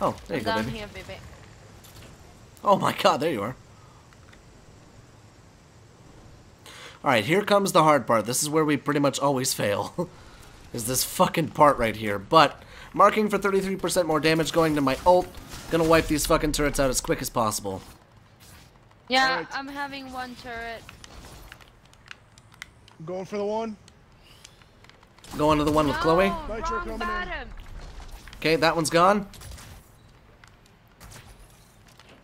Oh, there I'm you go, down baby. here, baby. Oh my God, there you are. All right, here comes the hard part. This is where we pretty much always fail. is this fucking part right here. But marking for 33% more damage going to my ult. Gonna wipe these fucking turrets out as quick as possible. Yeah, Alright. I'm having one turret. Going for the one. Going to the one with Chloe. Nitro wrong coming bottom. Okay, that one's gone.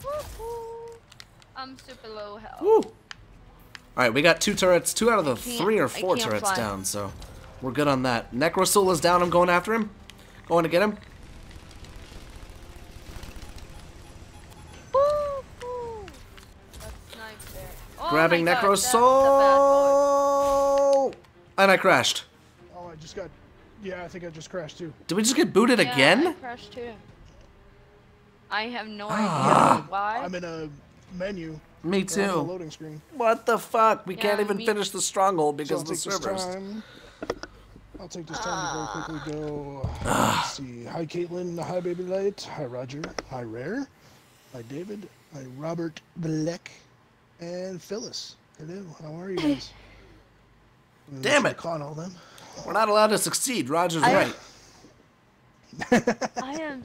Woo-hoo. I'm super low health. Woo! Alright, we got two turrets, two out of the three or four turrets fly. down, so we're good on that. Necrosula's down, I'm going after him. Going to get him. Woo-hoo. That's nice. Oh Grabbing my God, Necro that's the bad boy. Soul! And I crashed. Oh, I just got. Yeah, I think I just crashed too. Did we just get booted Yeah, I again? crashed too. I have no Ah. idea why. I'm in a menu. Me or on the too. loading screen. What the fuck? We can't even me- finish the stronghold So because I'll of the take this servers. time. I'll take this time to very quickly go. Ah. Let's see. Hi, Caitlin. Hi, Baby Light. Hi, Roger. Hi, Rare. Hi, David. Hi, Robert Black. And Phyllis. Hello. How are you guys? Damn it. to Con all them. We're not allowed to succeed. Roger's I- right. I am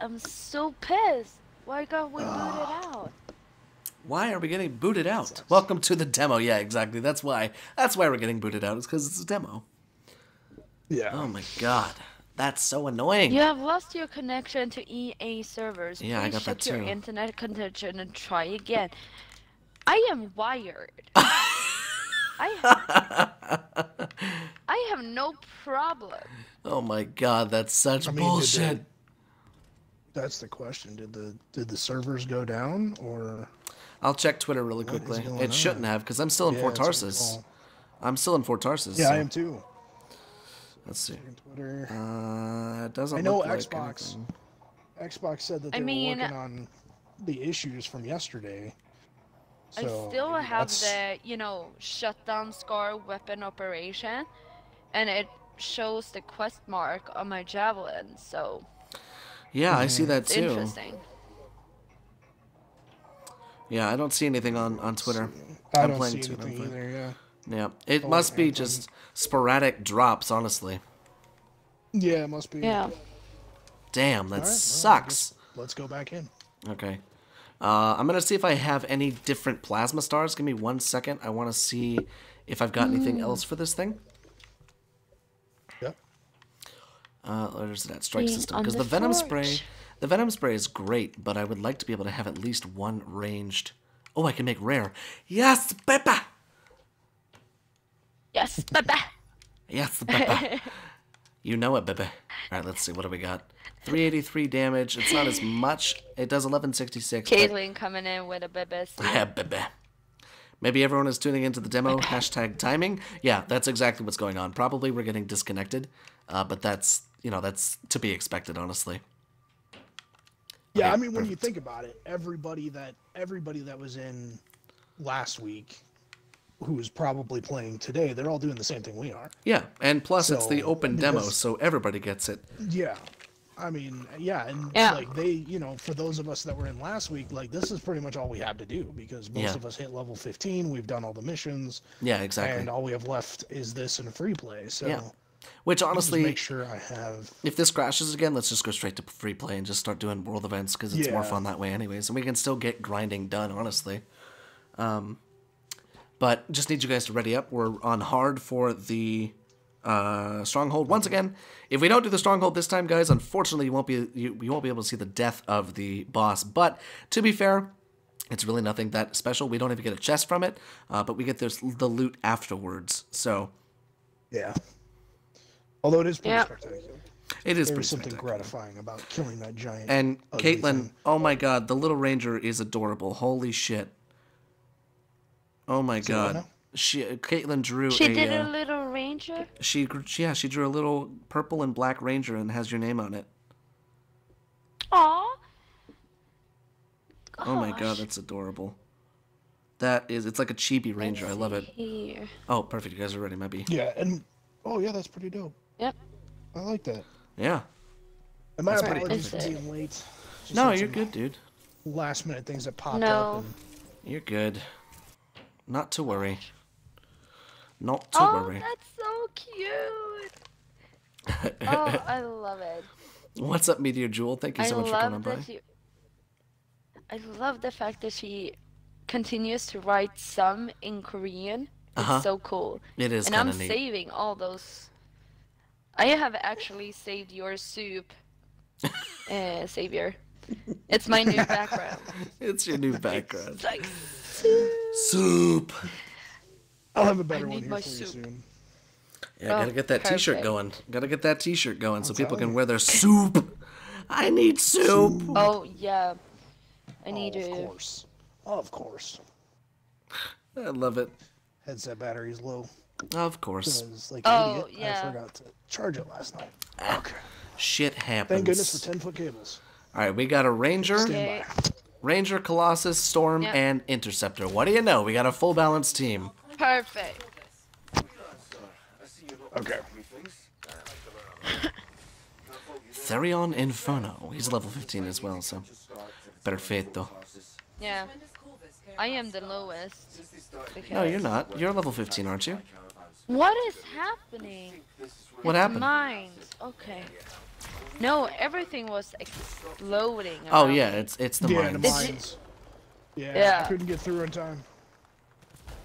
I'm so pissed. Why got we booted Ah. out? Why are we getting booted out? Welcome to the demo. Yeah, exactly. That's why. That's why we're getting booted out. It's because it's a demo. Yeah. Oh my god, that's so annoying. You have lost your connection to EA servers. Yeah, I Please got that check your internet connection and try again. I am wired. I have, I have no problem. Oh my god, that's such I mean, bullshit. they- That's the question. Did the did the servers go down or? I'll check Twitter really quickly. going It shouldn't have because I'm still in Yeah, Fort that's what I Tarsis. I'm still in Fort Tarsis. Yeah, so- I am too. Let's see. Twitter. Uh, it doesn't I know look like Xbox. anything. Xbox said that I they mean- were working on the issues from yesterday. I still maybe have that's- the, you know, shutdown scar weapon operation, and it shows the quest mark on my javelin, so Yeah, I see that too. interesting. Yeah, I don't see anything on on Twitter. I I'm don't playing see too, anything playing. either. Yeah. Yeah, it Oh, must be Anthem. just sporadic drops, honestly. Yeah, it must be. Yeah. Damn, that Alright, well, I sucks. guess Let's go back in. Okay. Uh, I'm gonna see if I have any different plasma stars. Give me one second. I want to see if I've got Mm. anything else for this thing. Yep. Uh, where's that strike Being system? Because the the venom spray, the venom spray is great, but I would like to be able to have at least one ranged. Oh, I can make rare. Yes, Peppa. Yes, baba. Yes, Peppa. you know it, baby. All right, let's see. What do we got? 383 damage. It's not as much. It does 1166. Caitlyn coming in with a bibis. Yeah, baby. Maybe everyone is tuning into the demo. Hashtag timing. Yeah, that's exactly what's going on. Probably we're getting disconnected, uh, but that's you know that's to be expected, honestly. Yeah, Okay, I mean, when you think about it, everybody that everybody that was in last week, who is probably playing today, they're all doing the same thing we are. Yeah, and plus it's the So, open demo, because- so everybody gets it. Yeah. I mean, yeah, and Yeah. like they, you know, for those of us that were in last week, like this is pretty much all we have to do because most Yeah. of us hit level 15, we've done all the missions, Yeah, exactly. and all we have left is this and free play. So Yeah. Which honestly, make sure I have. if this crashes again, let's just go straight to free play and just start doing world events because it's more fun that way, anyways. And we can still get grinding done, honestly. Um, but just need you guys to ready up. We're on hard for the uh, stronghold once again. If we don't do the stronghold this time, guys, unfortunately, you won't be you, you won't be able to see the death of the boss. But to be fair, it's really nothing that special. We don't even get a chest from it, uh, but we get this the loot afterwards. So Yeah. Although it is pretty Yeah. spectacular. it is There pretty something spectacular. gratifying about killing that giant. And ugly Caitlyn, thing. oh my god, the little ranger is adorable. Holy shit. Oh my Say god. She Caitlyn drew She a, did uh, a little ranger. she gr- yeah, she drew a little purple and black ranger and has your name on it. Aw. Oh my god, that's adorable. That is it's like a chibi ranger. I love it. Here. Oh, perfect. You guys are ready, maybe. Yeah, and oh yeah, that's pretty dope. Yep. I like that. Yeah. And my That's pretty apologies for being late. Just No, you're good, dude. Last minute things that popped No. up. And, You're good. Not to worry. Not to Oh, worry. that's so cute. Oh, I love it. What's up, Meteor Jewel? Thank you I so much for coming love by. that she. I love the fact that she continues to write some in Korean. It's Uh-huh. so cool. It is and I'm neat. saving all those. I have actually saved your soup, uh, Xavier. It's my new background. It's your new background. It's like Soup. I'll have a better one need here my for you soup. soon. Yeah, gotta Oh, get that T-shirt going. Gotta get that T-shirt going so people can wear their soup. I need soup. Oh yeah, I need oh, of to. course. Of course. I love it. Headset battery's low. Of course. Because, like Oh, idiot, yeah. I forgot to charge it last night. Ah, okay. Shit happens. Thank goodness for 10 foot cables. All right, we got a Ranger, Stand Okay. By. Ranger, Colossus, Storm, Yeah. and Interceptor. What do you know? We got a full balanced team. Perfect. I see you look Okay. me things. I like to learn Therion Inferno. He's level 15 as well, so perfetto. Yeah, I am the lowest. No, you're not. You're level 15, aren't you? What is happening? What happened? Mines. Okay. No, everything was exploding. Oh around yeah, it's it's the yeah, mines. the mines. Yeah, Yeah. I couldn't get through in time.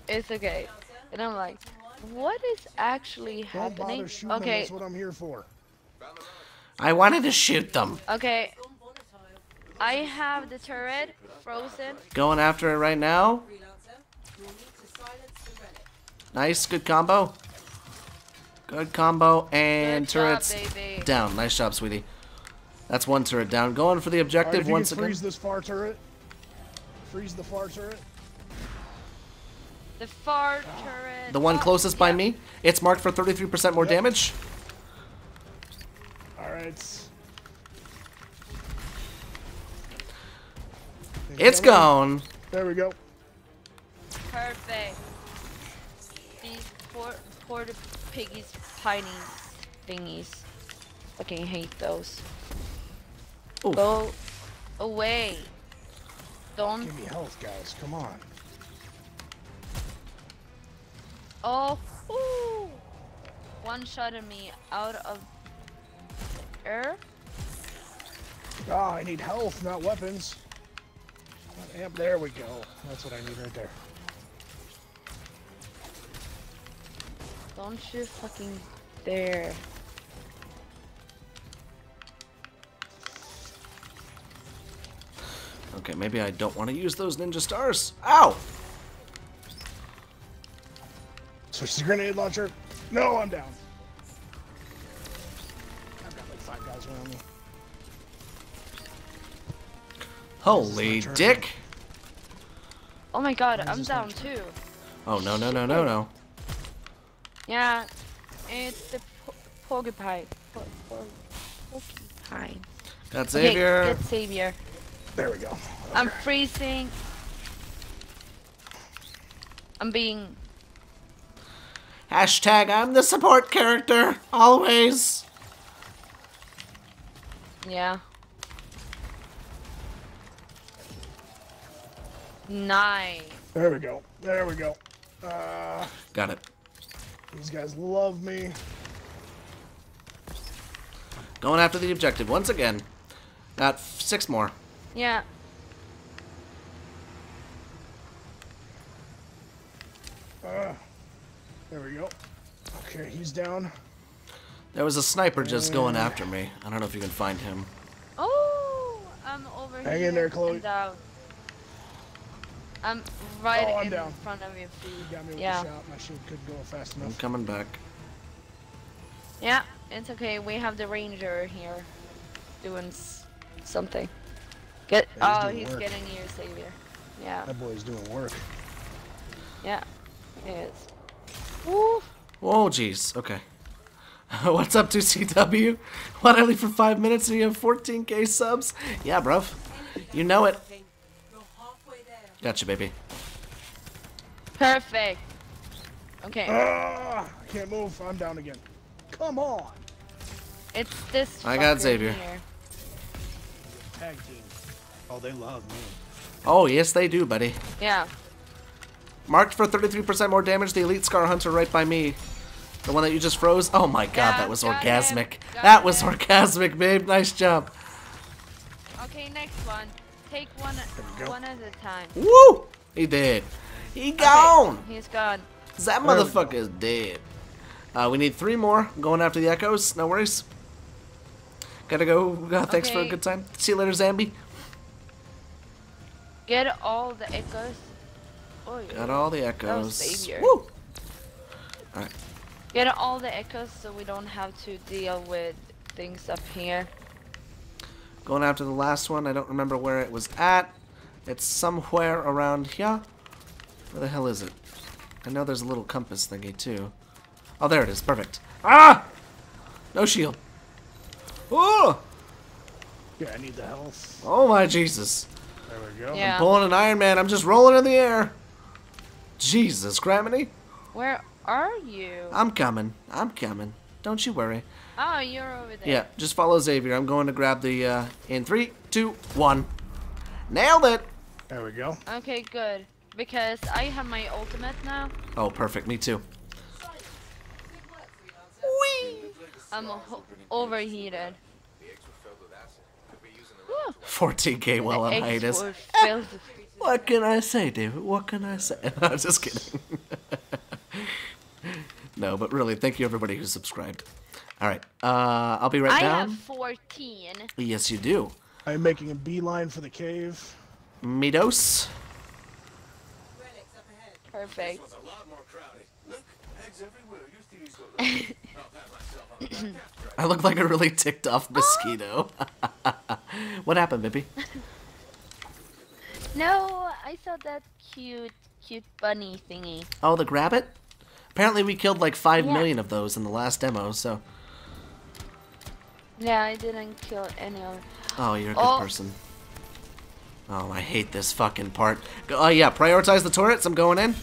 It's okay. And I'm like, what is actually Don't happening? bother them. Okay, That's what I'm here for. I wanted to shoot them. okay. I have the turret frozen. Going after it right now. Freelancer, you'll need to silence the relic. Nice, good combo. Good combo and Good turrets baby. down. Nice job, sweetie. That's one turret down. Going for the All right, objective if you once can again. freeze this far turret. Freeze the far turret. The far turret. The one Oh, closest by yeah. me. It's marked for 33% more Yep. damage. All right. It's Incoming. gone. There we go. Perfect. These poor, poor piggies, tiny thingies. Fucking hate those. Oof. Go away. Don't. Give me health, guys. Come on. Oh. Ooh. One shot at me out of air. Ah, I need health, not weapons. Amp, there we go. That's what I need right there. Don't you fucking dare. Okay, maybe I don't want to use those ninja stars. Ow! Switch to grenade launcher. No, I'm down. I've got like five guys around me. Holy dick! Oh my god, I'm down too. Oh no no no no no! Yeah, it's the po- porcupine. Po- po- porcupine. Got Okay, get Xavier. There we go. I'm freezing. I'm being. Hashtag I'm the support character always. Yeah. Nice. There we go. There we go. Uh, Got it. These guys love me. Going after the objective once again. Got six more. Yeah. Uh, there we go. Okay, he's down. There was a sniper just going after me. I don't know if you can find him. Oh, I'm over Hang here. in there, Chloe. I'm down. I'm right Oh, I'm in down. front of you. He got me with Yeah. shot. My shield couldn't go fast I'm coming back. Yeah, it's okay. We have the ranger here doing s- something. Get. Yeah, he's oh, he's work. getting you, Xavier. Yeah, That boy's doing work. yeah, he is. Woo! Whoa, jeez. Okay. What's up, 2CW? What, only for five minutes and you have 14k subs? Yeah, bruv. You know it. You're halfway there. Gotcha, baby. Perfect. Okay, ah, I can't move. I'm down again. Come on. it's this. I got fucker Xavier. Here. Tag team. Oh, they love me. Oh, yes, they do, buddy. Yeah. Marked for 33% more damage, the Elite Scar Hunter right by me. The one that you just froze? Oh my god, Yeah, that was orgasmic. got That was orgasmic, babe. Nice job. Okay, next one. Take one we go. one at a time. Woo! He did. He gone. Okay, he's gone. That There motherfucker is dead. Uh, we need three more. Going after the echoes. No worries. Gotta go. Uh, thanks for a good time. See you later, Zambi. Get all the echoes. Oh, Got all the echoes. Xavier. Woo! Get all the echoes so we don't have to deal with things up here. Going after the last one. I don't remember where it was at. It's somewhere around here. Where the hell is it? I know there's a little compass thingy too. Oh, there it is. Perfect. Ah! No shield. Oh! Yeah, I need the health. Oh my Jesus. There we go. Yeah. I'm pulling an Iron Man. I'm just rolling in the air. Jesus, Graminy. Where are you? I'm coming. I'm coming. Don't you worry. Oh, you're over there. Yeah, just follow Xavier. I'm going to grab the, uh, in three, two, one. Nailed it! There we go. Okay, good. Because I have my ultimate now. Oh, perfect. Me too. Whee! I'm overheated. The eggs were filled with acid. Could be using the Woo! 14k while on Eggs hiatus. What can I say, David? What can I say? I'm just kidding. no, but really, thank you everybody who subscribed. All right, uh, I'll be right I down. have 14. Yes, you do. I'm making a beeline for the cave. Midos. Relics up ahead. Perfect. was a lot more crowded. Look, eggs everywhere. Used to use. I'll pat myself on the back after I I look like a really ticked off mosquito. what happened, Bippy? No, I saw that cute, cute bunny thingy. Oh, the grab it? Apparently, we killed like five Yeah. million of those in the last demo. So, Yeah, I didn't kill any of them. oh, you're a good Oh. person. Oh, I hate this fucking part. Go, oh yeah, prioritize the turrets. I'm going in.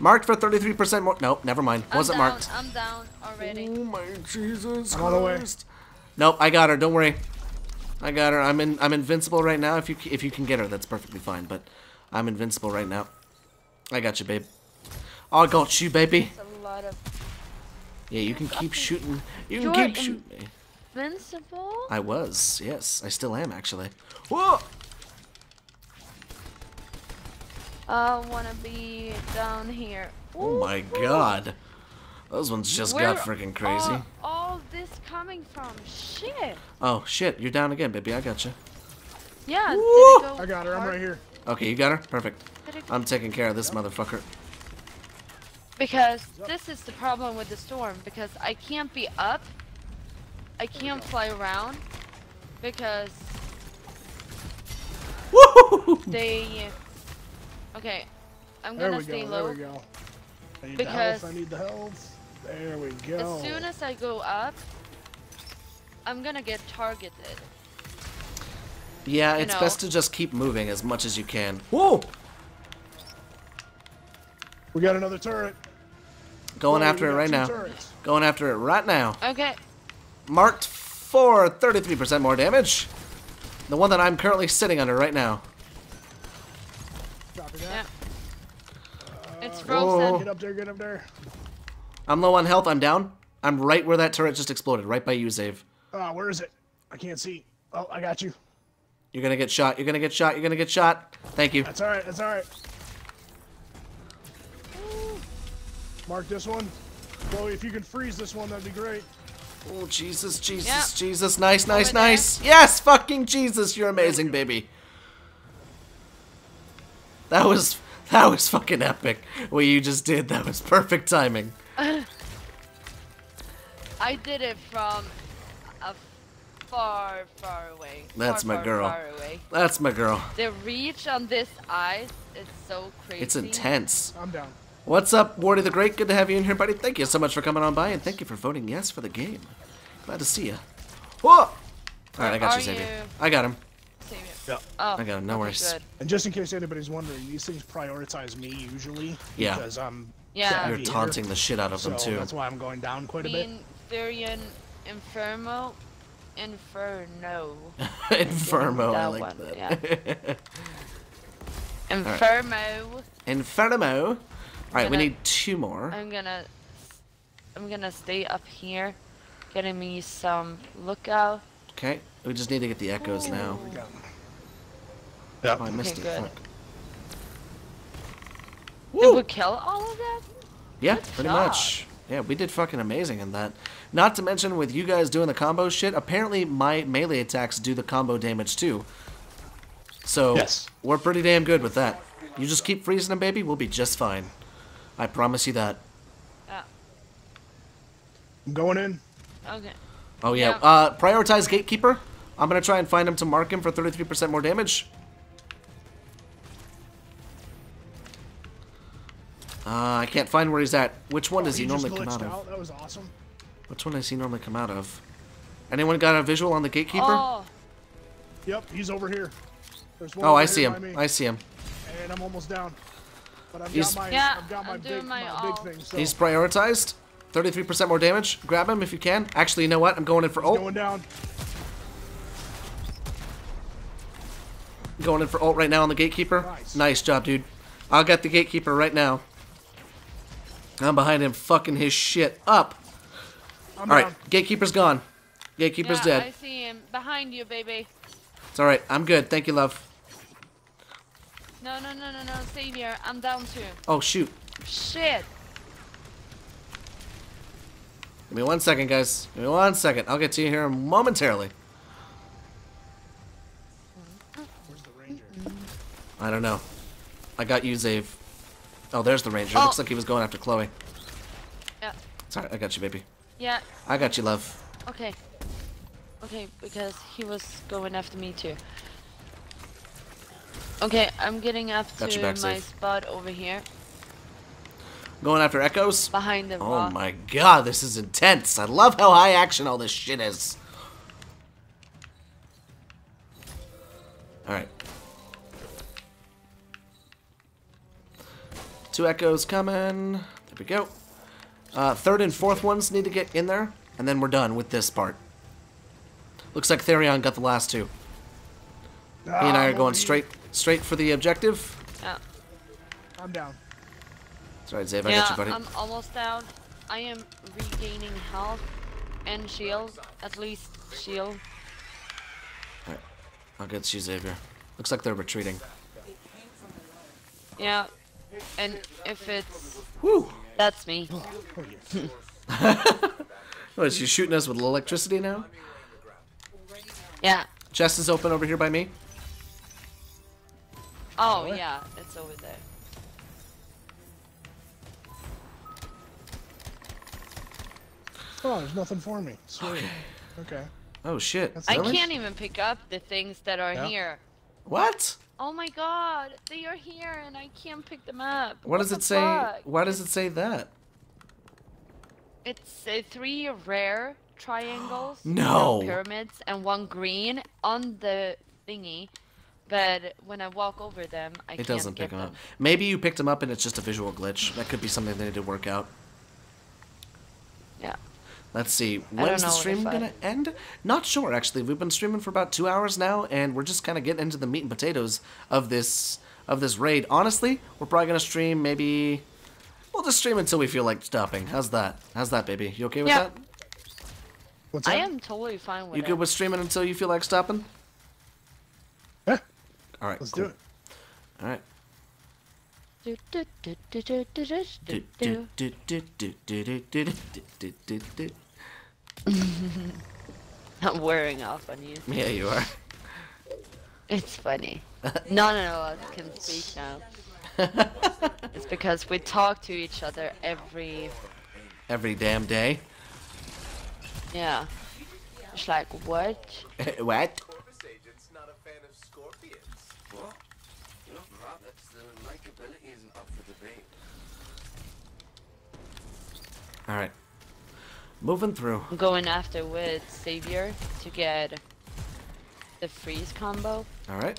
Marked for 33% more. Nope, never mind. I'm Wasn't down, marked. I'm down already. Oh my Jesus I'm on the way. Christ. Nope, I got her. Don't worry. I got her. I'm in. I'm invincible right now. If you if you can get her, that's perfectly fine. But I'm invincible right now. I got you, babe. I got you, baby. It's a lot of Yeah, you can keep shooting. You can You're keep shooting me. Invincible. I was. Yes, I still am actually. Whoa! I wanna be down here. Oh my God. Those ones just got freaking crazy. Are all this coming from? Shit. Oh shit, you're down again, baby. I got you. Yeah. Did it go I got her. I'm right here. Okay, you got her. Perfect. I'm taking care of this motherfucker. Because this is the problem with the storm. Because I can't be up. I can't fly around. Because Woo! they. Okay, I'm There gonna we stay go. low. There we go. I need Because- the health. I need the health. There we go. As soon as I go up, I'm gonna get targeted. Yeah, you it's know. best to just keep moving as much as you can. Whoa! we got another turret. Going Whoa, after it right now. turrets. Going after it right now. Okay. Marked for 33% more damage. The one that I'm currently sitting under right now. Yeah. that. It's Whoa. frozen. Get up there. Get up there. I'm low on health. I'm down. I'm right where that turret just exploded. Right by you, Zave. Ah, where is it? I can't see. Oh, I got you. You're gonna get shot. You're gonna get shot. You're gonna get shot. Thank you. That's all right. That's all right. Mark this one. Chloe, if you can freeze this one, that'd be great. Oh, Jesus, Jesus, Yeah. Jesus. Nice, nice, Over there. nice. Yes, fucking Jesus. You're amazing, baby. That was, that was fucking epic. What you just did. That was perfect timing. I did it from a far, far away. That's far, my far, girl. Far away. That's my girl. The reach on this ice is so crazy. It's intense. I'm down. What's up, Wardy the Great? Good to have you in here, buddy. Thank you so much for coming on by, and thank you for voting yes for the game. Glad to see you. Whoa! All right, I got you, Xavier. you- I got him. Save it. Yeah. Oh, I got him, no okay, worries. Good. And just in case anybody's wondering, these things prioritize me usually. Yeah. Because I'm. Yeah. You're taunting the shit out of So them too. that's why I'm going down quite a bit. Mean Therian Infermo. Inferno. Infermo, I like one, that. Infermo. Infermo. All right, we gonna- need two more. I'm gonna I'm gonna stay up here, getting me some lookout. Okay, we just need to get the echoes now. Yeah. Oh, I missed Okay, it. good. Did we kill all of them? Yeah, Good pretty job. much. Yeah, we did fucking amazing in that. Not to mention with you guys doing the combo shit, apparently my melee attacks do the combo damage too. So Yes. we're pretty damn good with that. You just keep freezing them, baby, we'll be just fine. I promise you that. Yeah. I'm going in. Okay. Oh yeah. Yeah. Uh, prioritize gatekeeper. I'm gonna try and find him to mark him for 33% more damage. Uh, I can't find where he's at. Which one Oh, does he, just normally come out glitched of? That was awesome. Which one does he normally come out of? Anyone got a visual on the gatekeeper? Oh, Yep, he's over here. There's one Oh, over I see him. I see him. And I'm almost down. But I've He's- got my, Yeah, I've got my big, my my big thing. So He's prioritized. 33% more damage. Grab him if you can. Actually, you know what? I'm going in for ult. going down. Going in for ult right now on the gatekeeper. Nice. Nice job, dude. I'll get the gatekeeper right now. I'm behind him, fucking his shit up. I'm All down. right, gatekeeper's gone. Gatekeeper's yeah, I dead. see him behind you, baby. It's all right. I'm good. Thank you, love. No, no, no, no, no, Xavier, I'm down too. Oh shoot. Shit. Give me one second, guys. Give me one second. I'll get to you here momentarily. Where's the ranger? I don't know. I got you, Zave. Oh, there's the ranger. Oh. Looks like he was going after Chloe. Yeah, Sorry, I got you, baby. yeah, I got you, love. okay. Okay, because he was going after me too. Okay, I'm getting up Got to back my safe. spot over here, Going after echoes. behind the Oh rock. my god, this is intense. I love how high action all this shit is. Alright. Two echoes coming. There we go. Uh, third and fourth ones need to get in there, and then we're done with this part. Looks like Therion got the last two. He and I are going straight straight for the objective. Yeah, I'm down. Sorry, Zave, I yeah got you, buddy. I'm almost down. I am regaining health and shield, at least shield. Alright. I'll get you, Xavier. Looks like they're retreating. Yeah, and if it's Whew! that's me. Oh, yes. What, is she shooting us with electricity now? Yeah. Chest is open over here by me. Oh yeah, it's over there. oh, there's nothing for me. Sweet. Okay. Oh shit. That's I Really? can't even pick up the things that are Yeah. here. What? Oh my god, they are here and I can't pick them up. What, does it say? fuck? Why does it say that? It's uh, three rare triangles, No. no pyramids, and one green on the thingy. But when I walk over them, I It can't doesn't get pick them them. up. Maybe you picked them up and it's just a visual glitch. That could be something they need to work out. Yeah. Let's see. When's the stream gonna end? Not sure actually. We've been streaming for about two hours now, and we're just kind of getting into the meat and potatoes of this of this raid. Honestly, we're probably gonna stream maybe. We'll just stream until we feel like stopping. How's that? How's that, baby? You okay with Yeah. that? What's I that? am totally fine with You it. good with streaming until you feel like stopping? All right. Let's cool. do it. All right. I'm wearing off on you. Yeah, you are. It's funny. None of us can speak now. it's because we talk to each other every... Every damn day? Yeah. It's like, what? what? The likability isn't up for debate. All right. Moving through. I'm going after with Xavier to get the freeze combo. All right.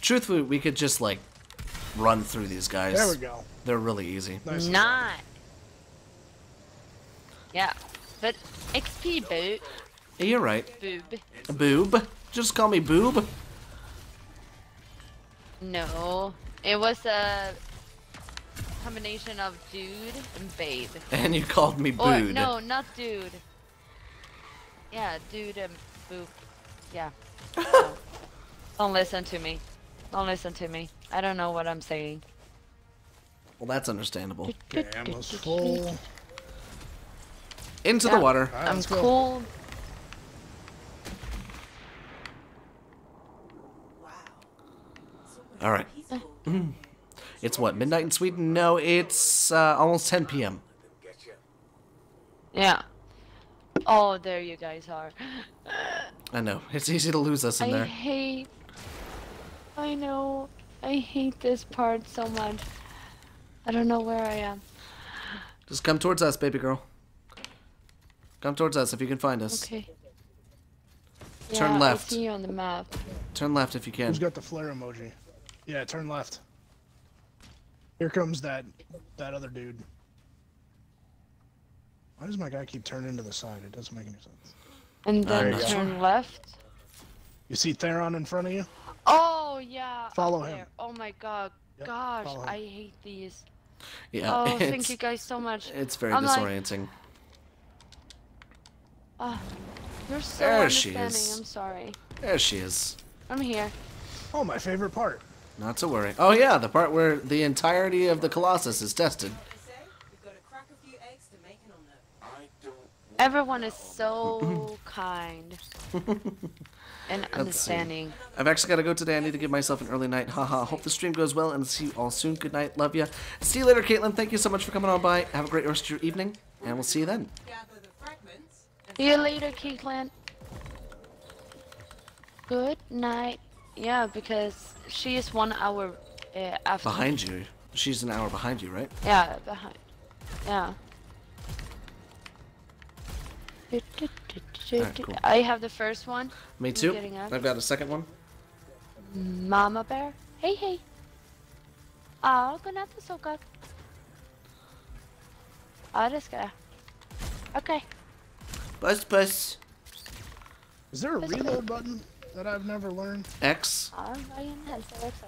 Truthfully, we could just like run through these guys. There we go. They're really easy. Nice. Not. Yeah, but XP boot Yeah, You're right. boob. Boob. Just call me Boob. No, it was a combination of dude and babe. And you called me Or no, not dude. Yeah, dude and boop. Yeah. No. Don't listen to me. Don't listen to me. I don't know what I'm saying. Well, that's understandable. Okay, ammo's full. Into Yeah. the water. Alright, I'm let's go. cool. All right. Peaceful. It's what midnight in Sweden? No, it's uh, almost 10 p.m. Yeah. Oh, there you guys are. I know it's easy to lose us in I there. I hate. I know. I hate this part so much. I don't know where I am. Just come towards us, baby girl. Come towards us if you can find us. Okay. Turn yeah, left. I see you on the map. Turn left if you can. Who's got the flare emoji? Yeah, turn left. Here comes that that other dude. Why does my guy keep turning to the side? It doesn't make any sense. And then not turn left. You see Theron in front of you? Oh yeah. Follow him. there. Oh my god. Yep, Gosh. I hate these. Yeah, oh, thank you guys so much. it's very I'm like- disorienting. Ah, you're so There she understanding. is. I'm sorry. There she is. I'm here. Oh, my favorite part. Not to worry. Oh yeah, the part where the entirety of the Colossus is tested. They say we've got to crack a few eggs to make an omelette. I don't. Everyone is so kind and understanding. I've actually got to go today. I need to give myself an early night. Haha. Hope the stream goes well and see you all soon. Good night. Love ya. See you later, Caitlin. Thank you so much for coming on by. Have a great rest of your evening, and we'll see you then. Gather the fragments See you later, Caitlin. Good night. Yeah, because she is one hour uh, after. Behind you. She's an hour behind you, right? Yeah, behind. Yeah. Alright, cool. I have the first one. Me too. I've got a second one. Mama bear. Hey, hey. Ja, godnatt socker. Ja, det ska jag. Okej. Buzz, buzz. Is there a reload button that I've never learned? X. Ja, Ryan hälsar också.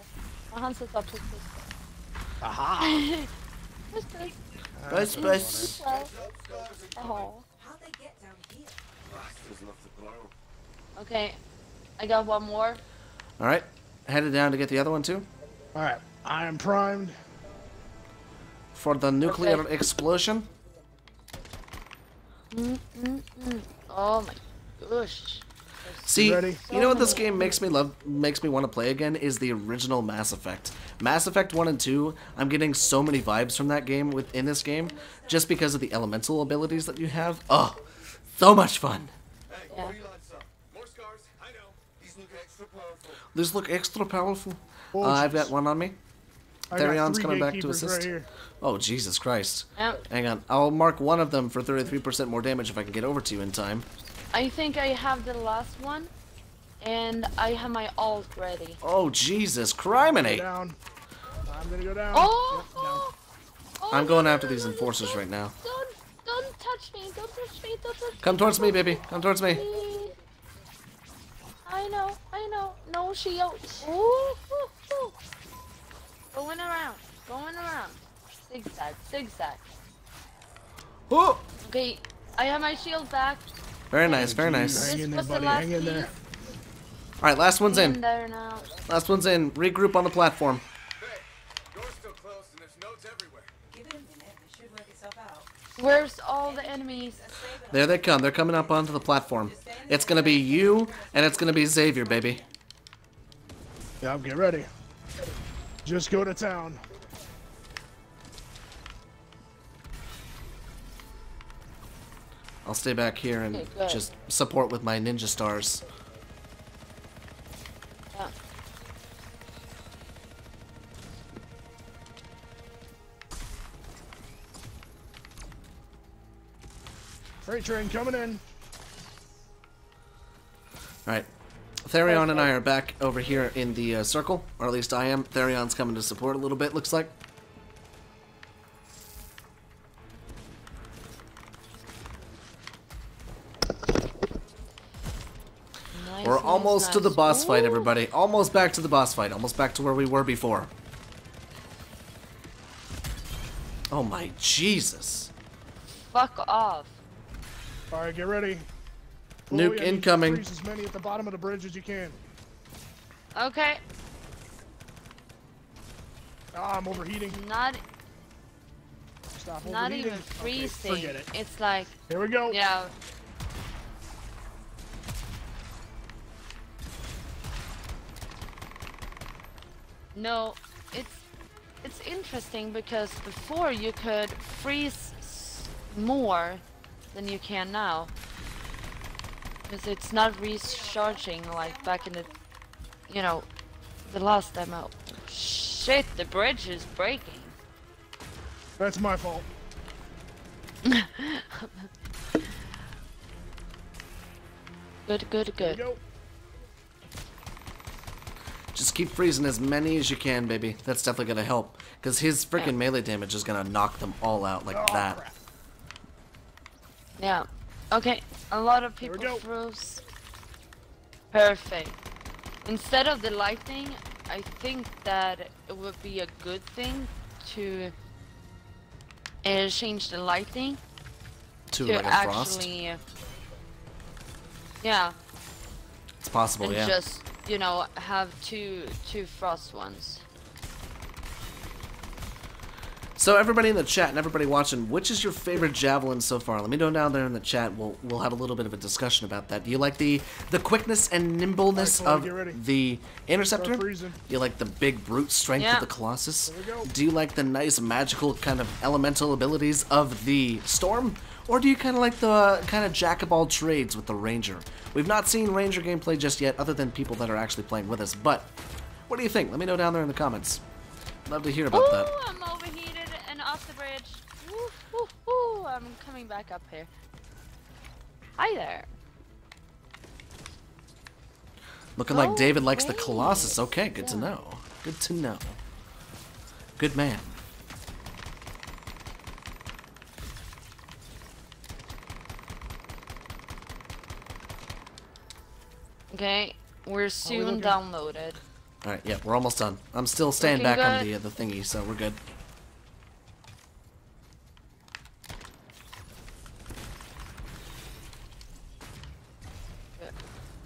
Och han sätter upp sitt Aha! Puss, puss. Buzz, buzz. Well. Jaha. how'd they get down here? Bastards love to blow. Okay, I got one more. All right. Headed down to get the other one too. Alright, I am primed. For the nuclear Perfect. explosion. Mm, mm, mm. Oh my gosh. See, ready? you know what this game makes me love, makes me want to play again is the original Mass Effect. Mass Effect 1 and 2, I'm getting so many vibes from that game within this game, just because of the elemental abilities that you have. Oh, so much fun. Yeah. what do you lads say? More scars? I know. These look extra powerful. These look extra powerful. Oh, Uh, I've got one on me. I Therion's coming back to assist. Right. Oh, Jesus Christ. Yeah, Hang on. I'll mark one of them for 33% more damage if I can get over to you in time. I think I have the last one. And I have my ult ready. Oh, Jesus Go Criminate. down. I'm gonna go down. Oh! Yep, down. oh, I'm going no, after no, these no, no, enforcers no. right now. Don't, don't touch me. Don't touch me. Don't touch Come towards me, baby. Come towards me. me. I know, I know. No shield. Ooh, ooh, ooh. Going around, going around. Zigzag, zigzag. Oh! Okay, I have my shield back. Very nice, very Hang nice. in there, buddy. Hang in there. Alright, last one's In in. there now. Last one's in. Regroup on the platform. Door's still closed and there's notes everywhere. Give it a minute. It should work itself out. Where's all the enemies? There they come. They're coming up onto the platform. It's gonna be you, and it's gonna be Xavier, baby. Yep, get ready. Just go to town. I'll stay back here and Okay, just support with my ninja stars. Yeah. Freight train coming in. Alright. Therion and I are back over here in the uh, circle, or at least I am. Therion's coming to support a little bit, looks like. We're almost to the nice. boss fight, everybody. Almost back to the boss fight. Almost back to where we were before. Oh my Jesus. Fuck off. All right, get ready. Nuke Chloe, I need you to incoming. Freeze as many at the bottom of the bridge as you can. Okay. Ah, I'm overheating. Not Stop not overheating. even Okay, freezing. forget it. It's like Here we go. yeah. No, it's it's interesting because before you could freeze more than you can now. Because it's not recharging like back in the, you know, the last demo. Oh, shit, the bridge is breaking. That's my fault. Good, good, good. Go. Just keep freezing as many as you can, baby. That's definitely gonna help. Because his freaking Yeah. melee damage is gonna knock them all out like Oh, that. crap. Yeah. Okay, a lot of There we people go. froze. Perfect. Instead of the lightning, I think that it would be a good thing to uh, change the lightning To to like a frost. actually, uh, yeah, It's possible, and yeah. just you know have two two frost ones. So everybody in the chat and everybody watching, which is your favorite javelin so far? Let me know down there in the chat. We'll we'll have a little bit of a discussion about that. Do you like the the quickness and nimbleness Alright, Chloe, get of the interceptor? Do you like the big brute strength Yeah. of the Colossus? There we go. Do you like the nice magical kind of elemental abilities of the Storm? Or do you kind of like the kind of jack of all trades with the Ranger? We've not seen Ranger gameplay just yet, other than people that are actually playing with us. But what do you think? Let me know down there in the comments. Love to hear about Ooh, that. I'm overheated and off the bridge. Woo, woo, woo. I'm coming back up here. Hi there. Looking like Oh, David likes the. Oh, Colossus. Okay, good to know. Good to know. Good man. Okay, we're soon looking? downloaded. All right, yeah, we're almost done. I'm still staying Looking back on the uh, the thingy, so we're good.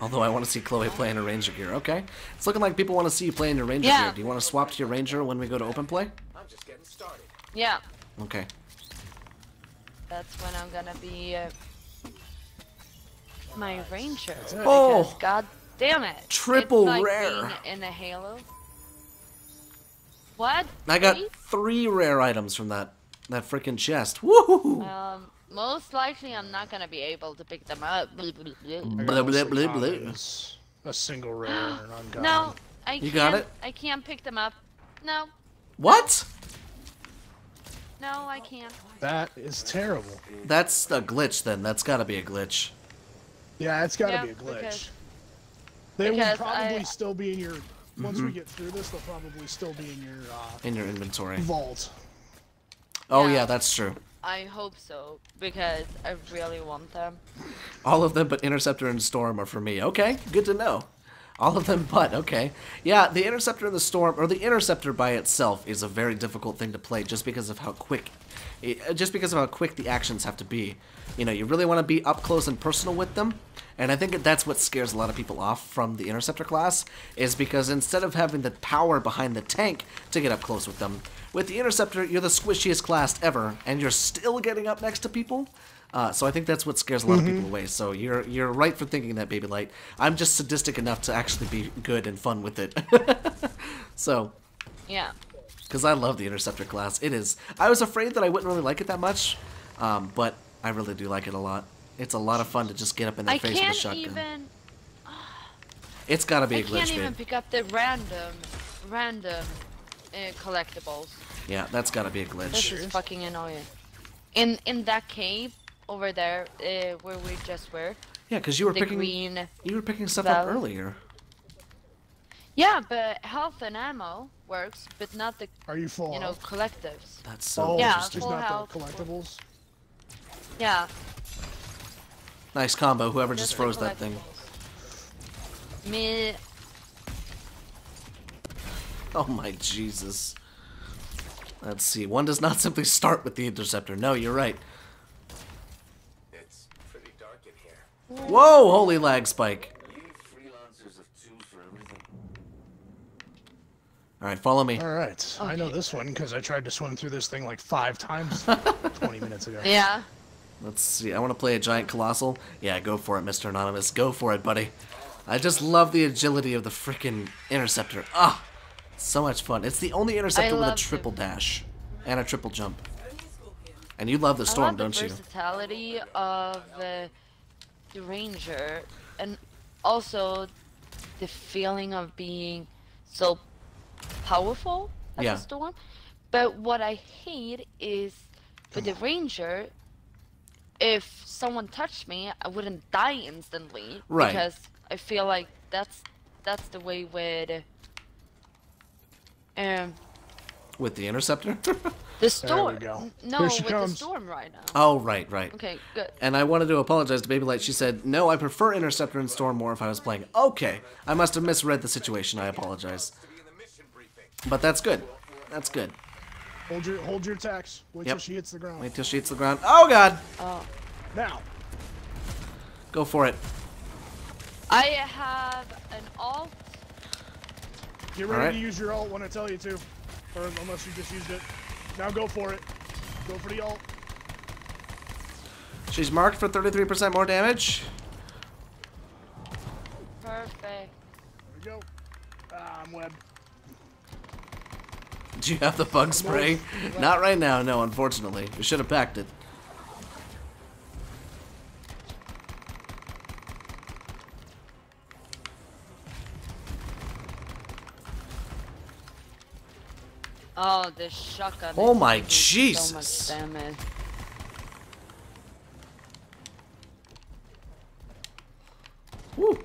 Although I want to see Chloe play in her Ranger gear. Okay, it's looking like people want to see you play in your Ranger Yeah. gear. Do you want to swap to your Ranger when we go to open play? I'm just getting started. Yeah, Okay. that's when I'm gonna be uh, my ranger. Oh! Because God damn it! Triple it's like rare. being in a Halo. What? I got Three? three rare items from that that freaking chest. Woohoo! Um, most likely I'm not gonna be able to pick them up. I Blah, got blah, blah, blah. A single rare and an uncommon. No, I You can't. got it? I can't pick them up. No, What? no, I can't. That is terrible. That's a glitch then. That's gotta be a glitch. Yeah, it's got to Yeah, be a glitch. because- they will probably I- still be in your. Once Mm-hmm. we get through this, they'll probably still be in your uh, In your inventory. vault. Oh Yeah. yeah, that's true. I hope so because I really want them. All of them but Interceptor and Storm are for me. Okay, good to know. All of them but, okay. Yeah, the Interceptor and the Storm, or the Interceptor by itself is a very difficult thing to play just because of how quick, it, just because of how quick the actions have to be. You know, you really want to be up close and personal with them, and I think that's what scares a lot of people off from the Interceptor class, is because instead of having the power behind the tank to get up close with them, with the Interceptor, you're the squishiest class ever, and you're still getting up next to people. Uh, so I think that's what scares a lot of people away. So you're you're right for thinking that, Baby Light. I'm just sadistic enough to actually be good and fun with it. so, Yeah. Because I love the Interceptor class. It is. I was afraid that I wouldn't really like it that much, um, but I really do like it a lot. It's a lot of fun to just get up in their I face with a can't shotgun. even. It's got to be I a glitch, I can't even babe. pick up the random, random uh, collectibles. Yeah, that's got to be a This glitch. is fucking annoying. In in that cave over there uh, where we just were, Yeah, because you were picking green. you were picking stuff up earlier. Yeah, but health and ammo works, but not the Are you full? you know health? collectives. That's so oh, Yeah, interesting. just full not health. the collectibles. Yeah. Nice combo. Whoever just just froze that thing. Me. Oh my Jesus. Let's see. One does not simply start with the interceptor. No, you're right. It's pretty dark in here. Whoa, holy lag spike. You freelancers have tools for everything. All right, follow me. All right, I know this one because I tried to swim through this thing like five times 20 minutes ago. Yeah. Let's see. I want to play a giant colossal. Yeah, go for it, Mr. Anonymous. Go for it, buddy. I just love the agility of the freaking interceptor. Ah, so much fun. It's the only interceptor with a love the- triple dash and a triple jump. And you love the I storm, love don't you? versatility of uh, the ranger, and also the feeling of being so powerful as Yeah. a storm. But what I hate is for the ranger, if someone touched me, I wouldn't die instantly Right. because I feel like that's that's the way with um With the interceptor? the storm. go. No, Here she with comes. the storm right now. oh, right, right. Okay, good. And I wanted to apologize to Baby Light. She said, no, I prefer Interceptor and Storm more if I was playing. Okay, I must have misread the situation. I apologize. To be in the mission briefing. But that's good. That's good. Hold your hold your attacks. Wait Yep. till she hits the ground. Wait till she hits the ground. Oh, God! Oh. Now, Go for it. I have an alt. get ready Alright. to use your alt when I tell you to, or unless you just used it. Now go for it. Go for the alt. She's marked for 33% more damage. Perfect. There we go. Ah, I'm webbed. Do you have the bug spray? Not right now, no, unfortunately. We should have packed it. Oh, this shotgun. Oh my Jesus. So much damage. Woo.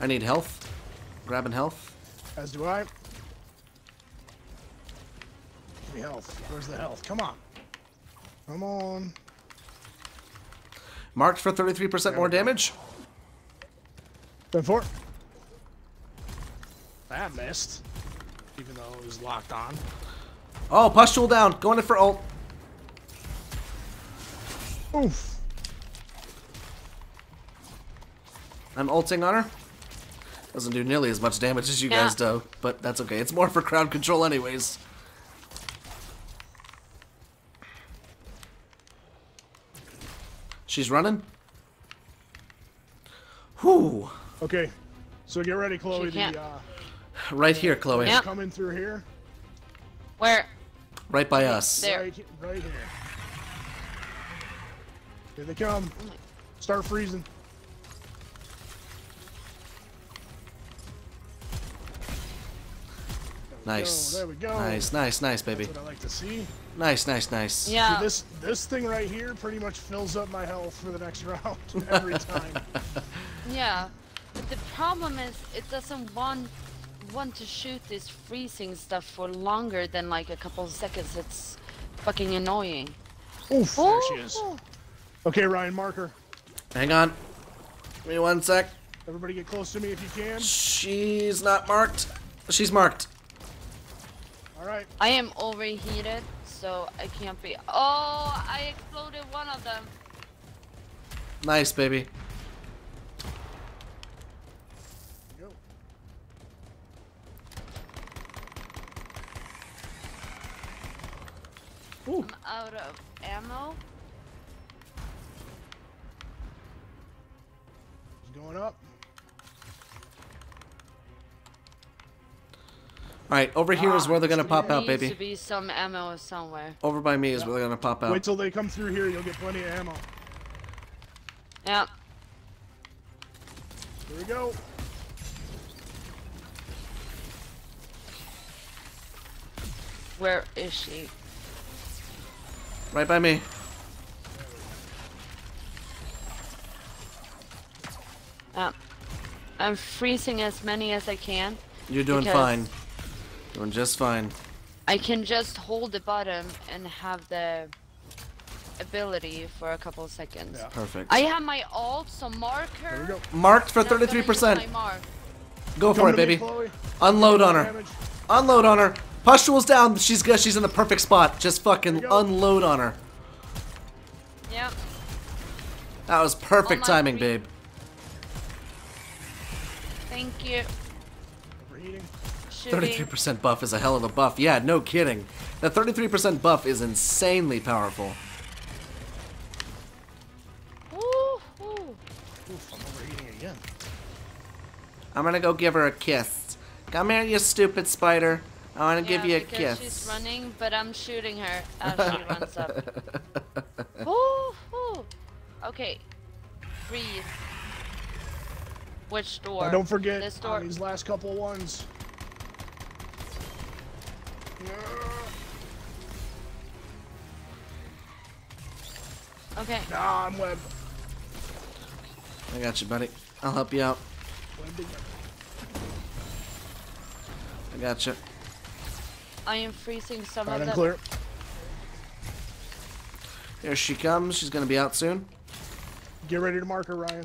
I need health. Grabbing health. As do I. Give me health. Where's the health? Come on. Come on. Marked for 33% more damage. Done for it. That missed. Even though it was locked on. Oh, pustule down. Going in for ult. Oof. I'm ulting on her. Doesn't do nearly as much damage as you Yeah. guys do, but that's okay. It's more for crowd control anyways. She's running. Whew. Okay. So get ready, Chloe. can't- The, uh, Right here, Chloe. Yep. coming through here. Where? Right by us. There. Right, right here. Here they come. Start freezing. Nice. Oh, there we go. Nice, nice, nice, baby. That's what I like to see. Nice, nice, nice. Yeah. See, this this thing right here pretty much fills up my health for the next round every time. Yeah. But the problem is, it doesn't want want to shoot this freezing stuff for longer than like a couple of seconds. It's fucking annoying. Oof, there she is. Ooh. Okay, Ryan, marker. Hang on. Give me one sec. Everybody get close to me if you can. She's not marked. She's marked. All right. I am overheated, so I can't be. Oh, I exploded one of them. Nice, baby. Go. Ooh. I'm out of ammo. He's going up. Alright, over here is where they're gonna pop out, Needs baby. to be some ammo somewhere. Over by me is where they're gonna pop out. Wait till they come through here. You'll get plenty of ammo. Yeah. Here we go. Where is she? Right by me. Yeah. I'm freezing as many as I can. You're doing fine. Doing just fine. I can just hold the bottom and have the ability for a couple of seconds. Yeah. Perfect. I have my alt, so marker. There we go. Marked for and I'm gonna use 33%. mark. Go for Come it, to me, baby. Unload on her. Damage. Unload on her. Pustule's down. She's good. She's in the perfect spot. Just fucking unload on her. Yep. That was perfect timing, sweet- babe. Thank you. Overheating. Shooting. 33% buff is a hell of a buff. Yeah, no kidding. That 33% buff is insanely powerful. Woo, woo. Oof, I'm overheating again. I'm gonna go give her a kiss. Come here, you stupid spider. I wanna give you a because kiss. she's running, but I'm shooting her as she runs up. Woo, woo. Okay. Breathe. Which door? Now, don't forget This door. these last couple ones. Okay. Nah, I'm web. I got you, buddy. I'll help you out. I got you. I am freezing some Alright, of I'm them. clear. Here she comes. She's gonna be out soon. Get ready to mark her, Ryan.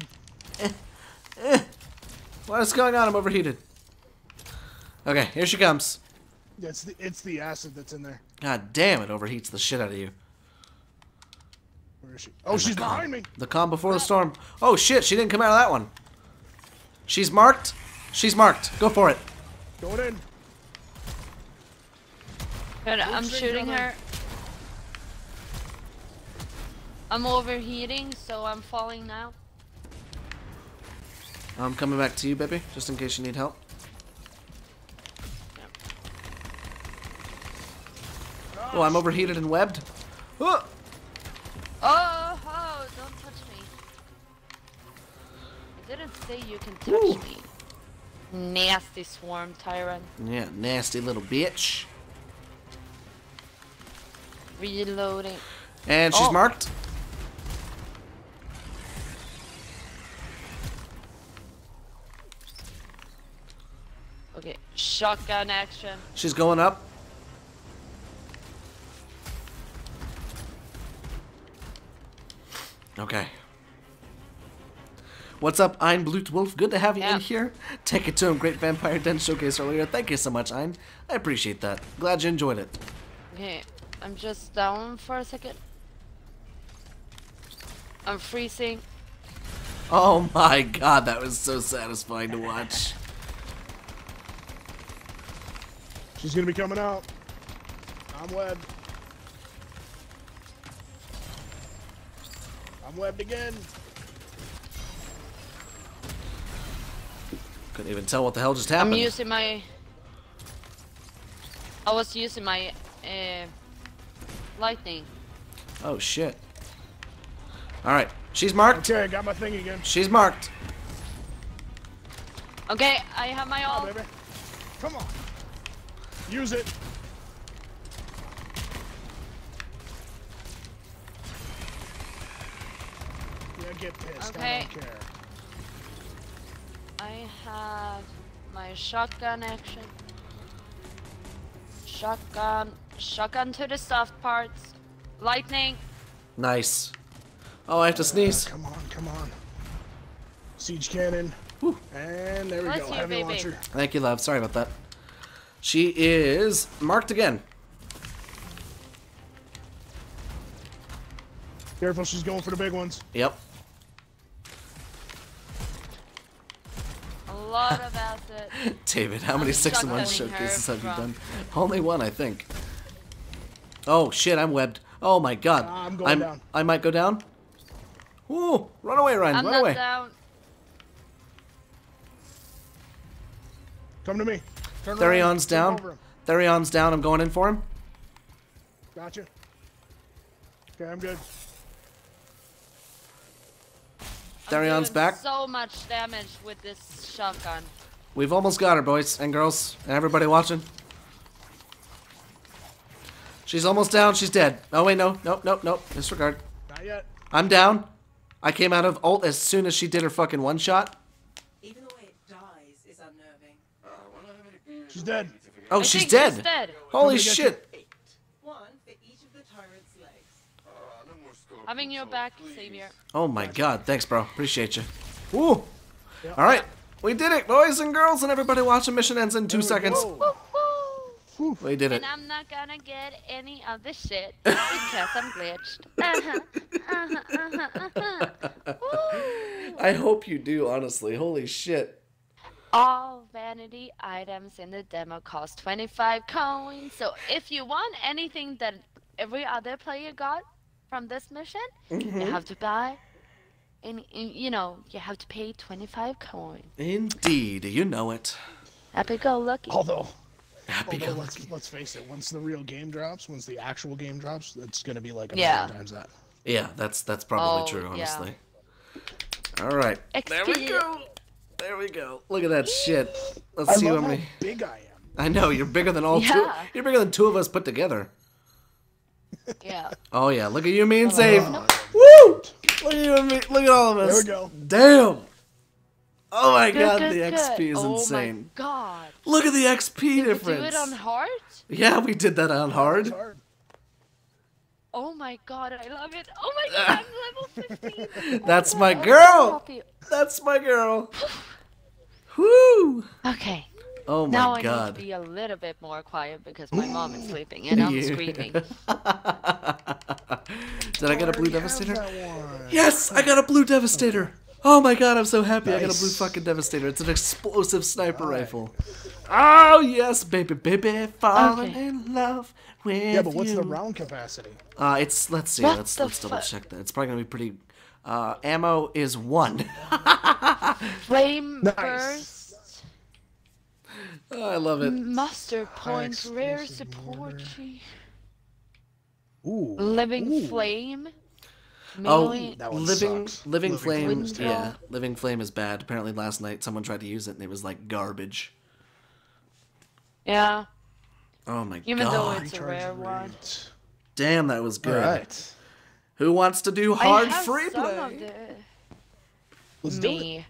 What is going on? I'm overheated. Okay, here she comes. It's the it's the acid that's in there. God damn, it overheats the shit out of you. Where is she? Oh, she's behind me. The calm before the storm. Oh shit, she didn't come out of that one. She's marked. She's marked. Go for it. Going in. Good, I'm shooting her. I'm overheating, so I'm falling now. I'm coming back to you, baby, just in case you need help. Oh, I'm overheated and webbed. Oh, Oh, oh, don't touch me. I didn't say you can touch Ooh. me. Nasty swarm tyrant. yeah, nasty little bitch. Reloading. And she's Oh. marked. Okay, shotgun action. She's going up. Okay. What's up, Ein Blutwolf? Good to have you Yeah. in here. Take it to him. Great Vampire Den showcase earlier. Thank you so much, Ein. I appreciate that. Glad you enjoyed it. Okay, I'm just down for a second. I'm freezing. Oh my god, that was so satisfying to watch. She's gonna be coming out. I'm webbed. I'm webbed again. Couldn't even tell what the hell just happened. I'm using my. I was using my uh, lightning. Oh shit. Alright, she's marked. Okay, I got my thing again. She's marked. Okay, I have my Oh, ult. baby. Come on. Use it. Get pissed. I Okay. don't care. I have my shotgun action. Shotgun, shotgun to the soft parts. Lightning. Nice. Oh, I have to sneeze. Come on, come on. Siege cannon. Whew. And there we Bless go. you, Heavy baby. launcher. Thank you, love. Sorry about that. She is marked again. Careful, she's going for the big ones. Yep. Lot of acid. David, how many I'm six in one showcases have you done? Only one, I think. Oh shit, I'm webbed. Oh my god. Ah, I'm going down. I might go down. Ooh, run away, Ryan. I'm run not away. down. Come to me. Turn. Therion's Jump down. over. Therion's down. I'm going in for him. Gotcha. Okay, I'm good. I'm Therion's doing back. So much damage with this shotgun. We've almost got her, boys and girls, and everybody watching. She's almost down. She's dead. Oh wait, no, nope, nope, nope. Disregard. Not yet. I'm down. I came out of ult as soon as she did her fucking one shot. Even the way it dies is unnerving. She's dead. Oh, I she's dead. Dead. Holy Somebody get shit. Eight. One for each of the tyrant's legs. Ah, no more scorpions, Having your back, please. Savior. Oh my god. Thanks, bro. Appreciate you. Woo. Yeah. All right. We did it, boys and girls, and everybody watching. Mission ends in two There seconds. go. Woo! We did it. And I'm not gonna get any of this shit because I'm glitched. Uh-huh, uh-huh, uh-huh, uh-huh. I hope you do, honestly. Holy shit. All vanity items in the demo cost 25 coins. So if you want anything that every other player got from this mission, Mm-hmm. you have to buy. And and, you know, you have to pay 25 coins. Indeed, you know it. Happy go lucky. Although, Happy although go let's let's face it, once the real game drops, once the actual game drops, it's gonna be like a Yeah. million times that. Yeah, that's that's probably Oh, true, yeah. honestly. All right. There we go. There we go. Look at that shit. Let's I see how love how many. big I am. I know you're bigger than all two. Yeah. You're bigger than two of us put together. Yeah. Oh yeah, look at you, me and Save. Oh, Woo! Look at you and me. Look at all of us. There we go. Damn. Oh my Good, god, good, the good. XP is oh insane. Oh my god. Look at the XP Did we difference. do it on hard? Yeah, we did that on hard. Oh my god, I love it. Oh my god, I'm level 15. Oh That's my girl. That's my girl. Whoo! Okay. Oh my now I need to be a little bit more quiet because my mom is sleeping and I'm Yeah. screaming. Did I get a blue devastator? Yes, I got a blue devastator. Oh my god, I'm so happy I got a blue fucking devastator. It's an explosive sniper rifle. Oh yes, baby, baby, falling Okay. in love with Yeah, but what's you. the round capacity? Uh, it's let's see, What let's let's double check that. It's probably gonna be pretty. Uh, ammo is one. Flame Nice. burst, Oh, I love it. muster point, exclusive rare support, Ooh. living Ooh. flame. Oh, That one living sucks. living Living flame. Flame yeah, living flame is bad. Apparently, last night someone tried to use it and it was like garbage. yeah, Oh my god. Even though it's a rare one. Damn, that was good. Alright. Who wants to do hard I have free some play? of the Let's do it. me.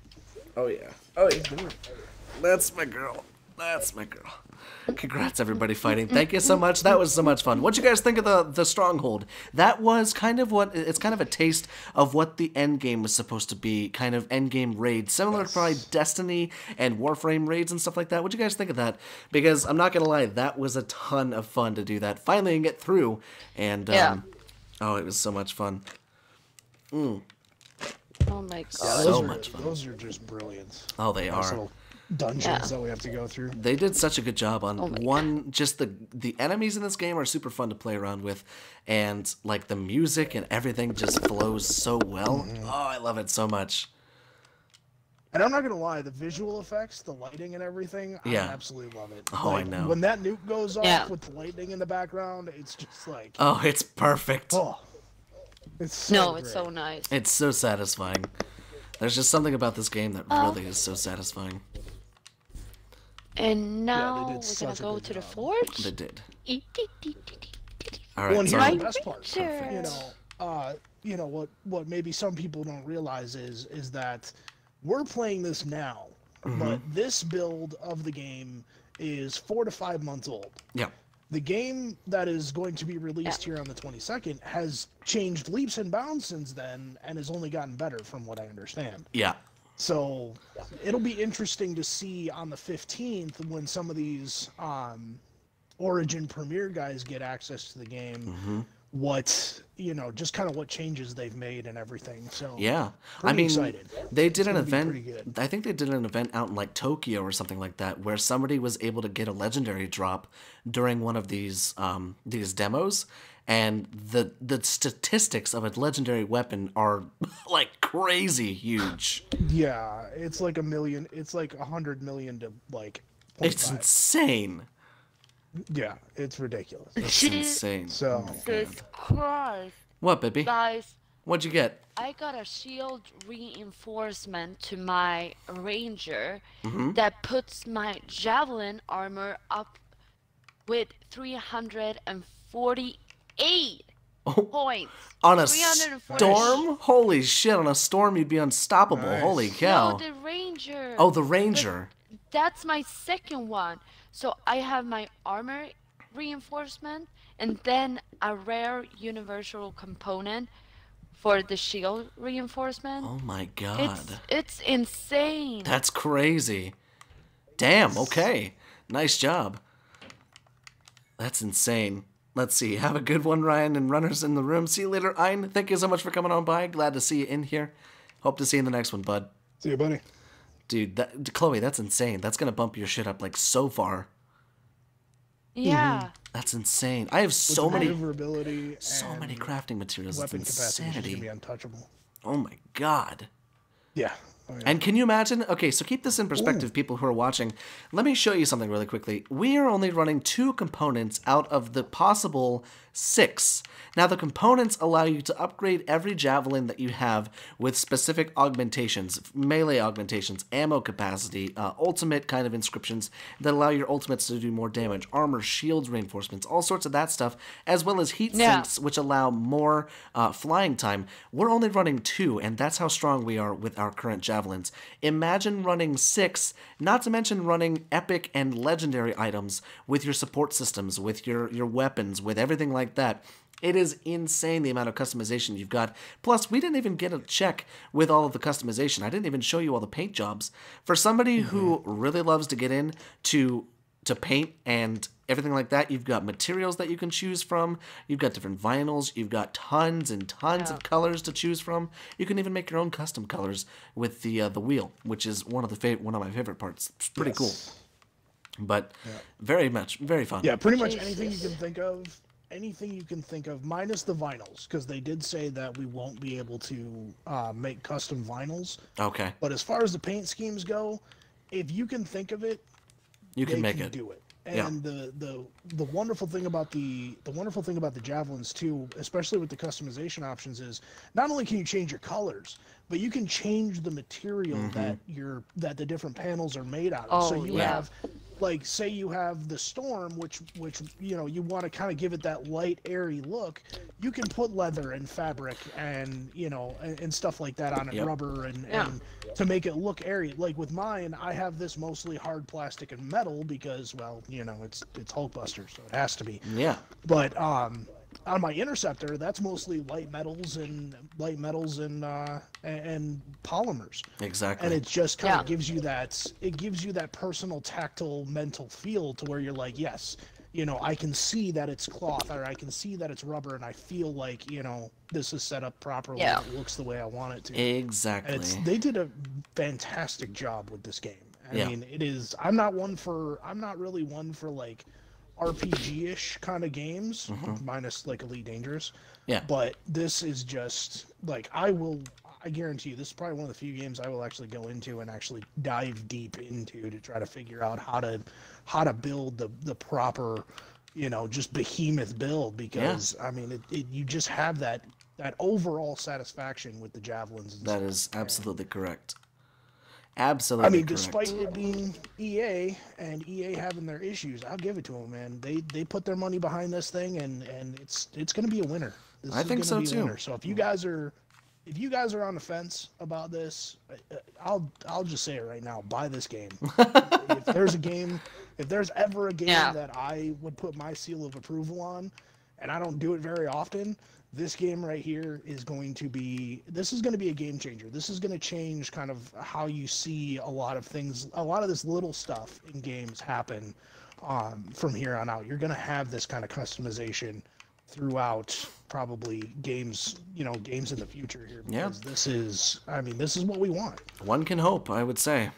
Oh yeah. Oh yeah. Do it. That's my girl. That's my girl. Congrats everybody fighting. Thank you so much. That was so much fun. What'd you guys think of the the stronghold? That was kind of what it's kind of a taste of what the end game was supposed to be, kind of end game raid, similar to probably Destiny and Warframe raids and stuff like that. What'd you guys think of that? Because I'm not gonna lie, that was a ton of fun to do that. Finally and get through. And um, Yeah. oh it was so much fun. Oh my Yeah, god. So are, much fun. Those are just brilliant. Oh they Those are. little dungeons Yeah. that we have to go through. They did such a good job on Oh my one. Just the the enemies in this game are super fun to play around with, and like the music and everything just flows so well. Mm-hmm. Oh, I love it so much. And I'm not gonna lie, the visual effects, the lighting and everything, Yeah. I absolutely love it. Oh, I know. When that nuke goes off Yeah. with the lightning in the background, it's just like, Oh, it's perfect. oh, it's so No, it's so nice. It's so satisfying. There's just something about this game that Oh. really is so satisfying. And now did we're gonna go good to the forge. They did. Well, right. and So here's the best part. You know, uh, you know what? What maybe some people don't realize is is that we're playing this now, Mm-hmm. but this build of the game is four to five months old. yeah, The game that is going to be released here on the 22nd has changed leaps and bounds since then, and has only gotten better, from what I understand. yeah, So it'll be interesting to see on the 15th when some of these um, Origin Premier guys get access to the game, Mm-hmm. what you know, just kind of what changes they've made and everything. So yeah. I mean, excited. they did an event. I think they did an event out in like Tokyo or something like that, where somebody was able to get a legendary drop during one of these um, these demos, and the the statistics of a legendary weapon are like crazy huge. yeah, it's like a million. It's like a hundred million to like. 0.5. It's insane. yeah, it's ridiculous. It's insane. So Jesus Christ. What, baby? Guys, What'd you get? I got a shield reinforcement to my ranger Mm-hmm. that puts my javelin armor up with 348 Oh. points. On a 340. storm? Holy shit! On a storm, you'd be unstoppable. Nice. Holy No, cow! the ranger. oh, the ranger. That's my second one. So I have my armor reinforcement and then a rare universal component for the shield reinforcement. Oh my god. It's it's insane. That's crazy. Damn, okay. Nice job. That's insane. Let's see. Have a good one, Ryan, and runners in the room. See you later, Ein. Thank you so much for coming on by. Glad to see you in here. Hope to see you in the next one, bud. See you, buddy. Dude, that, Chloe, that's insane. That's gonna bump your shit up like so far. yeah. Mm-hmm. That's insane. I have so the many, maneuverability so many crafting materials. It's weapon capacity. Insanity. be untouchable. Oh my god. Yeah. Oh, yeah. And can you imagine? Okay, so keep this in perspective, people who are watching. Let me show you something really quickly. We are only running two components out of the possible six. Now, the components allow you to upgrade every javelin that you have with specific augmentations, melee augmentations, ammo capacity, uh, ultimate kind of inscriptions that allow your ultimates to do more damage, armor, shields reinforcements, all sorts of that stuff, as well as heat Yeah. sinks, which allow more uh, flying time. We're only running two, and that's how strong we are with our current javelins. Imagine running six, not to mention running epic and legendary items with your support systems, with your, your weapons, with everything like that. It is insane the amount of customization you've got. Plus, we didn't even get a check with all of the customization. I didn't even show you all the paint jobs. For somebody who mm-hmm. really loves to get in to to paint and everything like that. You've got materials that you can choose from. You've got different vinyls. You've got tons and tons of colors to choose from. You can even make your own custom colors with the uh, the wheel, which is one of the fav- one of my favorite parts. It's pretty cool, but very much very fun. Yeah, pretty much anything you can think of, anything you can think of, minus the vinyls, because they did say that we won't be able to uh, make custom vinyls. Okay, But as far as the paint schemes go, if you can think of it, you can they make can it. do it. Yeah. And the, the the wonderful thing about the the wonderful thing about the javelins too, especially with the customization options, is not only can you change your colors, but you can change the material Mm-hmm. that your that the different panels are made out of. so Oh, you yeah. have like say you have the storm which which you know you want to kind of give it that light airy look you can put leather and fabric and you know and, and stuff like that on it Yep. rubber and, Yeah. and to make it look airy like with mine i have this mostly hard plastic and metal because well you know it's it's hulkbuster so it has to be Yeah, but um on my interceptor that's mostly light metals and light metals and uh and, and polymers exactly. and it just kind of Yeah. gives you that it gives you that personal tactile mental feel to where you're like yes you know i can see that it's cloth or i can see that it's rubber and i feel like you know this is set up properly Yeah. it looks the way i want it to exactly. it's they did a fantastic job with this game i Yeah. mean it is i'm not one for i'm not really one for like rpg-ish kind of games minus like elite dangerous Mm-hmm. Yeah. but this is just like I will. I guarantee you, this is probably one of the few games I will actually go into and actually dive deep into to try to figure out how to how to build the the proper, you know, just behemoth build. Because I mean, it, it you just have that that overall satisfaction with the javelins. And that stuff. is absolutely correct. Absolutely. I mean, correct. despite it being EA and EA having their issues, I'll give it to them, man. They they put their money behind this thing, and and it's it's going to be a winner. This I is think so, be too. winner. So if you guys are if you guys are on the fence about this, uh, I'll I'll just say it right now: buy this game. if there's a game, if there's ever a game Yeah. that I would put my seal of approval on, and I don't do it very often, this game right here is going to be this is going to be a game changer. This is going to change kind of how you see a lot of things, a lot of this little stuff in games happen um, from here on out. You're going to have this kind of customization throughout probably games, you know, games in the future here Yeah. this is I mean, this is what we want. One can hope, I would say.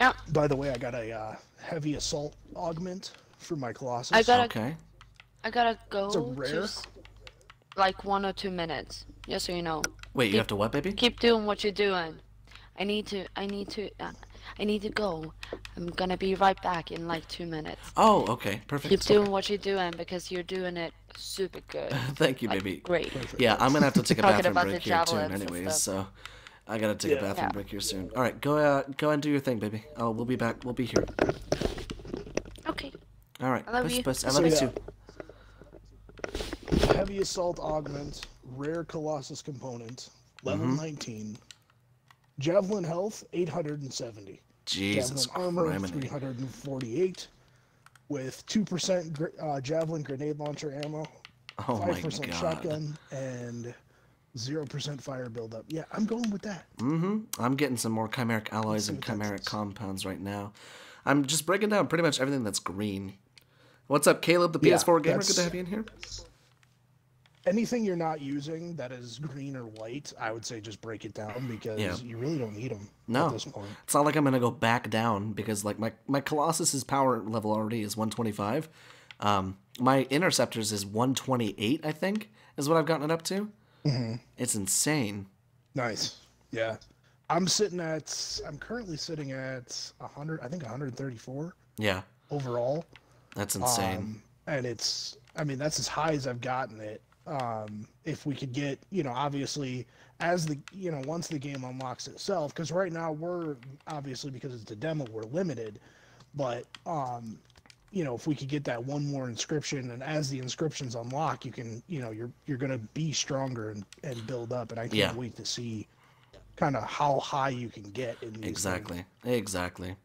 Yeah. By the way, I got a uh, heavy assault augment for my Colossus. I got a Okay. I gotta go It's a to rare. like one or two minutes. Just so you know. Wait, you have to what, baby? Keep doing what you're doing. I need to. I need to. Uh, I need to go. I'm gonna be right back in like two minutes. Oh, okay. Perfect. Keep doing what you're doing because you're doing it super good. Thank you, Like, baby. Great. Yeah, I'm gonna have to take a bathroom break here soon, anyways. So I gotta take a bathroom Yeah. break here soon. All right, go uh, go and do your thing, baby. Oh, we'll be back. We'll be here. Okay. All right. I love puss, you. puss. I So, love you yeah. too. Heavy assault augment, rare Colossus component, level Mm-hmm. 19. Javelin health 870. Jesus javelin armor criminy. 348 with 2% gr- uh, javelin grenade launcher ammo Oh 5% God. shotgun and 0% fire buildup. Yeah, I'm going with that. Mm-hmm. I'm getting some more chimeric alloys and chimeric compounds right now. I'm just breaking down pretty much everything that's green. What's up, Caleb, the Yeah, PS4 gamer? Good to have you in here. Anything you're not using that is green or white, I would say just break it down because Yeah. you really don't need them No, at this point. it's not like I'm gonna go back down because like my my Colossus's power level already is 125. Um, my Interceptors is 128, I think, is what I've gotten it up to. Mm-hmm. It's insane. Nice. Yeah. I'm sitting at, I'm currently sitting at 100, I think 134 Yeah, overall. That's insane. Um, and it's, I mean, that's as high as I've gotten it. Um, if we could get, you know, obviously, as the, you know, once the game unlocks itself, because right now we're obviously because it's a demo, we're limited. But, um, you know, if we could get that one more inscription, and as the inscriptions unlock, you can, you know, you're you're gonna be stronger and, and build up. And I can't Yeah. wait to see kind of how high you can get in these things. Exactly.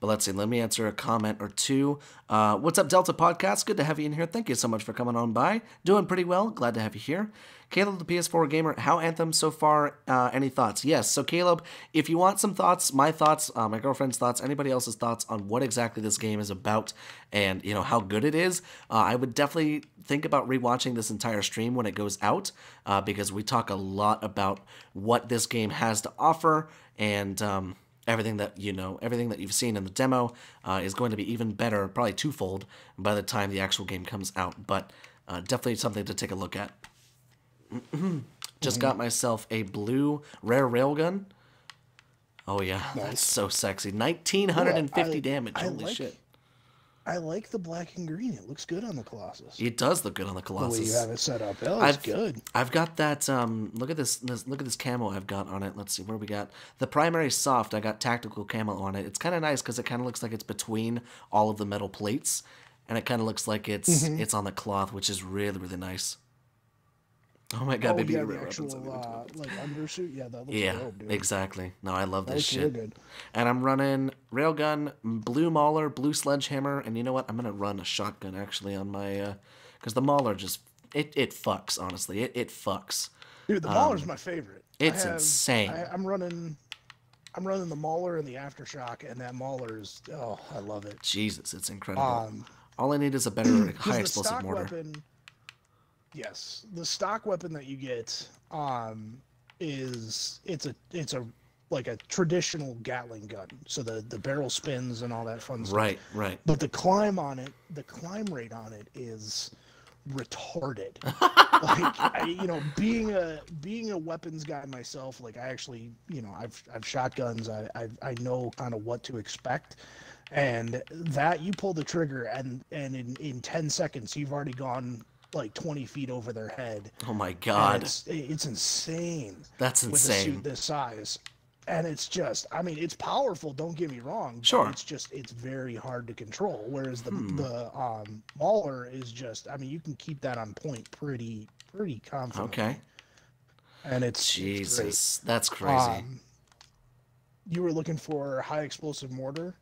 But let's see. Let me answer a comment or two. Uh, what's up, Delta Podcast? Good to have you in here. Thank you so much for coming on by. Doing pretty well. Glad to have you here. Caleb, the PS4 gamer. How Anthem so far? Uh, any thoughts? Yes. So Caleb, if you want some thoughts, my thoughts, uh, my girlfriend's thoughts, anybody else's thoughts on what exactly this game is about, and you know how good it is, uh, I would definitely think about rewatching this entire stream when it goes out, uh, because we talk a lot about what this game has to offer and. Um, everything that you know, everything that you've seen in the demo uh, is going to be even better, probably twofold, by the time the actual game comes out. But uh, definitely something to take a look at. Just got myself a blue rare railgun. Oh yeah, that's so sexy. Nineteen hundred and fifty I- damage. I Holy like- shit! I like the black and green. It looks good on the Colossus. It does look good on the the way Colossus. you have it set up. That looks I've, good. I've got that. Um, look at this, this. Look at this camo I've got on it. Let's see where we got the primary soft. I got tactical camo on it. It's kind of nice because it kind of looks like it's between all of the metal plates, and it kind of looks like it's Mm-hmm. it's on the cloth, which is really really nice. Oh my god, oh, baby, yeah, the actual uh, like undersuit. Yeah, that looks Yeah, dope, dude. exactly. No, I love That this shit. good. And I'm running railgun, blue mauler, blue sledgehammer, and you know what? I'm gonna run a shotgun actually on my, uh, because the mauler just it it fucks honestly. It it fucks. Dude, the Mauler's my favorite. I Um, it's have- insane. I, I'm running. I'm running the Mauler and the aftershock, and that Mauler is oh, I love it. Jesus, it's incredible. Um, All I need is a better, high explosive mortar. weapon. Yes, the stock weapon that you get um, is it's a it's a like a traditional Gatling gun. So the the barrel spins and all that fun stuff. Right, right. But the climb on it, the climb rate on it is retarded. like I, you know, being a being a weapons guy myself, like I actually, you know, I've I've shotguns. I I, I know kind of what to expect. And that you pull the trigger and and in in 10 seconds you've already gone like 20 feet over their head. Oh my god, It's it's insane that's insane. with a suit this size. And it's just, I mean, it's powerful. Don't get me wrong. but Sure. Hmm. It's just, it's very hard to control. Whereas the the um, Mauler is just, I mean, you can keep that on point pretty pretty confidently. Okay. And it's it's. Jesus, that's crazy. Um, you were looking for high explosive mortar.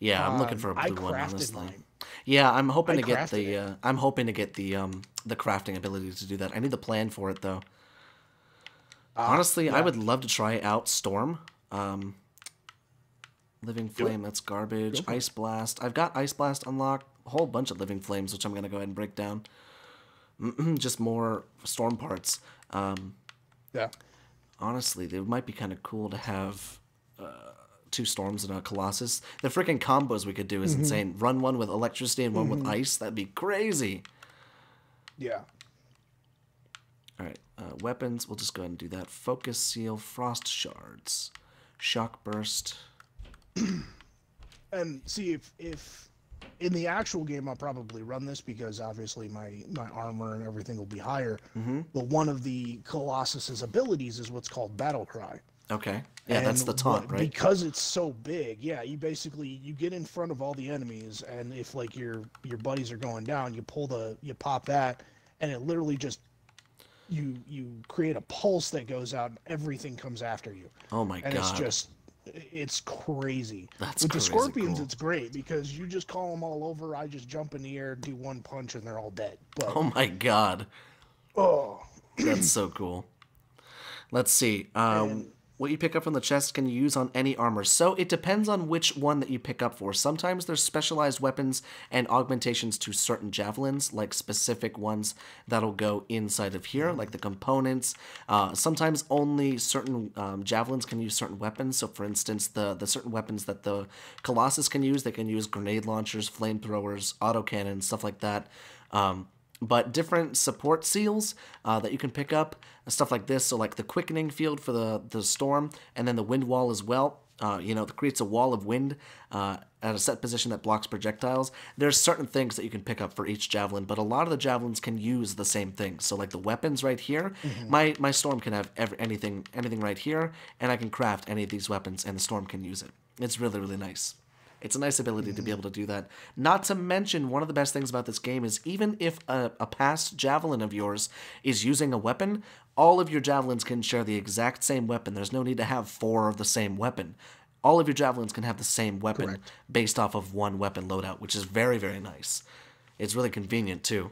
yeah, I'm looking um, for a blue one, crafted honestly. mine. Yeah, I'm hoping I to get the. Uh, I'm hoping to get the um the crafting ability to do that. I need the plan for it though. Ah, Honestly, I would love to try out Storm. Um, Living Flame, that's garbage. Ice Blast. I've got Ice Blast unlocked. A whole bunch of Living Flames, which I'm gonna go ahead and break down. Just more Storm parts. Um, Yeah. honestly, it might be kind of cool to have uh, two storms and a colossus. The freaking combos we could do Mm-hmm. is insane. Run one with electricity and one with ice. That'd be crazy. Yeah. All right, uh, weapons. We'll just go ahead and do that. Focus seal, frost shards, shock burst. and see if if in the actual game I'll probably run this because obviously my my armor and everything will be higher. Mm-hmm. But one of the Colossus's abilities is what's called Battle Cry. Okay, yeah, that's the taunt, right? Because it's so big, yeah. You basically you get in front of all the enemies, and if like your your buddies are going down, you pull the you pop that, and it literally just you you create a pulse that goes out, and everything comes after you oh my and god. And it's just it's crazy. That's With crazy the scorpions, cool. it's great because you just call them all over. I just jump in the air, do one punch, and they're all dead. But Oh my god. oh, That's so cool. Let's see. Um, what you pick up from the chest can you use on any armor. So it depends on which one that you pick up for. Sometimes there's specialized weapons and augmentations to certain javelins, like specific ones that'll go inside of here, like the components. Uh, sometimes only certain um, javelins can use certain weapons. So for instance, the the certain weapons that the Colossus can use, they can use grenade launchers, flamethrowers, autocannons, stuff like that. Um, but different support seals uh, that you can pick up stuff like this. So like the quickening field for the the storm and then the wind wall as well. Uh, you know it creates a wall of wind uh, at a set position that blocks projectiles. There's certain things that you can pick up for each javelin but a lot of the javelins can use the same thing so like the weapons right here my my storm can have every, anything anything right here and i can craft any of these weapons and the storm can use it. It's really really nice it's a nice ability to be able to do that. Not to mention, one of the best things about this game is even if a, a past javelin of yours is using a weapon, all of your javelins can share the exact same weapon. There's no need to have four of the same weapon. All of your javelins can have the same weapon Correct. based off of one weapon loadout, which is very, very nice. It's really convenient too.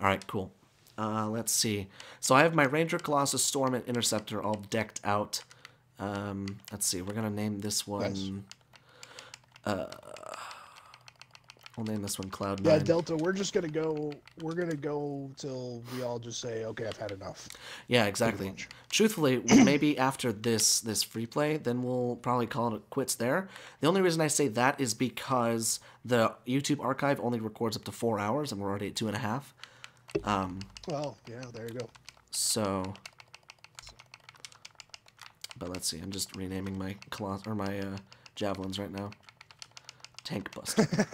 All right, cool. Uh, let's see. So I have my Ranger, Colossus, Storm, and Interceptor all decked out. Um, let's see. We're gonna name this one. Uh, we'll name this one Cloud yeah, Delta. We're just gonna go. We're gonna go till we all just say, "Okay, I've had enough." yeah, exactly. Truthfully, maybe after this this free play, then we'll probably call it quits there. The only reason I say that is because the YouTube archive only records up to four hours, and we're already at two and a half. Well, yeah, there you go. So, but let's see. I'm just renaming my Colos- or my uh, javelins right now. Tank Buster.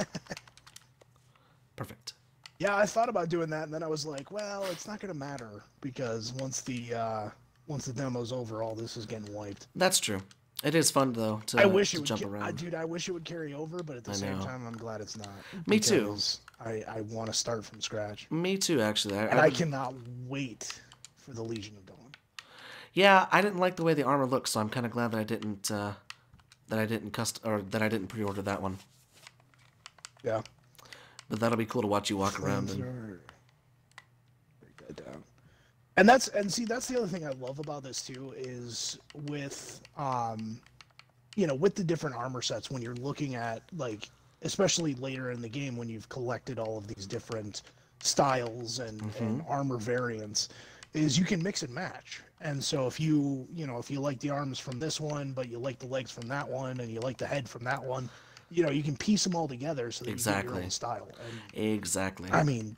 Perfect. Yeah, I thought about doing that, and then I was like, "Well, it's not gonna matter because once the uh, once the demo's over, all this is getting wiped." That's true. It is fun though to, I wish to it would, jump ca- around. dude. I wish it would carry over, but at the I same know. time, I'm glad it's not. Me too. I I want to start from scratch, Me too, actually. I, and I I cannot wait for the Legion of Dawn. Yeah, I didn't like the way the armor looks, so I'm kind of glad that I didn't uh, that I didn't cust or that I didn't pre-order that one. Yeah. But that'll be cool to watch you walk around and. Break that down. And that's and see that's the other thing I love about this too is with um you know with the different armor sets when you're looking at like especially later in the game when you've collected all of these different styles and, and armor variants is you can mix and match. And so if you you know if you like the arms from this one but you like the legs from that one and you like the head from that one, you know you can piece them all together so that you get your Exactly. own style. And exactly. I mean,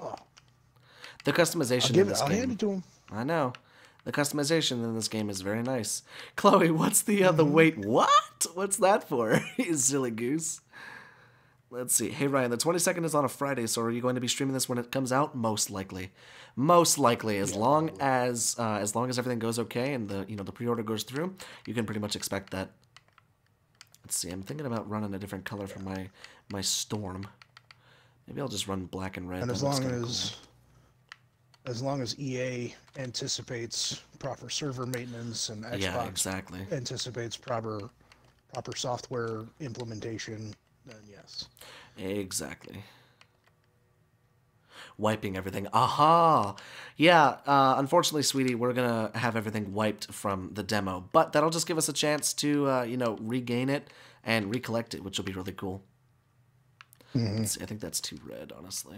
oh, the customization in this game. it to him. I know. The customization in this game is very nice. Chloe, what's the uh, the Mm-hmm. wait? What? What's that for? you silly goose. Let's see. Hey Ryan, the 22nd is on a Friday, so are you going to be streaming this when it comes out? Most likely. Most likely, as long as uh, as long as everything goes okay and the you know the pre-order goes through, you can pretty much expect that. Let's see. I'm thinking about running a different color for my my storm. Maybe I'll just run black and red. And as long as as long as EA anticipates proper server maintenance and. Xbox yeah, exactly. anticipates proper proper software implementation, then yes. Exactly. Wiping everything. Aha! Yeah, uh, unfortunately, sweetie, we're gonna have everything wiped from the demo, but that'll just give us a chance to, uh, you know, regain it and recollect it, which will be really cool. Let's see, I think that's too red, honestly.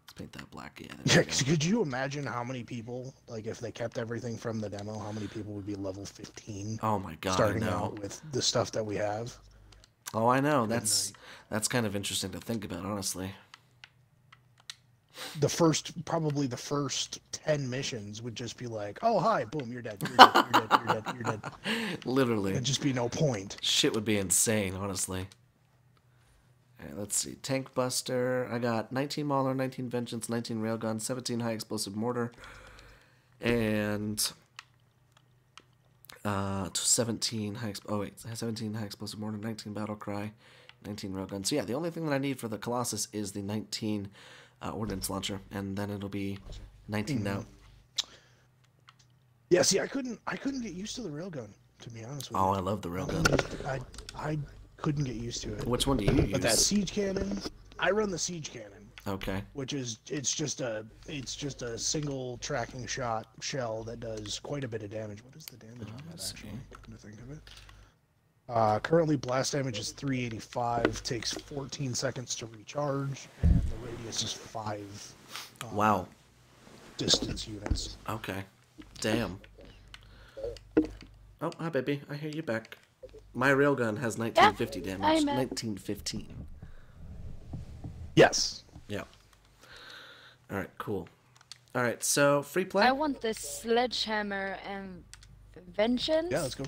Let's paint that black. Yeah. Yeah, we 'cause go. could you imagine how many people, like if they kept everything from the demo, how many people would be level 15 Oh my god! Starting out with the stuff that we have? Oh, I know. That's that's kind of interesting to think about, honestly. The first, probably the first 10 missions would just be like, oh, hi, boom, you're dead, you're dead, you're dead, you're dead, you're dead. Literally. There'd just be no point. Shit would be insane, honestly. Alright, let's see. Tank Buster. I got 19 Mauler, 19 Vengeance, 19 Railgun, 17 High Explosive Mortar, and uh, 17 High. Oh wait, 17 High Explosive Mortar, 19 Battle Cry, 19 Railgun. So yeah, the only thing that I need for the Colossus is the 19 uh, Ordnance Launcher, and then it'll be 19 now. Yeah, see, I couldn't, I couldn't get used to the railgun, to be honest with you. Oh, I love the railgun. I, I couldn't get used to it. Which one do you use? But that siege cannon, I run the siege cannon, Okay. which is it's just a it's just a single tracking shot shell that does quite a bit of damage. What is the damage on that actually? Come to think of it. Uh, currently, blast damage is 385. Takes 14 seconds to recharge, and the radius is five uh, Wow. distance units. Okay. Damn. Oh, hi, baby. I hear you back. My railgun has 1950 damage. I'm 1915. Yes. Yeah. All right, cool. All right, so free play? I want the sledgehammer and vengeance Yeah, let's go.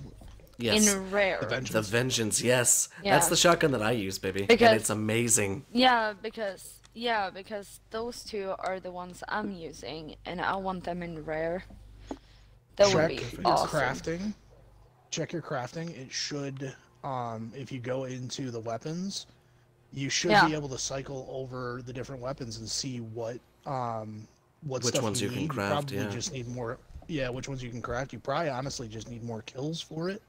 Yes. in rare. The the vengeance. Vengeance, yes. That's the shotgun that I use, baby. Because- and it's amazing. Yeah, because yeah, because those two are the ones I'm using, and I want them in rare. That would Check be your awesome. crafting. Check your crafting. It should, um, if you go into the weapons, you should Yeah. be able to cycle over the different weapons and see what, um, what Which stuff ones you can need. craft, probably yeah. just need more. Yeah, which ones you can craft. You probably honestly just need more kills for it.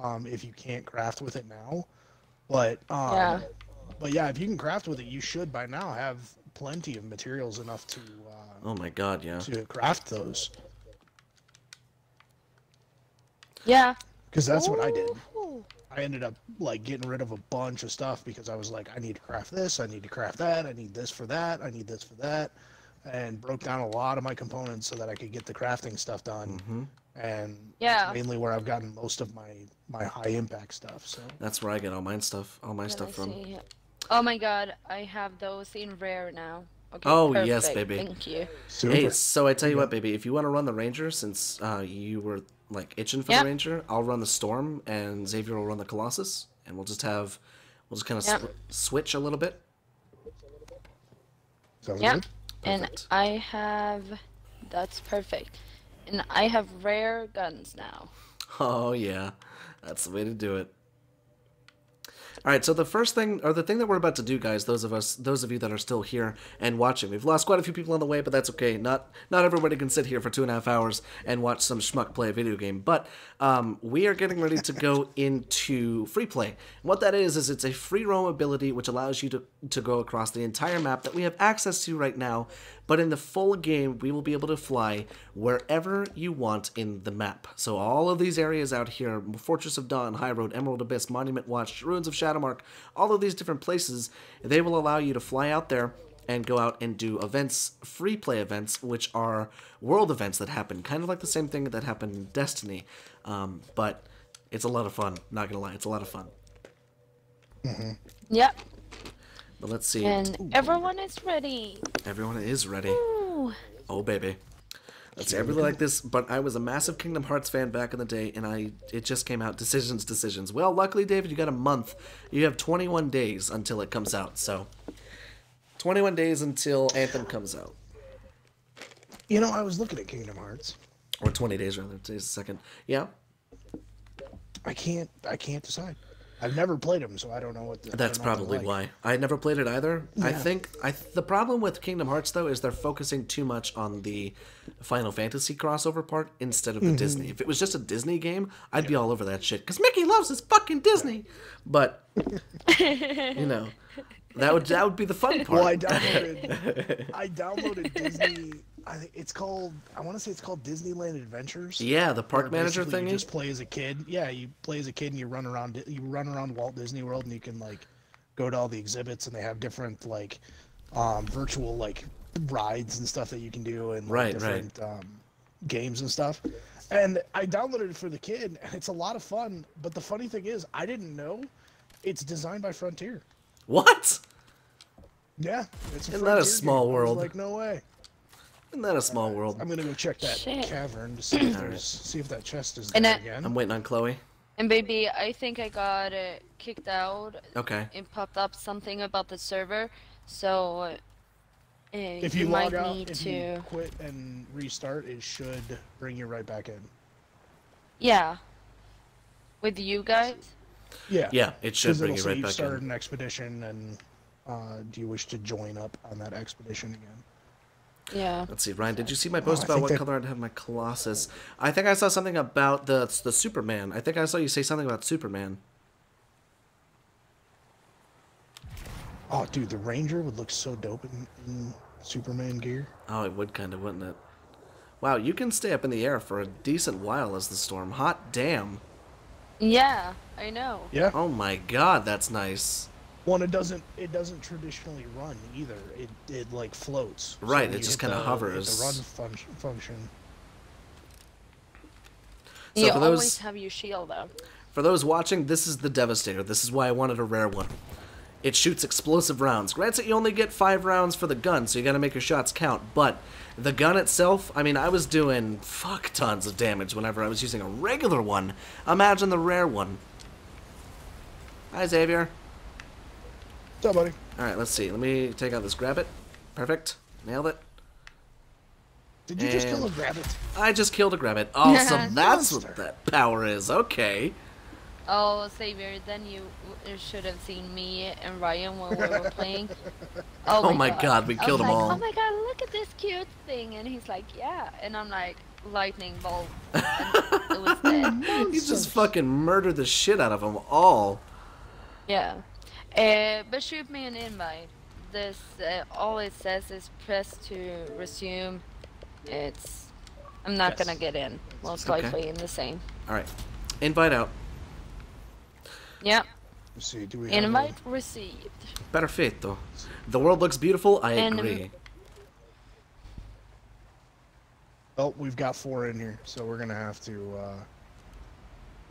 Um, if you can't craft with it now, but um, Yeah. but yeah, if you can craft with it, you should by now have plenty of materials enough to uh, Oh my god, yeah. to craft those. Yeah. Because that's what I did. I ended up like getting rid of a bunch of stuff because I was like, I need to craft this, I need to craft that, I need this for that, I need this for that, and broke down a lot of my components so that I could get the crafting stuff done. hmm And Yeah. mainly where I've gotten most of my my high impact stuff. So That's where I get all my stuff, all my Let stuff from. Oh my god, I have those in rare now. Okay, Oh, yes, baby. Thank you. super. Hey, so I tell you what, baby, if you want to run the Ranger, since uh, you were like itching for Yep. the Ranger, I'll run the Storm, and Xavier will run the Colossus, and we'll just have, we'll just kind of Yep. sw- switch a little bit. Sounds Yeah. And I have. That's perfect. And I have rare guns now. Oh yeah, that's the way to do it. All right, so the first thing, or the thing that we're about to do, guys, those of us, those of you that are still here and watching, we've lost quite a few people on the way, but that's okay. Not not everybody can sit here for two and a half hours and watch some schmuck play a video game. But um, we are getting ready to go into free play. And what that is is it's a free roam ability which allows you to to go across the entire map that we have access to right now. But in the full game, we will be able to fly wherever you want in the map. So all of these areas out here, Fortress of Dawn, High Road, Emerald Abyss, Monument Watch, Ruins of Shadowmark, all of these different places, they will allow you to fly out there and go out and do events, free play events, which are world events that happen, kind of like the same thing that happened in Destiny. Um, but it's a lot of fun, not gonna lie, it's a lot of fun. Yep. But let's see. And everyone is ready. Everyone is ready. Ooh. Oh baby. Let's see. I really like this, but I was a massive Kingdom Hearts fan back in the day, and I it just came out. Decisions, decisions. Well, luckily, David, you got a month. You have 21 days until it comes out. So, 21 days until Anthem comes out, You know, I was looking at Kingdom Hearts. or 20 days rather. Today's the second. Yeah, I can't. I can't decide. I've never played them, so I don't know what. The, that's know probably like. why. I never played it either. I think I the problem with Kingdom Hearts though is they're focusing too much on the Final Fantasy crossover part instead of the mm-hmm. Disney. If it was just a Disney game, I'd be all over that shit because Mickey loves his fucking Disney. But you know, that would that would be the fun part. Well, I downloaded. I downloaded Disney. I think it's called. I want to say it's called Disneyland Adventures. yeah, the park manager thingy. You just play as a kid. Yeah, you play as a kid and you run around. You run around Walt Disney World and you can like go to all the exhibits and they have different like um, virtual like rides and stuff that you can do and like, Right, right. different um, games and stuff. And I downloaded it for the kid and it's a lot of fun. But the funny thing is, I didn't know it's designed by Frontier. What? Yeah, it's a Isn't that a small game. I was world? like, no way. Isn't that a small world? I'm gonna go check that Shit. cavern to see if there's, see if that chest is And there I- again. I'm waiting on Chloe. And baby, I think I got uh, kicked out. Okay. It popped up something about the server, so uh, if you, you, might log out, need if to. you quit and restart, it should bring you right back in. Yeah. With you guys. Yeah. Yeah, it should 'Cause bring it'll you say right you back started an expedition, and uh, do you wish to join up on that expedition again? Yeah. Let's see, Ryan. Did you see my oh, post I about think what that- color I'd have my Colossus? I think I saw something about the the Superman. I think I saw you say something about Superman. Oh, dude, the Ranger would look so dope in, in Superman gear. Oh, it would kind of, wouldn't it? Wow, you can stay up in the air for a decent while as the storm. Hot damn. Yeah, I know. Yeah. Oh my god, that's nice. One, it doesn't it doesn't traditionally run either. It it like floats. Right, when it just kinda the- hit hovers. The run function. function. So you for those- always have your shield though. For those watching, this is the Devastator. This is why I wanted a rare one. It shoots explosive rounds. Granted, you only get five rounds for the gun, so you gotta make your shots count. But the gun itself, I mean, I was doing fuck tons of damage whenever I was using a regular one. Imagine the rare one. Hi, Xavier. What's up, buddy? Alright, let's see. Let me take out this grabbit. Perfect. Nailed it. Did you just kill a And- rabbit? I just killed a grabbit. Oh, Yeah. that's Monster. what that power is. Okay. Oh, Xavier, then you should have seen me and Ryan when we were playing. Oh, Oh my God, we killed them like, all. Oh my god, look at this cute thing, and he's like, yeah, and I'm like, lightning bolt, and it was dead. You just fucking murdered the shit out of them all. Yeah, uh, but shoot me an invite. This uh, all it says is press to resume. It's I'm not Yes. gonna get in, most Okay. likely in the same. Alright. Invite out. Yeah, Let's see. Do we have a- invite received. Perfetto. The world looks beautiful. I And, agree. Oh, we've got four in here, so we're gonna have to. uh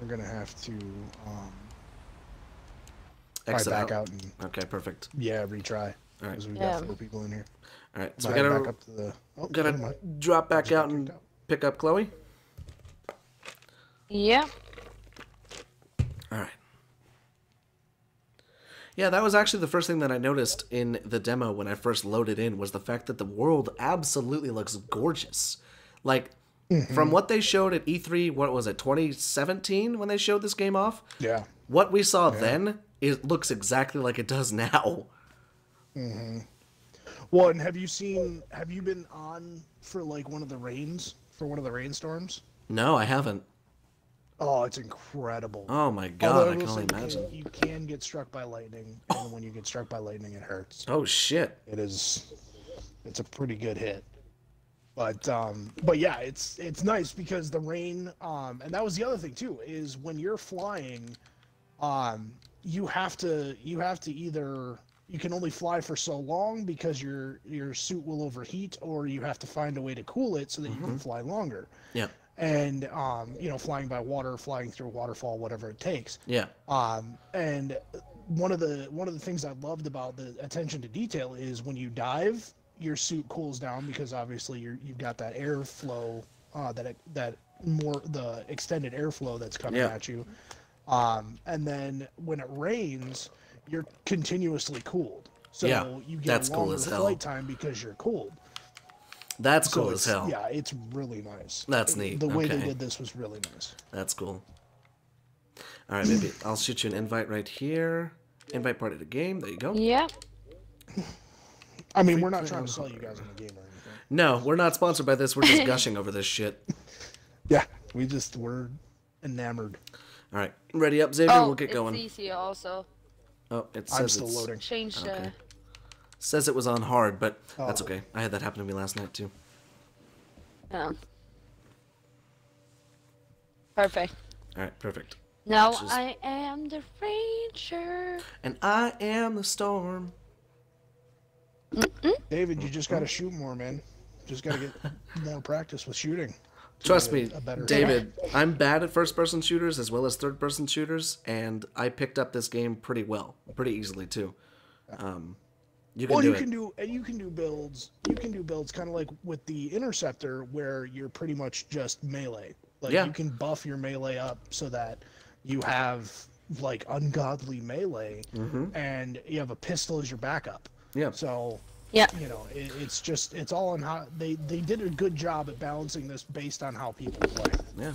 We're gonna have to um try Exit back out. out. and Okay, perfect. yeah, retry. All right. Because we've Yeah. got four people in here. All right. So So we gotta back up to the. Oh, gotta never drop back out and out. pick up Chloe. Yeah. All right. Yeah, that was actually the first thing that I noticed in the demo when I first loaded in was the fact that the world absolutely looks gorgeous. Like Mm-hmm. from what they showed at E3, what was it, 2017 when they showed this game off? Yeah. What we saw then it looks exactly like it does now. Mm-hmm. Well, and have you seen? Have you been on for like one of the rains for one of the rainstorms? No, I haven't. Oh, it's incredible. Oh my god, Although I can only imagine. You can get struck by lightning, and when you get struck by lightning, it hurts. Oh shit. It is, it's a pretty good hit. But um, but yeah, it's it's nice because the rain um, and that was the other thing too is when you're flying, um, you have to you have to either you can only fly for so long because your your suit will overheat, or you have to find a way to cool it so that you can fly longer. Yeah. And um, you know, flying by water, flying through a waterfall, whatever it takes. Yeah. Um, and one of the one of the things I loved about the attention to detail is when you dive, your suit cools down because obviously you're you've got that airflow, uh, that that more the extended airflow that's coming Yeah. at you. Um, and then when it rains, you're continuously cooled. So Yeah, you get that's cool longer as hell. flight time because you're cooled. That's So cool as hell. Yeah, it's really nice. That's neat, The way they did this was really nice. That's cool. All right, maybe I'll shoot you an invite right here. Invite part of the game. There you go. Yeah. I mean, we're not trying to sell you guys on the game or anything. No, we're not sponsored by this. We're just gushing over this shit. Yeah, we just we're enamored. All right, ready up, Xavier. Oh, we'll get it's going. easy also. Oh, it says I'm still it's, loading. Change the. Uh, okay. says it was on hard, but oh. that's Oh. okay. I had that happen to me last night too. Yeah. Perfect. All right, perfect. Now Just- I am the ranger. And I am the storm. David, you just got to shoot more, man. Just got to get more practice with shooting. Trust me, David. I'm bad at first-person shooters as well as third-person shooters, and I picked up this game pretty well, pretty easily too. Um, you can Well, do you it. can do and you can do builds. You can do builds kind of like with the interceptor, where you're pretty much just melee. Like Yeah. you can buff your melee up so that you have like ungodly melee, and you have a pistol as your backup. Mm-hmm. Yeah. So Yeah. you know, it, it's just it's all on how they they did a good job at balancing this based on how people play. Yeah.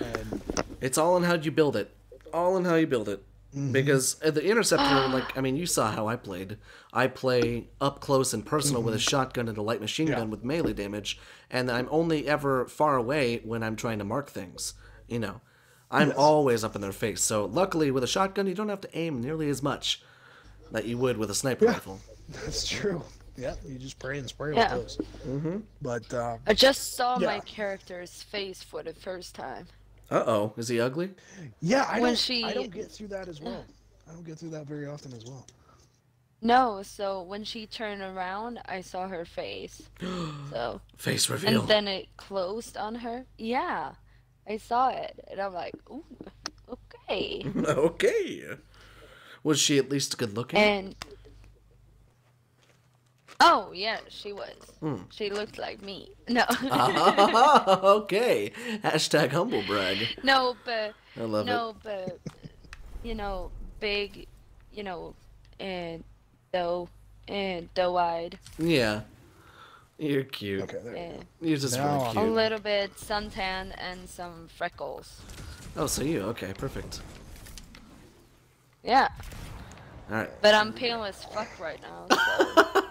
And It's all in how you build it. All in how you build it. Because uh, the interceptor, like I mean, you saw how I played. I play up close and personal with a shotgun and a light machine Yeah. gun with melee damage, and I'm only ever far away when I'm trying to mark things. You know, I'm always up in their face. So luckily, with a shotgun, you don't have to aim nearly as much that you would with a sniper rifle. That's true. Yeah, you just pray and spray Yeah. with those. Mm-hmm. But uh, I just saw my character's face for the first time. Uh oh, is he ugly? yeah, I When don't, she- I don't get through that as well. I don't get through that very often as well. No, so when she turned around, I saw her face. So, Face reveal. and then it closed on her. Yeah, I saw it, and I'm like, ooh, okay. okay. Was she at least good looking? And oh yeah, she was. Hmm. She looked like me. No, Ah, okay. Hashtag humble brag. no, but I love no, but you know, big, you know, and doe and doe-eyed. Yeah. You're cute. Okay, there. you go. You're just Now really I'm- a little bit suntan and some freckles. Oh, so you? Okay, perfect. Yeah, All right. but I'm pale as fuck right now. So,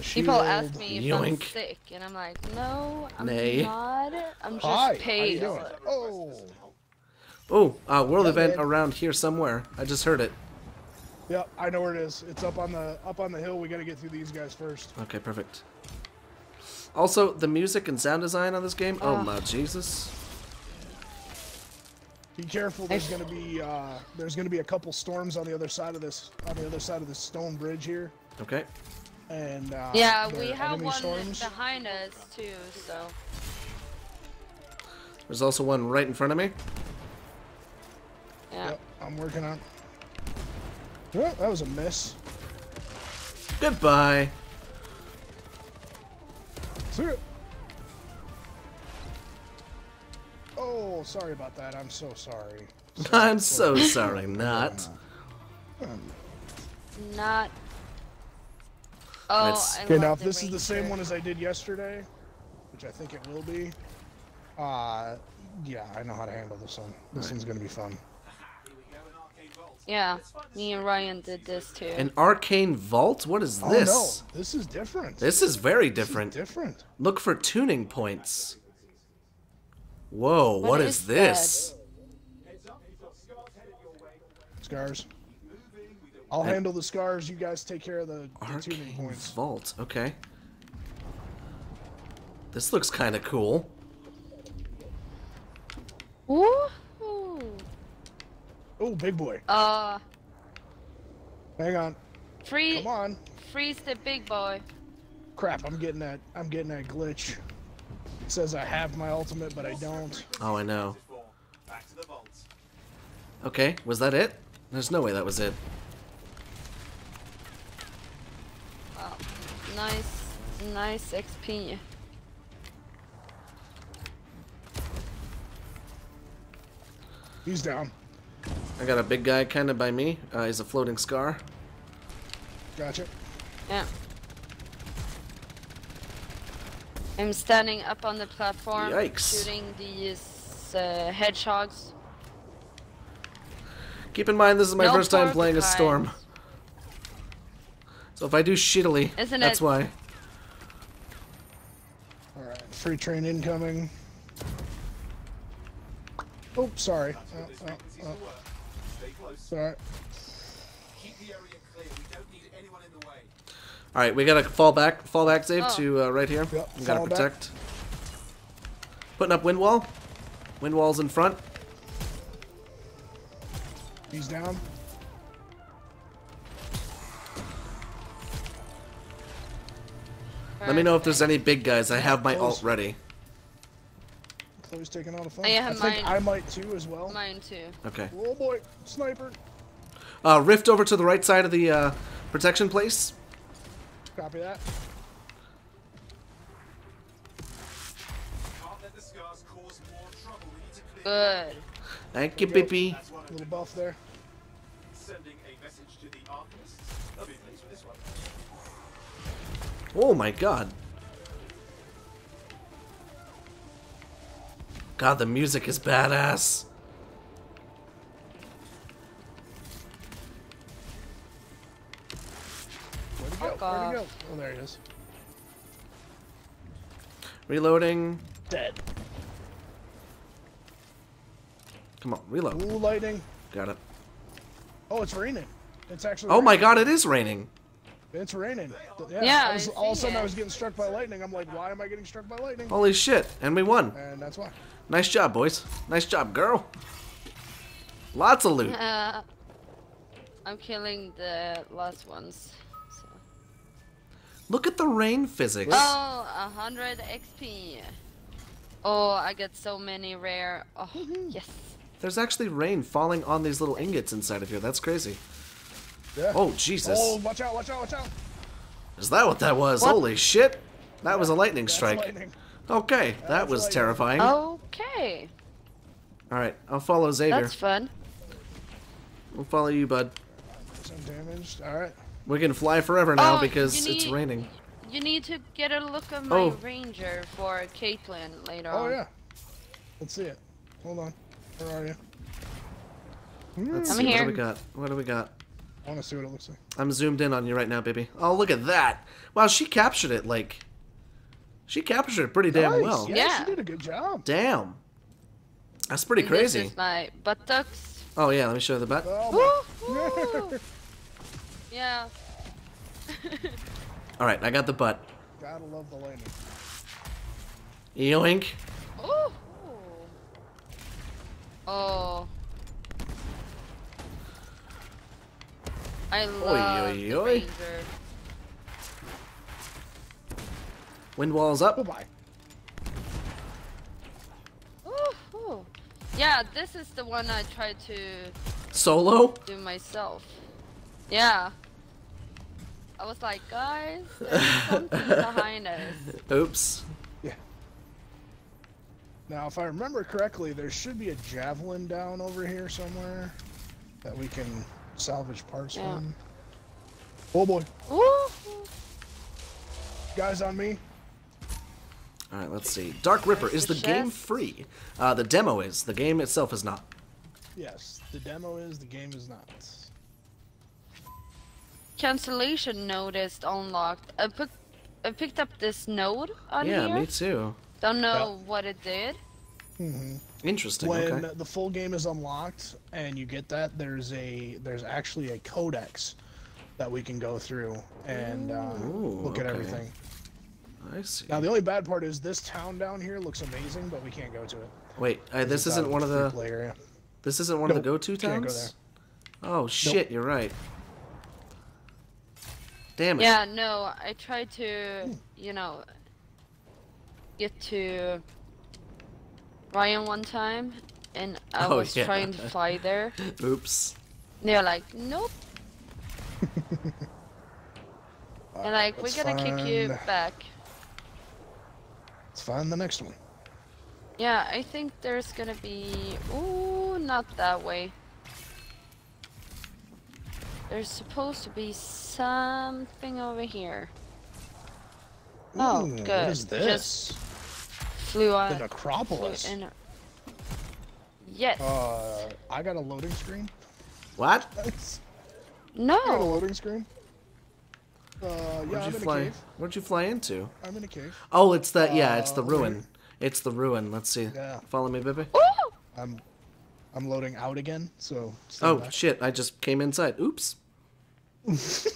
The people ask me if I'm sick, and I'm like, no, I'm Nay. not. I'm just Hi, how you pale. Oh, Oh, uh, world Yeah, event man. around here somewhere. I just heard it. yeah, I know where it is. It's up on the up on the hill. We got to get through these guys first. Okay, perfect. Also, the music and sound design on this game. Oh Ah. my Jesus. Be careful. There's gonna be uh, there's gonna be a couple storms on the other side of this on the other side of this stone bridge here, Okay. And uh, Yeah, we have one storms. behind us too, so. There's also one right in front of me. Yeah. Yep, I'm working on. Well, that was a miss. Goodbye. See ya. Oh, sorry about that. I'm so sorry. I'm so sorry, not. Not. Oh, That's- I Okay, now if the this is the same one as I did yesterday, which I think it will be, uh, yeah, I know how to handle this one. This one's gonna be fun. Yeah, me and Ryan did this too. An arcane vault? What is this? Oh this? no, this is different. This is very This is different. different. Look for tuning points. Whoa, What what is is this? Scars. I'll And- handle the scars. You guys take care of the, the tuning points. vault. Okay. This looks kind of cool. Woohoo! Oh, big boy. Uh, Hang on. free, Come on. freeze the big boy. Crap, I'm getting that. I'm getting that glitch. It says I have my ultimate, but I don't. Oh, I know. Back to the vaults. Okay, was that it? There's no way that was it. Wow, nice, nice XP. He's down. I got a big guy kind of by me. Uh, he's a floating scar. Gotcha. Yeah. I'm standing up on the platform, Yikes. shooting these uh, hedgehogs. Keep in mind, this is my No first time playing a storm. Porcupines. So if I do shittily, Isn't that's it- why. All right. Free train incoming. Oh, sorry. Oh, oh, oh. Stay close. Sorry. Keep the area clear. We don't need anyone in the way. All right, we gotta fall back, fall back, save Oh. to uh, right here. Yep, we gotta fall back. protect. Putting up wind wall. Wind wall's in front. He's down. Let me know if there's any big guys. I have my Close. ult ready. Chloe's taking all the fun. I have think mine. I might too as well. Mine too. Okay. Oh boy, sniper. Uh, rift over to the right side of the uh, protection place. Copy that. Can't let the scars cause more trouble. We need to clear. Good. Thank you, There we. Bippy. That's one of Little buff there. Oh my god. God, the music is badass. Where'd he Fuck go? Where'd he go? Oh, there he is. Reloading. Dead. Come on, reload. Blue lightning. Got it. Oh, it's raining. It's actually. Oh my god, it is raining. It's raining. Yeah. Yeah, I was- I all of a see sudden, I was getting struck by lightning. I'm like, why am I getting struck by lightning? Holy shit, and we won. And that's why. Nice job, boys. Nice job, girl. Lots of loot. Uh, I'm killing the last ones. So. Look at the rain physics. Oh, 100 XP. Oh, I get so many rare. Oh, yes. There's actually rain falling on these little ingots inside of here. That's crazy. Yeah. Oh, Jesus. Oh, watch out! Watch out! Watch out! Is that what that was? What? Holy shit. That was a lightning strike. lightning. Okay, that was lightning. terrifying. Okay. Alright, I'll follow Xavier. That's fun. We'll follow you, bud. Some damaged. All right. We can fly forever now Oh, because you it's raining. You need to get a look at my Oh. ranger for Caitlyn later Oh on. yeah. Let's see it. Hold on. Where are you? Let's I'm see, what do we got? What do we got? I want to see what it looks like. I'm zoomed in on you right now, baby. Oh, look at that. Wow, she captured it, like... She captured it pretty damn well. Yeah, Yeah. she did a good job. Damn. That's pretty And crazy. This is my buttocks. Oh, yeah, let me show you the back. Oh Woo, woo. yeah. Alright, I got the butt. Gotta love the lightning. Yoink. Ooh. Oh. I love oy, the oy. ranger. Wind walls up. Bye-bye. Ooh, ooh. Yeah, this is the one I tried to Solo? do myself. Yeah. I was like, guys, there's something behind us. Oops. Yeah. Now, if I remember correctly, there should be a javelin down over here somewhere that we can salvage parts Yeah. from. Oh boy. Ooh. Guys on me. Alright, let's see. Dark Ripper, is the the game free? Uh, the demo is. The game itself is not. Yes, the demo is, the game is not. Cancellation notice unlocked. I, pick, I picked up this node on yeah, here. me too. Don't know what it did. Hmm Interesting, When okay. the full game is unlocked and you get that, there's a there's actually a codex that we can go through and uh, Ooh, look at everything. I see. Now the only bad part is this town down here looks amazing, but we can't go to it. Wait, uh, this isn't one of the area. this isn't one of the go-to can't go towns? Oh shit, you're right. Damn it. Yeah, no, I tried to, you know, get to Ryan one time, and I Oh, was yeah. trying to fly there. Oops. They're like, nope. They're like, we're gonna kick you back. Let's find the next one. Yeah, I think there's gonna be. Ooh, not that way. There's supposed to be something over here. Oh, Ooh, good. What is this? Just Flew on. the Necropolis. in. Yes. Uh, I got a loading screen. What? No. I got a loading screen. Uh, yeah, Where'd I'm you in fly? a cave. Where'd you fly into? I'm in a cave. Oh, it's that. Yeah, it's the Uh, ruin. here. It's the ruin. Let's see. Yeah. Follow me, baby. Ooh. I'm, I'm loading out again. So. Oh by. shit! I just came inside. Oops.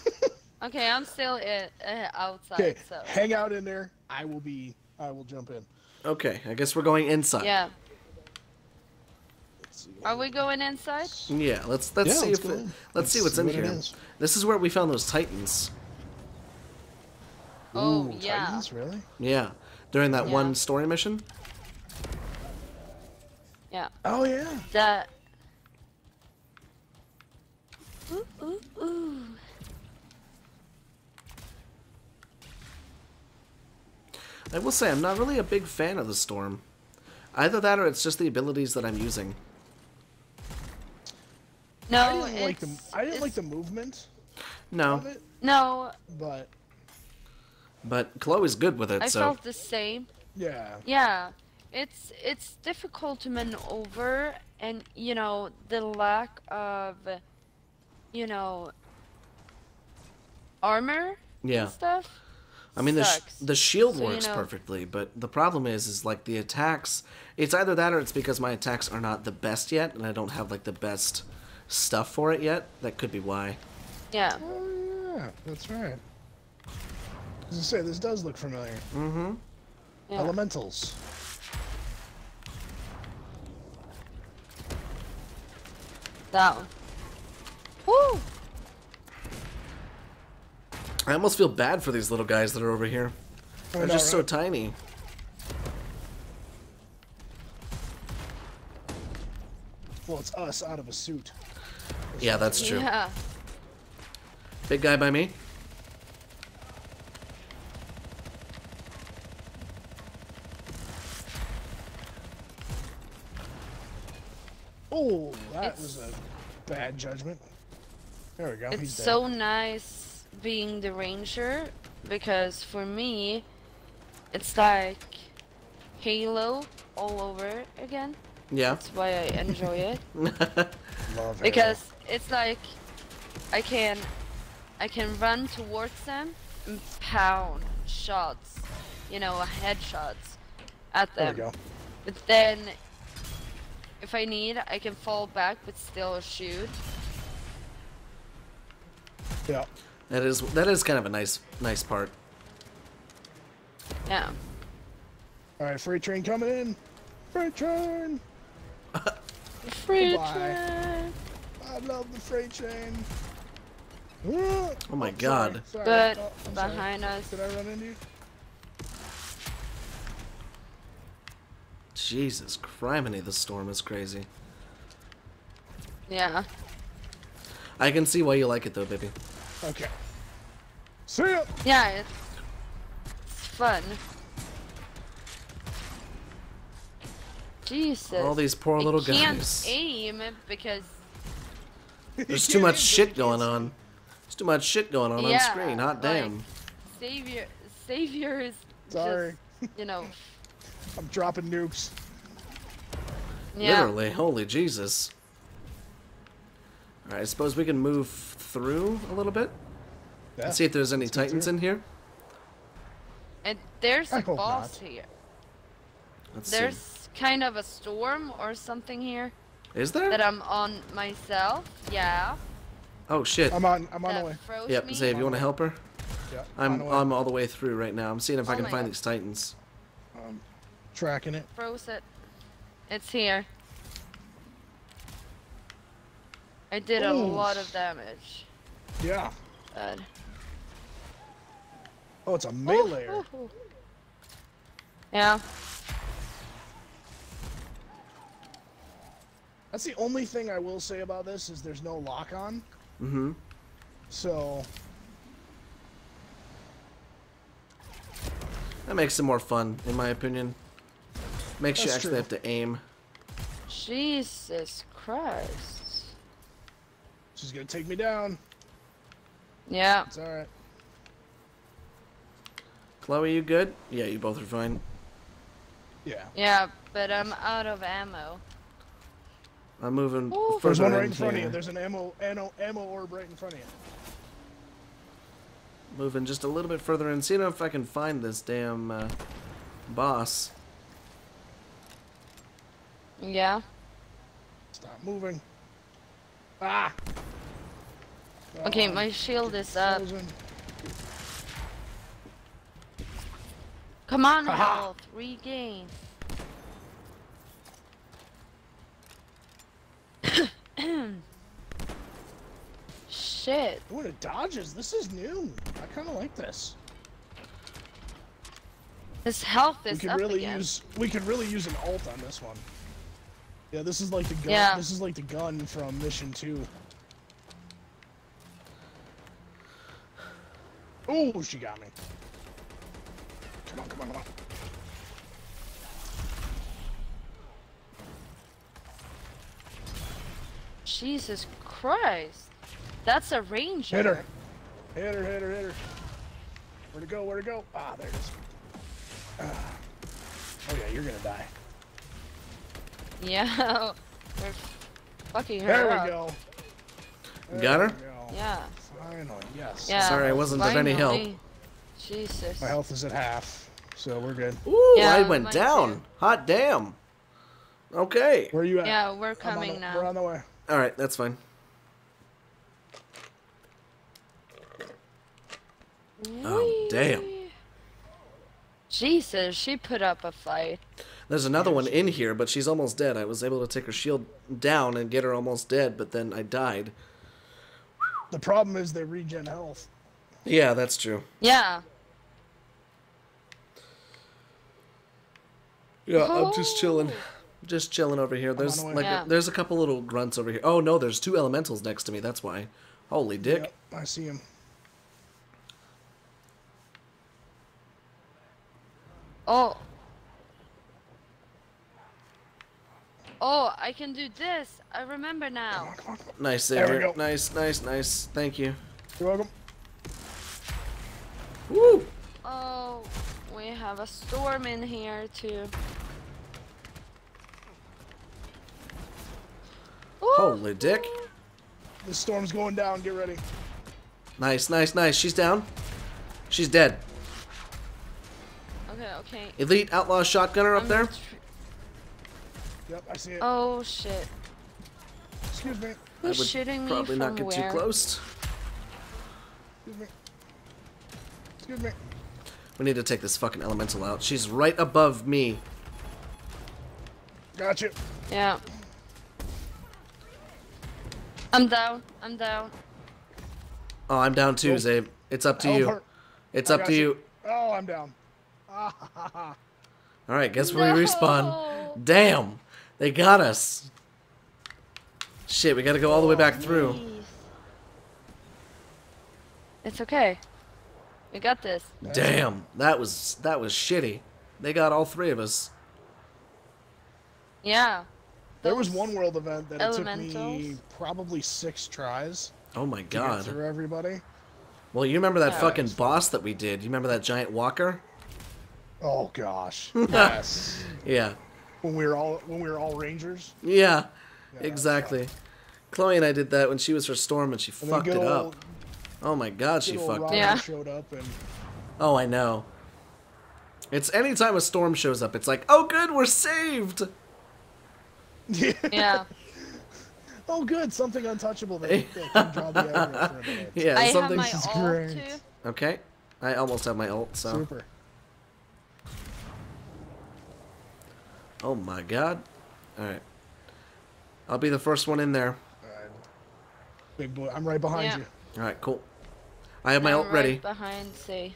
Okay, I'm still i uh, outside. Okay, So. hang out in there. I will be. I will jump in. Okay, I guess we're going inside. Yeah. Are we going inside? Yeah. Let's let's Yeah, see let's if go it, in. let's, see what's in what it here. is. This is where we found those titans. Oh Ooh, yeah. Titans, really? Yeah, during that Yeah. one story mission. Yeah. Oh yeah. That. Ooh, ooh, ooh. I will say I'm not really a big fan of the storm. Either that or it's just the abilities that I'm using. No, I didn't like the. I didn't like the movement No, of it, No, but but Chloe's good with it, I so felt the same. yeah. Yeah, it's it's difficult to maneuver, and you know the lack of, you know, armor Yeah. and stuff. I mean, the, sh- the shield So, you works know- perfectly, but the problem is, is like the attacks. It's either that or it's because my attacks are not the best yet, and I don't have like the best stuff for it yet. That could be why. Yeah. Oh, yeah, that's right. As I say, this does look familiar. Mm-hmm. yeah. Elementals. Down. Woo! I almost feel bad for these little guys that are over here. I They're know, just so tiny. Well, it's us out of a suit. Yeah, that's true. Yeah. Big guy by me. Oh, that It's- was a bad judgment. There we go. It's He's dead. so nice being the ranger because for me, it's like Halo all over again. Yeah. That's why I enjoy it Love because it's like I can I can run towards them and pound shots, you know, headshots at them. There them. we go. But then, if I need, I can fall back but still shoot. Yeah. That is that is kind of a nice nice part. Yeah. All right, freight train coming in. Freight train. freight Goodbye. train. I love the freight train. Oh my sorry, God. sorry. But Oh, I'm sorry. behind us. Did I run into you? Jesus criminy, the storm is crazy. Yeah. I can see why you like it though, baby. Okay. See ya. Yeah, it's, it's fun. Jesus. All these poor little I can't guys. aim because There's too much shit going on. There's too much shit going on on screen. Hot damn. Savior Savior is Sorry. just you know I'm dropping nukes. yeah. Literally, holy Jesus. Alright, I suppose we can move through a little bit. Yeah. and see if there's any Let's titans in here. And there's I a boss not. here. Let's see. There's kind of a storm or something here Is there? that I'm on myself. Yeah. Oh shit. I'm on. I'm on that the way. froze Yep, me. Zave, you want to help her? Yeah. I'm on the way. I'm all the way through right now. I'm seeing if I Oh can find God. these titans. Um, tracking it. Froze it. It's here. I did a lot of damage. Yeah. But... Oh, it's a melee. Ooh, ooh, ooh. Yeah. That's the only thing I will say about this is there's no lock on. Mm-hmm. So That makes it more fun, in my opinion. Makes you actually true. have to aim. Jesus Christ. she's gonna take me down. Yeah. It's all right. Chloe, you good? Yeah, you both are fine. Yeah. Yeah, but I'm out of ammo. I'm moving Ooh. further There's one right in in front of you. There's an ammo, ammo, ammo orb right in front of you. Moving just a little bit further in. Seeing if I can find this damn uh, boss. Yeah. Stop moving. Ah. Okay, my shield is up. frozen. Come on, health. Regain. Shit. Oh, it dodges. This is new. I kind of like this. His health We is could up really again. use. We could really use an ult on this one. Yeah, this is like the gun. Yeah. This is like the gun from Mission Two. Oh, she got me. Come on, come on, come on. Jesus Christ. That's a ranger. Hit her. Hit her, hit her, hit her. Where to go? Where to go? Ah, there it is. Ah. Oh yeah, you're gonna die. Yeah, we're fucking her There up. we go. There Got her? go. Yeah, Finally, yes. yeah. Sorry, I wasn't of any help. Jesus. My health is at half, so we're good. Ooh, Yeah, I went down. too. Hot damn. Okay. Where are you at? Yeah, we're coming the- now. We're on the way. All right, that's fine. Oh, damn. Whee! Jesus, she put up a fight. There's another one in here, but she's almost dead. I was able to take her shield down and get her almost dead, but then I died. The problem is they regen health. Yeah, that's true. Yeah. Yeah, I'm just oh. chilling. Just chilling over here. There's like Yeah. a, there's a couple little grunts over here. Oh no, there's two elementals next to me. That's why. Holy dick. Yep, I see him. Oh. Oh, I can do this. I remember now. Come on. Nice, There we Xavier. go. Nice, nice, nice. Thank you. You're welcome. Woo! Oh, we have a storm in here too. Ooh. Holy dick. The storm's going down. Get ready. Nice, nice, nice. She's down. She's dead. Okay, okay. Elite outlaw shotgunner up I'm there. Yep, I see it. Oh shit. Excuse me. I Who's would shooting me probably from not get where? too close. Excuse me. Excuse me. We need to take this fucking elemental out. She's right above me. Gotcha. Yeah. I'm down. I'm down. Oh, I'm down too, Nope. Zabe. It's up to Help you. her. It's I up to got you. Oh, I'm down. All right, guess where we respawn. Damn, they got us. Shit, we gotta go all the way back through. Jeez. It's okay. We got this. Damn, that was that was shitty. They got all three of us. Yeah. There was one world event that it took me probably six tries Oh my to get god. through everybody. Well, you remember that Yeah. fucking boss that we did? You remember that giant walker? Oh gosh. yes. Yeah. When we were all when we were all rangers. Yeah. Yeah, Exactly. Chloe and I did that when she was her storm and she And then fucked good it old, up. Oh my god, she fucked Robin it. Yeah. showed up and Oh, I know. It's anytime a storm shows up, it's like, oh good, we're saved. yeah. Yeah. Oh good, something untouchable that, that can draw the aggro for a minute. Yeah, I have something. my is ult great. too. Okay, I almost have my ult. So, Super. oh my god. All right, I'll be the first one in there. Alright. Big boy, I'm right behind Yeah. you. All right, cool. I have my I'm ult ready. Right behind C.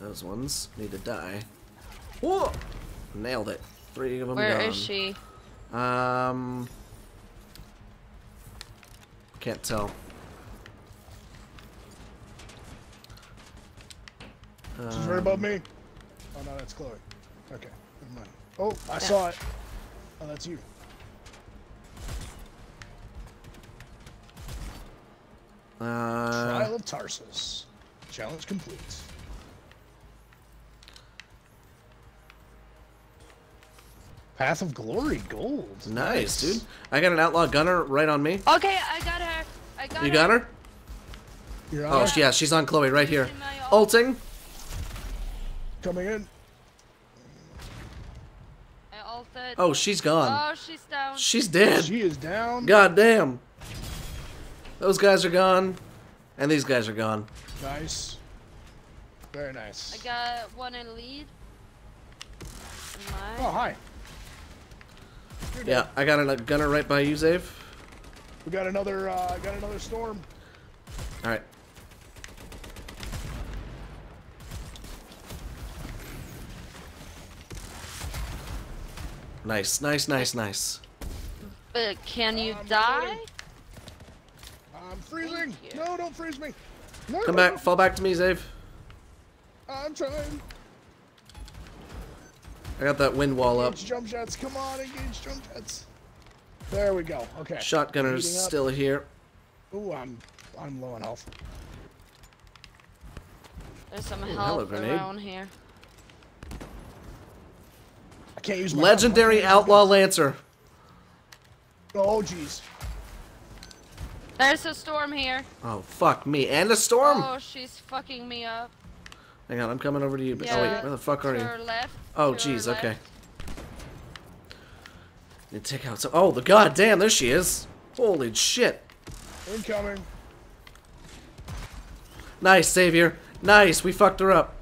Those ones need to die. Whoa! Nailed it. Three of them Where gone. is she? Um, can't tell. She's Um, right above me. Oh no, that's Chloe. Okay, never mind. Oh, I saw it. Oh, that's you. Uh, Trial of Tarsis. Challenge complete. Path of Glory Gold. nice, dude. I got an outlaw gunner right on me. Okay, I got her. I got You her. got her? You're Oh, on sh- yeah, she's on Chloe right here. Using ult. Ulting. coming in. I ulted. Oh, she's gone. Oh, she's down. She's dead. She is down. God damn. Those guys are gone. And these guys are gone. Nice. Very nice. I got one in lead. Oh, hi. You're dead. Yeah, I got a gunner right by you, Zave. We got another. Uh, got another storm. All right. Nice, nice, nice, nice. But can you I'm die? Reloading. I'm freezing. No, don't freeze me. No, Come no, back, no. fall back to me, Zave. I'm trying. I got that wind wall up. Engage jump jets. Come on, engage jump jets. There we go. Okay. Shotgunner's Heating still here. Ooh, I'm I'm low on health. There's some Ooh, hello, help grenade. around here. I can't use my Legendary Outlaw Lancer. Oh jeez. There's a storm here. Oh, fuck me. And a storm. Oh, she's fucking me up. Hang on, I'm coming over to you. But, oh, wait, Yeah, where the fuck are you? left. Oh, to her jeez, okay. Need to take out some. Oh, the goddamn, there she is. Holy shit. Incoming. Nice, Xavier. Nice, we fucked her up.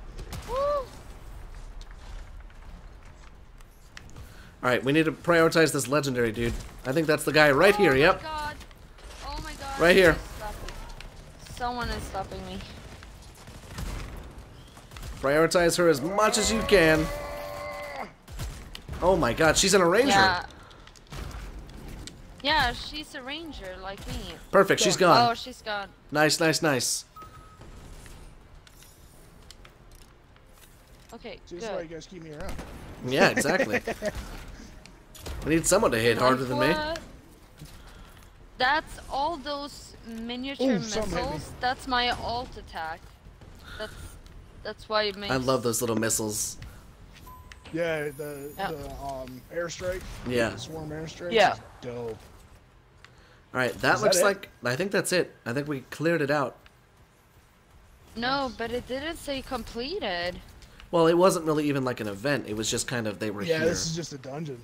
Alright, we need to prioritize this legendary dude. I think that's the guy right here, oh yep. God. My god. Right here. Someone is stopping me. Prioritize her as much as you can. Oh my god, she's an arranger. Yeah. Yeah, she's a ranger like me. Perfect, she's gone. Oh, she's gone. Nice, nice, nice. Okay, See, this is why you guys keep me around. Yeah, exactly. I need someone to hit harder than me. What? That's all those miniature Ooh, something hit me. missiles. That's my alt attack. That's that's why it makes. I love those little missiles. Yeah, the Yeah. the um airstrike. Yeah. The swarm airstrike. Yeah. Dope. Alright, that Is looks that like. I think that's it. I think we cleared it out. No, but it didn't say completed. Well, it wasn't really even like an event. It was just kind of they were Yeah, here. this is just a dungeon.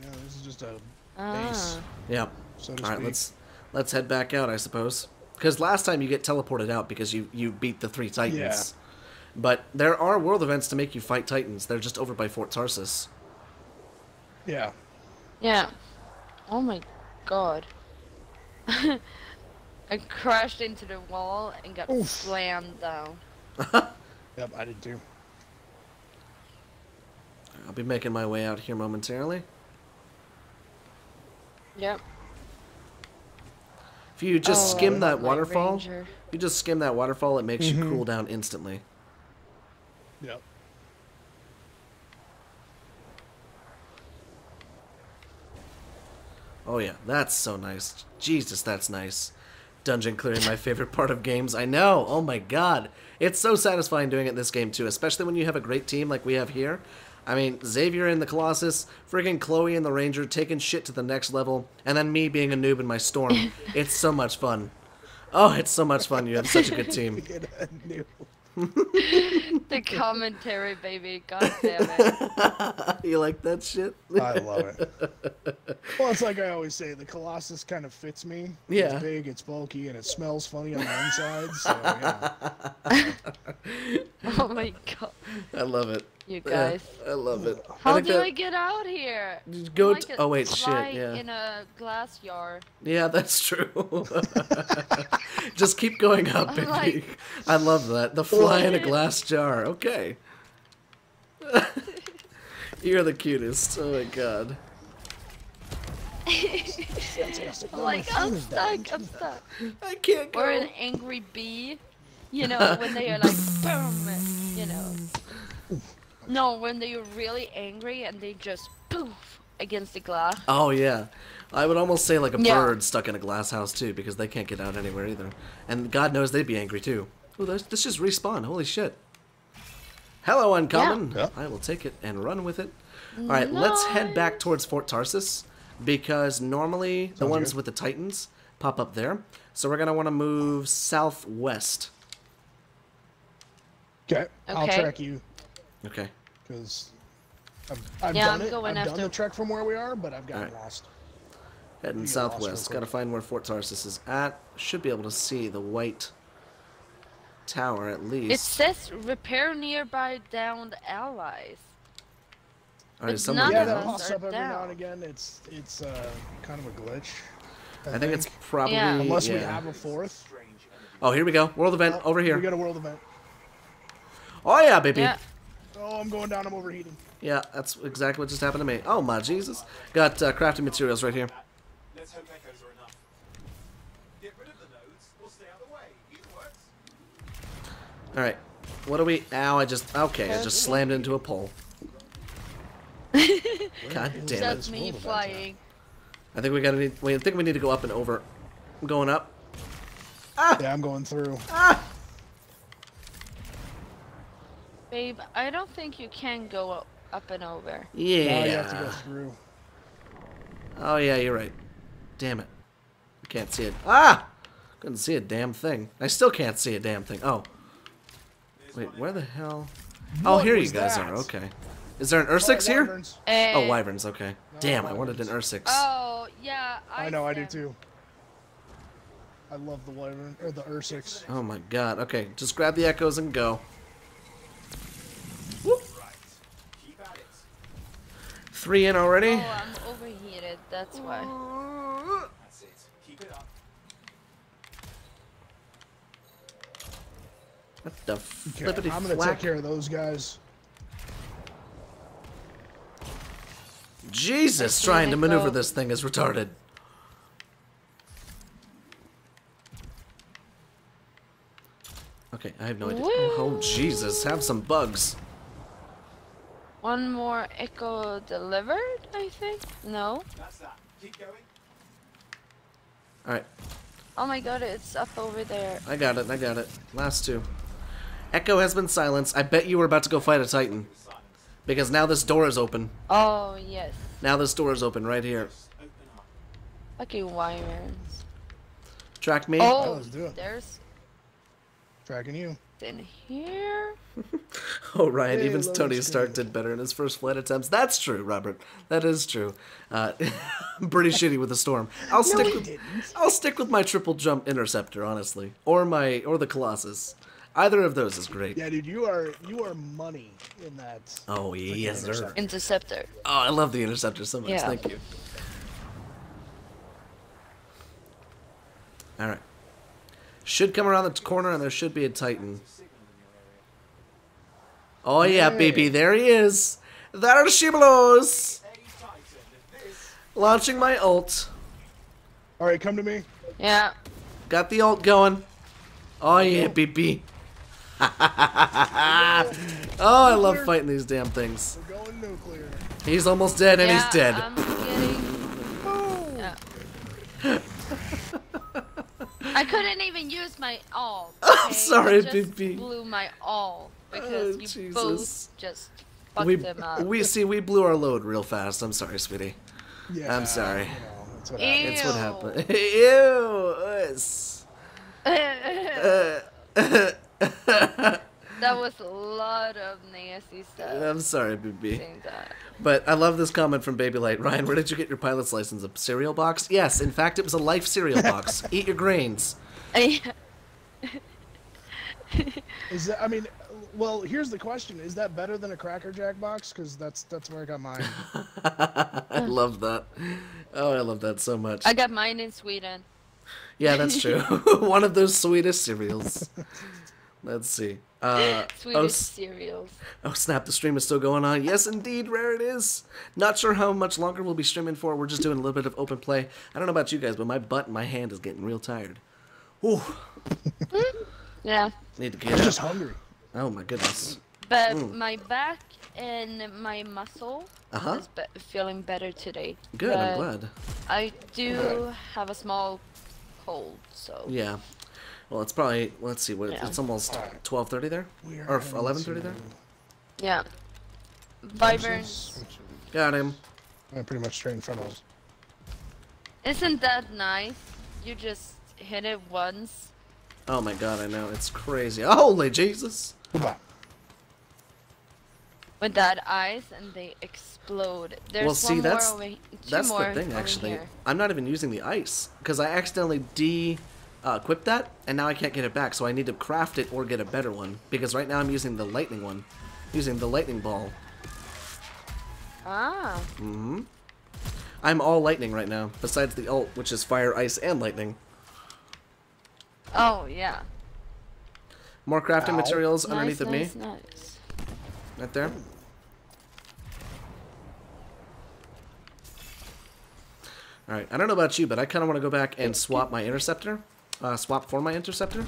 Yeah, this is just a Ah. Yeah. So to All right, speak. let's let's head back out, I suppose. Because last time you get teleported out because you you beat the three titans. Yeah. But there are world events to make you fight titans. They're just over by Fort Tarsis. Yeah. Yeah. Oh my god. I crashed into the wall and got Oof. slammed down. Yep, I did too. I'll be making my way out here momentarily. Yep. If you just Oh, skim that waterfall, ranger. you just skim that waterfall, it makes you Mhm. cool down instantly. Yep. Oh yeah, that's so nice. Jesus, that's nice. Dungeon clearing, my favorite part of games. I know. Oh my god. It's so satisfying doing it in this game too, especially when you have a great team like we have here. I mean, Xavier in the Colossus, friggin' Chloe and the Ranger taking shit to the next level, and then me being a noob in my Storm. it's so much fun. Oh, it's so much fun. You have such a good team. Get a new- The commentary, baby. God damn it. you like that shit? I love it. Well, it's like I always say, the Colossus kind of fits me. Yeah. It's big, it's bulky, and it smells funny on the inside. So yeah. Oh my god. I love it. You Yeah, guys. I love it. How think do that- I get out here? Just go Like t- a oh, wait, shit, fly yeah. In a glass yard. Yeah, that's true. Just keep going up, I'm baby. like- I love that. The fly in a glass jar. Okay. You're the cutest. Oh my god. Fantastic. I'm Oh, like, I'm stuck, I'm stuck. I can't go. Or an angry bee. You know, when they are like, boom, you know. No, when they are really angry and they just poof against the glass. Oh yeah. I would almost say like a Yeah. bird stuck in a glass house too, because they can't get out anywhere either. And God knows they'd be angry too. Oh, this, this just respawn. Holy shit. Hello, Uncommon. Yeah. I will take it and run with it. All right, let's head back towards Fort Tarsis because normally the ones good. with the Titans pop up there. So we're gonna want to move southwest. Okay, I'll track you Okay. Because I've, I've Yeah, done I'm it. going I've done after- the trek from where we are, but I've gotten Alright. lost. Heading You get lost real southwest. Gotta find where Fort Tarsis is at. Should be able to see the white tower at least. It says repair nearby downed allies. All right, but someone none Yeah, that pops up every now and again. It's it's uh, kind of a glitch. I think it's probably Yeah. unless we have a fourth. Oh, here we go. World event Oh, over here. We got a world event. Oh yeah, baby. Yeah. Oh, I'm going down. I'm overheating. Yeah, that's exactly what just happened to me. Oh my Jesus! Got uh, crafting materials right here. Let's hope echoes are enough. Get rid of the nodes or stay out of the way. Either works. All right, what do we? Ow! I just okay. I just slammed into a pole. God damn it! That's me flying. I think we gotta need. We think we need to go up and over. I'm going up. Yeah, I'm going through. Babe, I don't think you can go up up and over. Now you have to go Yeah. through. Oh yeah, you're right. Damn it. I can't see it. Ah! Couldn't see a damn thing. I still can't see a damn thing. Oh. Wait, where the hell? Oh, What here you guys that? are. Okay. Is there an Ursix Oh, here? wyverns. Oh, Eh, wyverns. Okay. Damn, I wanted an. Ursix. Oh, yeah. I know, I do too. I love the wyvern or the Ursix. Oh my god. Okay, just grab the echoes and go. Right. Keep at it. Three in already. Oh, I'm overheated. That's why. That's it. Keep it up. What the Okay, flippity I'm gonna flack? take care of those guys. Jesus, trying to maneuver go. this thing is retarded. Okay, I have no idea. Woo. Oh, Jesus, have some bugs. One more echo delivered, I think? No? That's that. Keep going. Alright, Oh my god, it's up over there. I got it, I got it. Last two. Echo has been silenced. I bet you were about to go fight a Titan. Because now this door is open. Oh, yes. Now this door is open right here. Just open up. Fucking wyverns. Track me. Oh, let's do it. there's Tracking you. In here. Oh, Ryan, Hey, even Tony Stark Lane. did better in his first flight attempts. That's true, Robert. That is true. Uh, I'm pretty shitty with the storm. I'll stick he with didn't. I'll stick with my triple jump interceptor, honestly, or my or the Colossus. Either of those is great. Yeah, dude, you are you are money in that. Oh yes, sir. interceptor. Interceptor. Oh, I love the interceptor so much. Yeah. Thank you. All right. Should come around the corner, and there should be a Titan. Oh yeah, Hey. baby, there he is. There are Shibalos! Hey, Titan. This. Launching my ult. All right, come to me. Yeah. Got the ult going. Oh yeah, baby. oh, I love fighting these damn things. We're going nuclear. He's almost dead, and yeah, he's dead. Oh. I'm getting. Yeah. I couldn't even use my all. I'm sorry, I just BB. blew my all oh, because Oh, you Jesus. both just fucked we them up. we see we blew our load real fast. I'm sorry, sweetie. Yeah. I'm sorry. You know, that's what happens. It's what Ew. happened. Ew. us. Uh, that was a lot of nasty stuff. I'm sorry, BB. But I love this comment from Baby Light. Ryan, where did you get your pilot's license? A cereal box? Yes, in fact, it was a life cereal box. Eat your grains. Is that? I mean, well, here's the question: Is that better than a Cracker Jack box? Because that's that's where I got mine. I love that. Oh, I love that so much. I got mine in Sweden. Yeah, that's true. One of those sweetest cereals. Let's see. Uh, oh, Swedish s- cereals. oh, snap, the stream is still going on. Yes, indeed, rare it is. Not sure how much longer we'll be streaming for. We're just doing a little bit of open play. I don't know about you guys, but my butt and my hand is getting real tired. Ooh, Yeah. need to get. I'm get just hungry. Oh my goodness. But Mm. my back and my muscle Uh-huh. is be- feeling better today. Good, I'm glad. I do have a small cold, so Yeah. Well, it's probably, let's see, what, Yeah. it's almost 12.30 there? We are Or 11.30 there? to- yeah. Wyverns. Got him. I'm pretty much straight in front of us. Isn't that nice? You just hit it once. Oh my god, I know. It's crazy. Holy Jesus. With that ice and they explode. There's well, see, one that's more over, two that's more the thing. Actually, here. I'm not even using the ice because I accidentally de uh, equipped that, and now I can't get it back. So I need to craft it or get a better one because right now I'm using the lightning one, using the lightning ball. Ah, hmm I'm all lightning right now, besides the ult, which is fire, ice, and lightning. oh yeah. More crafting Ow. materials underneath nice, of me, nice, nice. right there. All right, I don't know about you, but I kind of want to go back and swap my interceptor, uh, swap for my interceptor.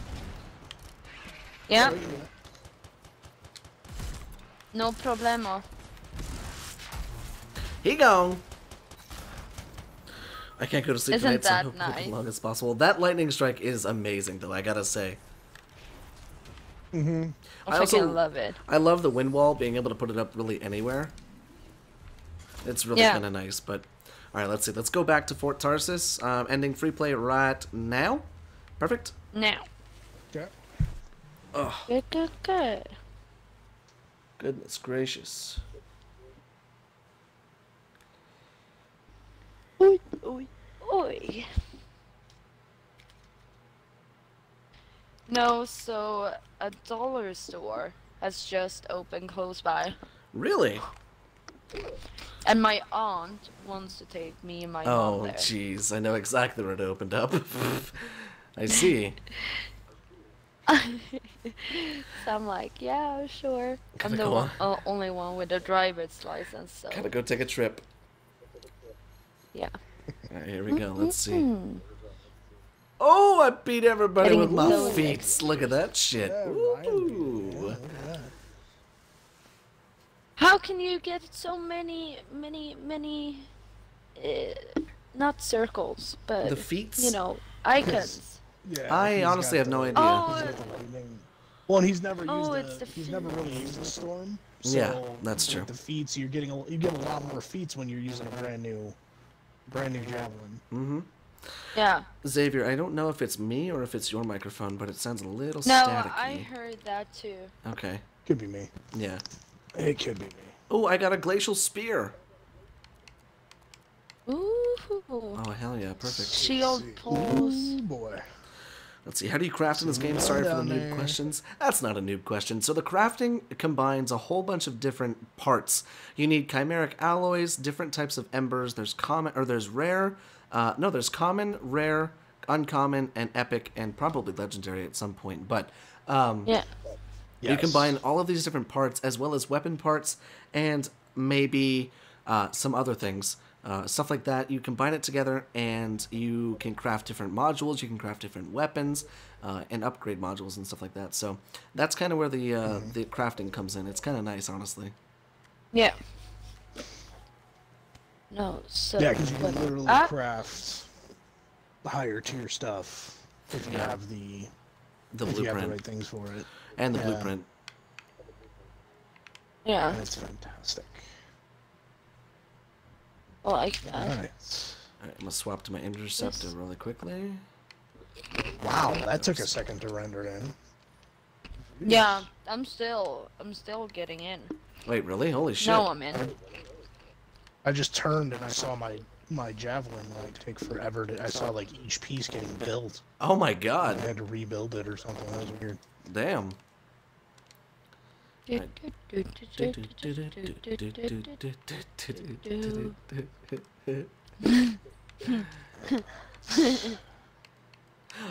Yeah, no problemo. He gone. I can't go to sleep Isn't tonight, so I that hope as nice? long as possible. That lightning strike is amazing, though. I gotta say. Mm-hmm. I, I also- fucking love it. I love the wind wall, being able to put it up really anywhere. It's really Yeah. kind of nice. But all right, let's see. Let's go back to Fort Tarsis. Um, ending free play right now. Perfect. Now. Okay. Good, good, good. Goodness gracious. Oi, oi, oi. No, so a dollar store has just opened close by. Really? And my aunt wants to take me and my mom Oh, jeez. I know exactly where it opened up. I see. so I'm like, yeah, sure. Gotta I'm the go one, uh, only one with a driver's license, so Gotta go take a trip. yeah. All right, here we go. Let's see. Hmm. Oh, I beat everybody Getting with my loaded. feet. Look at that shit. Yeah, Ryan beat you. Ooh. Yeah, look at that. How can you get so many, many, many, uh, not circles, but The feats? you know, icons? Yeah, I honestly got have no idea. Oh, he's got the lightning. Well, and he's never used Oh, the, it's the he's never really used the storm. Yeah, that's true. The feats you're getting a, you get a lot more feats when you're using a brand new, brand new javelin. Mm-hmm. Yeah. Xavier, I don't know if it's me or if it's your microphone, but it sounds a little No, staticky. I heard that too. Okay. Could be me. Yeah. It could be me. Oh, I got a glacial spear. Ooh. Oh hell yeah, perfect. Shield pulse. Ooh boy. Let's see. How do you craft in this game? Sorry for the down noob there. questions. That's not a noob question. So the crafting combines a whole bunch of different parts. You need chimeric alloys, different types of embers. There's common or there's rare. Uh, no, there's common, rare, uncommon, and epic, and probably legendary at some point. But um, Yeah. You Yes. combine all of these different parts as well as weapon parts and maybe uh, some other things. Uh, stuff like that. You combine it together and you can craft different modules. You can craft different weapons uh, and upgrade modules and stuff like that. So that's kind of where the uh, the crafting comes in. It's kind of nice, honestly. Yeah. No, so. Yeah, because you can but- literally Ah, craft higher tier stuff if you Yeah. have the The if you have the blueprint right things for it. and the yeah. blueprint. yeah. And it's fantastic. I uh, like that. Nice. All right, I'm gonna swap to my interceptor Yes. really quickly. Wow, that took a second to render in. Yeah, I'm still, I'm still getting in. Wait, really? Holy shit! No, I'm in. I just turned and I saw my my javelin like take forever to. I saw like each piece getting built. Oh my god! I god! had to rebuild it or something. That was weird. Damn.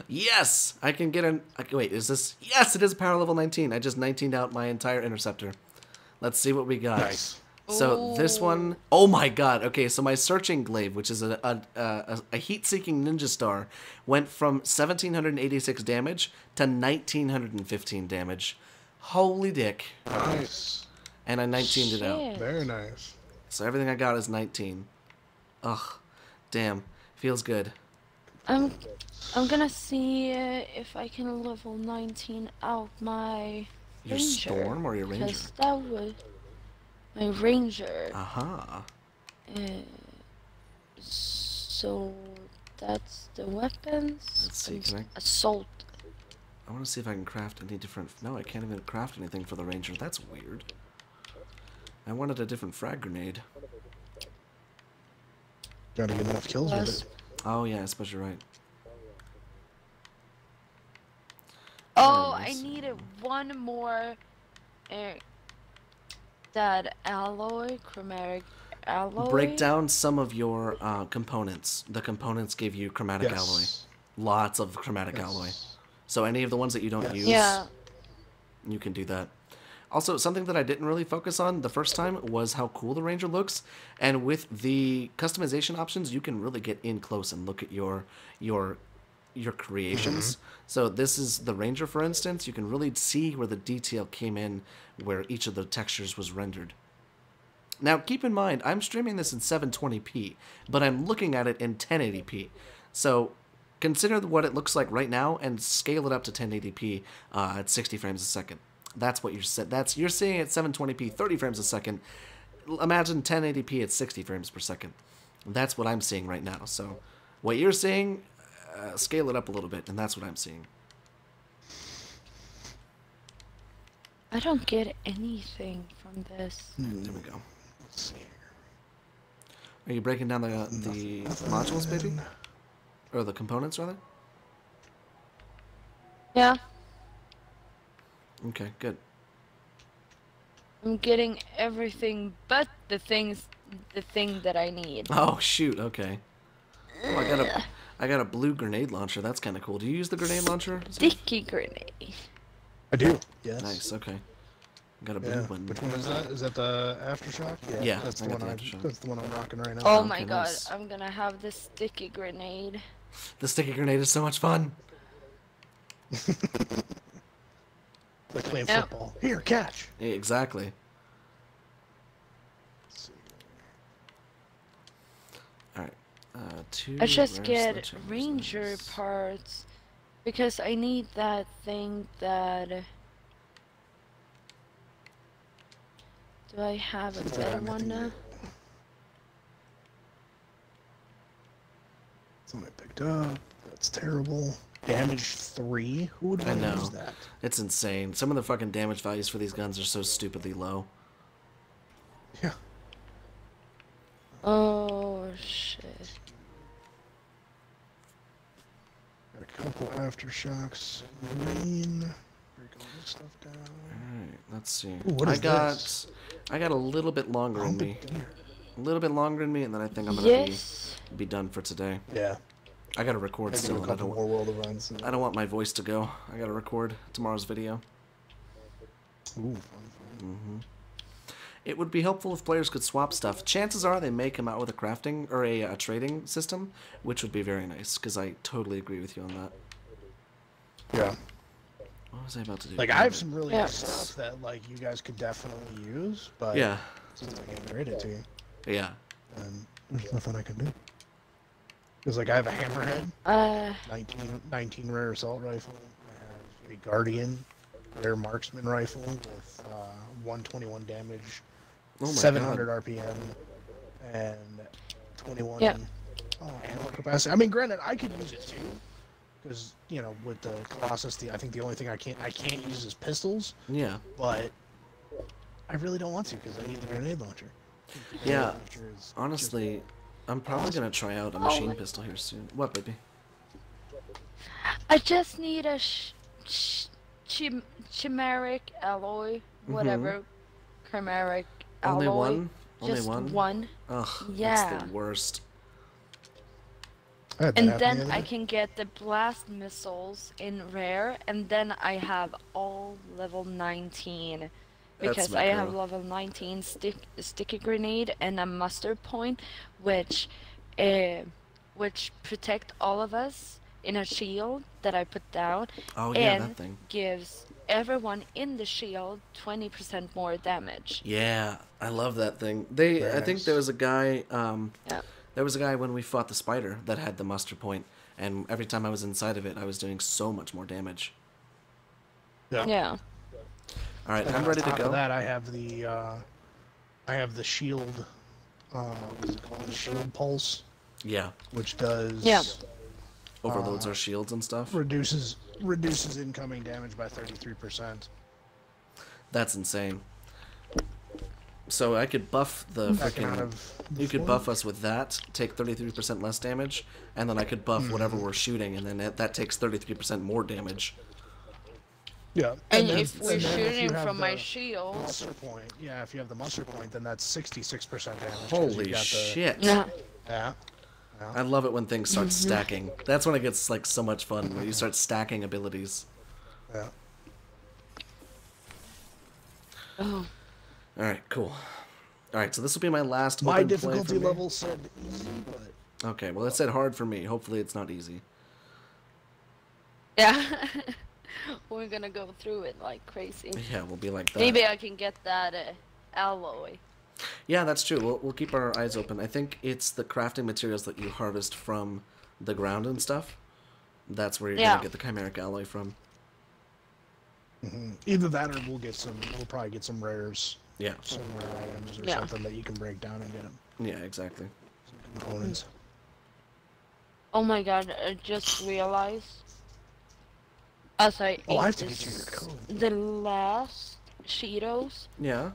Yes, I can get an. Wait, is this? Yes, it is a power level 19. I just 19'd out my entire interceptor. Let's see what we got. Nice. So this one, oh my god. Okay, so my searching glaive, which is a a, a, a heat-seeking ninja star, went from 1786 damage to 1915 damage. Holy dick! Nice. And I 19'd it out. Very nice. So everything I got is 19. Ugh, damn, feels good. I'm, I'm gonna see uh, if I can level 19 out my Your ranger. storm or your ranger? Because that would, my ranger. Aha. Uh, so that's the weapons. Let's see, can I- Assault. I want to see if I can craft any different. No, I can't even craft anything for the ranger. That's weird. I wanted a different frag grenade. Gotta get enough kills with it. Oh yeah, I suppose you're right. Oh, I needed one more. Uh, that alloy, chromatic alloy. Break down some of your uh, components. The components give you chromatic alloy. Lots of chromatic alloy. Yes. So any of the ones that you don't Yes. use, Yeah. you can do that. Also, something that I didn't really focus on the first time was how cool the Ranger looks, and with the customization options, you can really get in close and look at your your your creations. Mm-hmm. So this is the Ranger, for instance. You can really see where the detail came in, where each of the textures was rendered. Now, keep in mind, I'm streaming this in 720p, but I'm looking at it in 1080p. So, consider what it looks like right now and scale it up to 1080p uh, at 60 frames a second. That's what you're set. That's you're seeing at 720p, 30 frames a second. imagine 1080p at 60 frames per second. That's what I'm seeing right now. So, what you're seeing, uh, scale it up a little bit, and that's what I'm seeing. I don't get anything from this. There we go. Let's see here. Are you breaking down the uh, the modules, baby, or the components rather? Yeah, Okay, good. I'm getting everything but the things, the thing that I need. Oh shoot. Okay. Oh, I got a I got a blue grenade launcher. That's kind of cool. Do you use the grenade launcher? Sticky grenade. I do. Yes. Nice. Okay. Got a blue Yeah. one. Which one is that? Is that the aftershock? Yeah, That's the one. the I, Aftershock. that's the one I'm rocking right now. Oh okay, my god, nice. I'm gonna have the sticky grenade. The sticky grenade is so much fun. Like playing Yeah. football. Here, catch. Yeah, exactly. All right. Uh, two. I just get ranger nice. parts because I need that thing that. Do I have a better one now? That's one I picked up. That's terrible. Damage three. Who would I want to know. use that? It's insane. Some of the fucking damage values for these guns are so stupidly low. Yeah. Oh shit. Got a couple aftershocks. Marine. Break all this stuff down. All right. Let's see. Ooh, what I got. this? I got a little bit longer in me. it deer. A little bit longer than me, and then I think I'm gonna Yes. be be done for today. Yeah. I gotta record I do still. a I don't. more world events. I don't want my voice to go. I gotta record tomorrow's video. Ooh, fun, fun. It would be helpful if players could swap stuff. Chances are they may come out with a crafting or a, a trading system, which would be very nice. Because I totally agree with you on that. Yeah. What was I about to do? Like I have some really Yeah. good stuff that like you guys could definitely use, but Yeah, since I can't trade it to you, yeah. then there's nothing I can do. Because like I have a hammerhead, Uh, 19, 19 rare assault rifle. I have a guardian rare marksman rifle with uh, 121 damage, Oh 700 god. RPM, and 21 Yeah. oh, ammo capacity. I mean, granted, I could use it too, because you know with the Colossus, the I think the only thing I can't I can't use is pistols, Yeah, but I really don't want to because I need the grenade launcher. The grenade Yeah, launcher is just- honestly, I'm probably gonna try out a machine pistol here soon. What, baby? I just need a sh- sh- chim- chimeric alloy, whatever. Chimeric Mm-hmm. Only alloy. one? Only Just one? one. Ugh, that's the worst. I had that And happen the then other I can get the blast missiles in rare, and then I have all level 19. That's Because I have level 19 stick, sticky grenade and a muster point, which, uh, which protect all of us in a shield that I put down, Oh yeah, and that thing. gives everyone in the shield 20% more damage. Yeah, I love that thing. They, Very I think there was a guy. Um, Yeah. there was a guy when we fought the spider that had the muster point, and every time I was inside of it, I was doing so much more damage. Yeah. Yeah. All right, And I'm on ready to top of that, I have the uh, I have the shield. Uh, what's it called? The shield pulse, Yeah, which does Yeah. overloads Uh, our shields and stuff. reduces reduces incoming damage by thirty three percent. That's insane. So I could buff the freaking. You could buff us with that, take 33% less damage, and then I could buff Hmm. whatever we're shooting, and then that, that takes 33% more damage. Yeah. And, then- if we're and then if you shooting from my the shield, muster point, yeah, if you have the muster point, then that's sixty six percent damage. Holy you got the- shit. yeah. Yeah. I love it when things start Mm-hmm. stacking. That's when it gets like so much fun when you start stacking abilities. Yeah. Oh. All right, cool. All right, so this will be my last My open play difficulty for me. level said easy, but Okay, well it said hard for me. Hopefully it's not easy. Yeah. We're gonna go through it like crazy. Yeah, we'll be like that. Maybe I can get that uh, alloy. Yeah, that's true. We'll, we'll keep our eyes open. I think it's the crafting materials that you harvest from the ground and stuff. That's where you're Yeah. gonna get the chimeric alloy from. either that or we'll get some. We'll probably get some rares Yeah. some rare items or Yeah. something that you can break down and get them Yeah, exactly. components. Oh my god, I just realized. Oh, As I Oh, I have to get you your code. the last Cheetos, Yeah.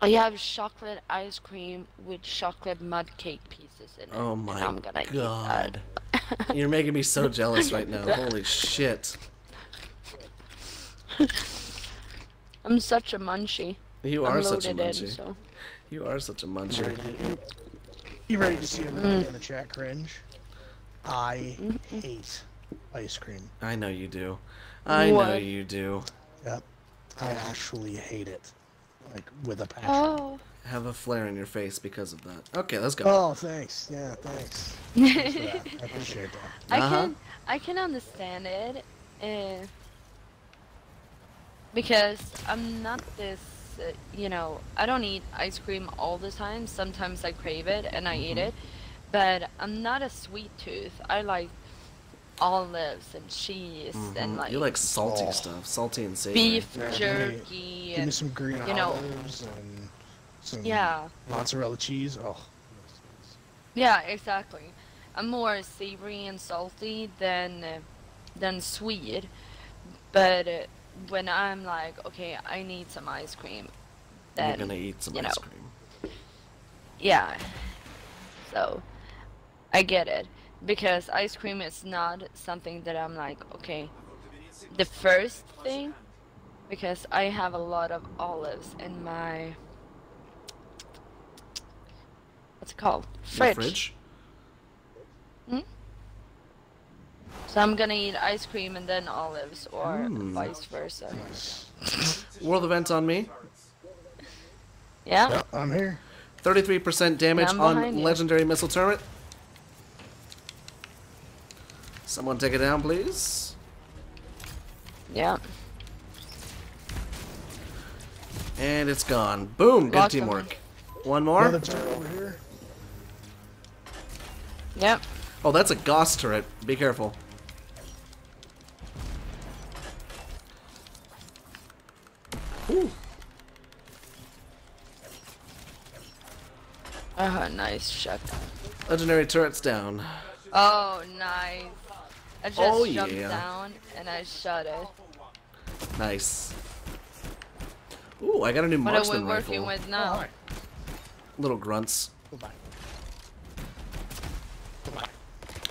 I have chocolate ice cream with chocolate mud cake pieces in it. Oh and my I'm gonna eat god. You're making me so jealous right now. Holy shit. I'm such a munchie. You I'm are such a loaded in, munchie. so. You are such a munchie. You ready to see everybody mm. in the chat cringe? I mm-hmm. hate ice cream. I know you do. I know you do. Yep. I actually hate it. Like with a passion. Oh. Have a flare in your face because of that. Okay, let's go. Oh, thanks. Yeah, thanks. Thanks. I appreciate that. I Uh-huh. can I can understand it, uh, because I'm not this. Uh, you know, I don't eat ice cream all the time. Sometimes I crave it and I eat it, but I'm not a sweet tooth. I like olives and cheese and Mhm. like, you like salty Oh. stuff, salty and savory. beef Yeah, give me- jerky Give me and some green you know- olives and some yeah, mozzarella cheese. Oh, yeah, exactly. I'm more savory and salty than uh, than sweet, but uh, when I'm like, okay, I need some ice cream, You're gonna eat some you ice know. cream. yeah. So I get it because ice cream is not something that I'm like, okay, the first thing because I have a lot of olives in my what's it called Your fridge? So I'm gonna eat ice cream and then olives, or Mm. vice versa. World event on me. Yeah. Yep, I'm here. 33% damage on behind you. legendary missile turret. Someone take it down, please. Yeah. And it's gone. Boom! Good Locked them. teamwork. One more. Another turret over here. Yep. Oh, that's a Gauss turret. Be careful. Ooh. Oh, nice shot. Legendary turret's down. Oh, nice. I oh, just Oh, jumped yeah. down and I shot it. Nice. Ooh, I got a new What are we marksman working rifle. with now? Little grunts. Goodbye. Goodbye.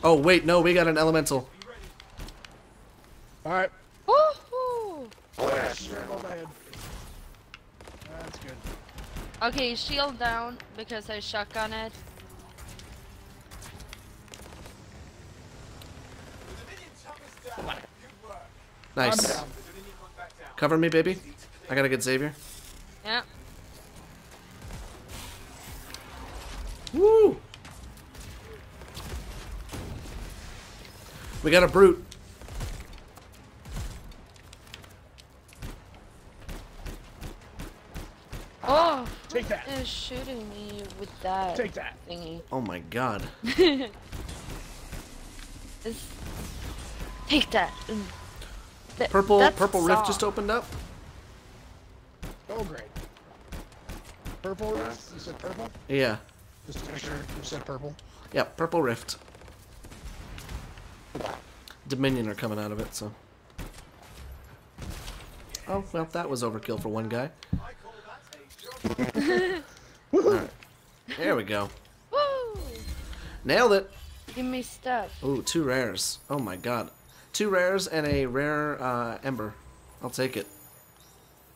Oh wait, no, we got an elemental. Alright. Woohoo! Straight on. That's good. Okay, shield down because I shotgun it. The Dominion took us down. Good work. Nice. I'm down. The Dominion went back down. Cover me, baby. I gotta get Xavier. Yeah. Woo! We got a brute. Oh, Take that. who is shooting me with that Take that. thingy? Oh my god. It's- Take that. Mm. Th- Purple that's purple rift just opened up. Oh, great. Purple rift? You said purple? Yeah. Just to make sure you said purple. Yep, purple rift. Dominion are coming out of it, so. Oh, well, that was overkill for one guy. I call that a job. Alright. There we go. Woo! Nailed it. Give me stuff. Ooh, two rares. Oh my god. Two rares and a rare uh, ember. I'll take it.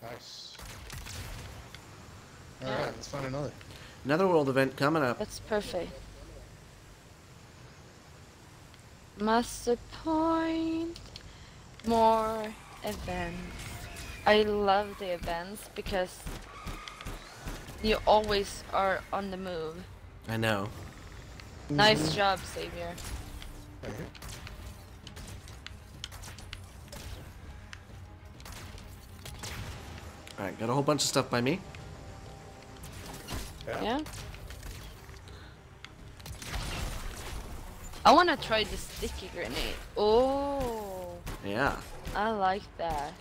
Nice. Alright, let's find another. Another world event coming up. That's perfect. Muster point. More events. I love the events because you always are on the move. I know. Nice job, Xavier. Right Alright, got a whole bunch of stuff by me. Yeah? I want to try the sticky grenade. Oh, Yeah. I like that.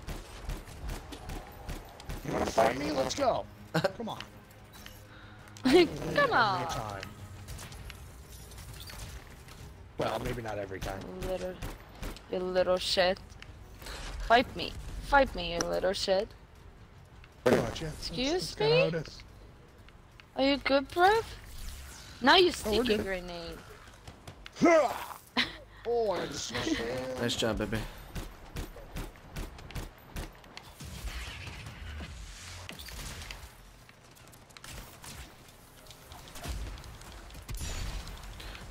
You wanna fight me? Let's go. Come on. Come Every on. time. Well, maybe not every time. Little, you little shit. Fight me. Fight me, you little shit. Pretty. Excuse That's- that's me? Are you good, bruv? Now you Oh, we're sticky good. grenade. oh, I just. Nice job, baby.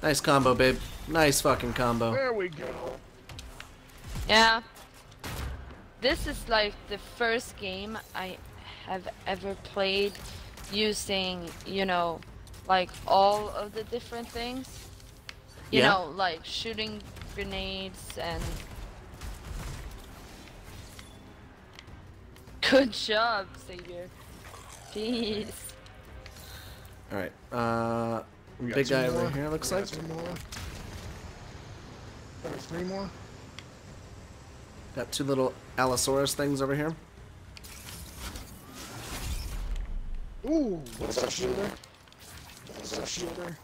Nice combo, babe. Nice fucking combo. There we go. Yeah. This is like the first game I have ever played using, you know, like all of the different things. You Yeah. know, like shooting grenades and. Good job, Xavier. Jeez. Alright, uh, big guy more. over here, looks We like. got two more. Got three more. Got two little Allosaurus things over here. Ooh, what's up, shielder? What's up, shielder?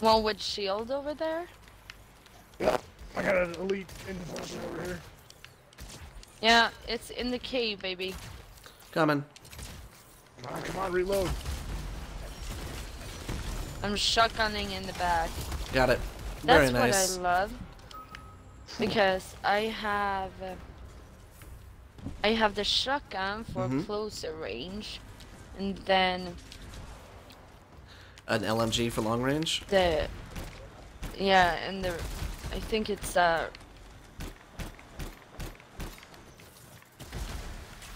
One with shield over there. Yeah, I got an elite enforcer over here. Yeah, it's in the cave, baby. Coming. Come on, come on, reload. I'm shotgunning in the back. Got it. Very That's nice. what I love. Because I have uh, I have the shotgun for Mhm. closer range and then An LMG for long range. the yeah, and the I think it's uh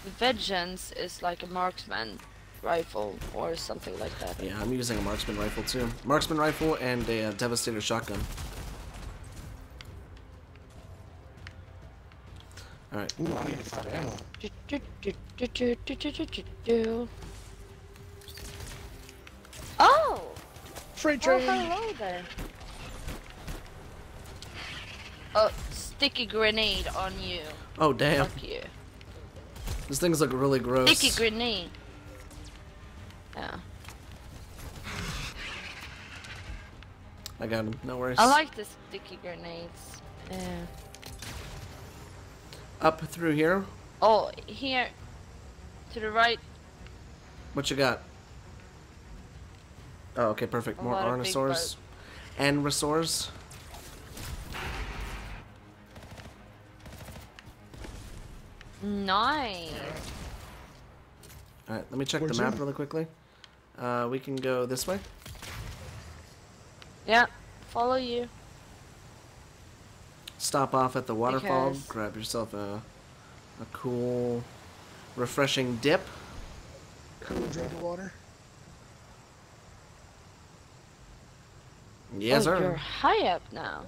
the vengeance is like a marksman rifle or something like that. Yeah, I'm using a marksman rifle too. Marksman rifle and a uh, devastator shotgun. Alright. Ooh, I need to find ammo. Oh! Train! Oh, hello there. Sticky grenade on you. Oh, damn. Fuck you. These things look really gross. Sticky grenade. Yeah. I got him. No worries. I like the sticky grenades. Yeah. Up through here. Oh, here. To the right. What you got? Oh, okay, perfect. A More lot of big Arnosaurs. And Resours. Nice. Alright, let me check Where'd the map you- really quickly. Uh, we can go this way. Yeah. Follow you. Stop off at the waterfall. Because- Grab yourself a, a cool, refreshing dip. Cool drink of water. Yes, oh, sir. You're high up now.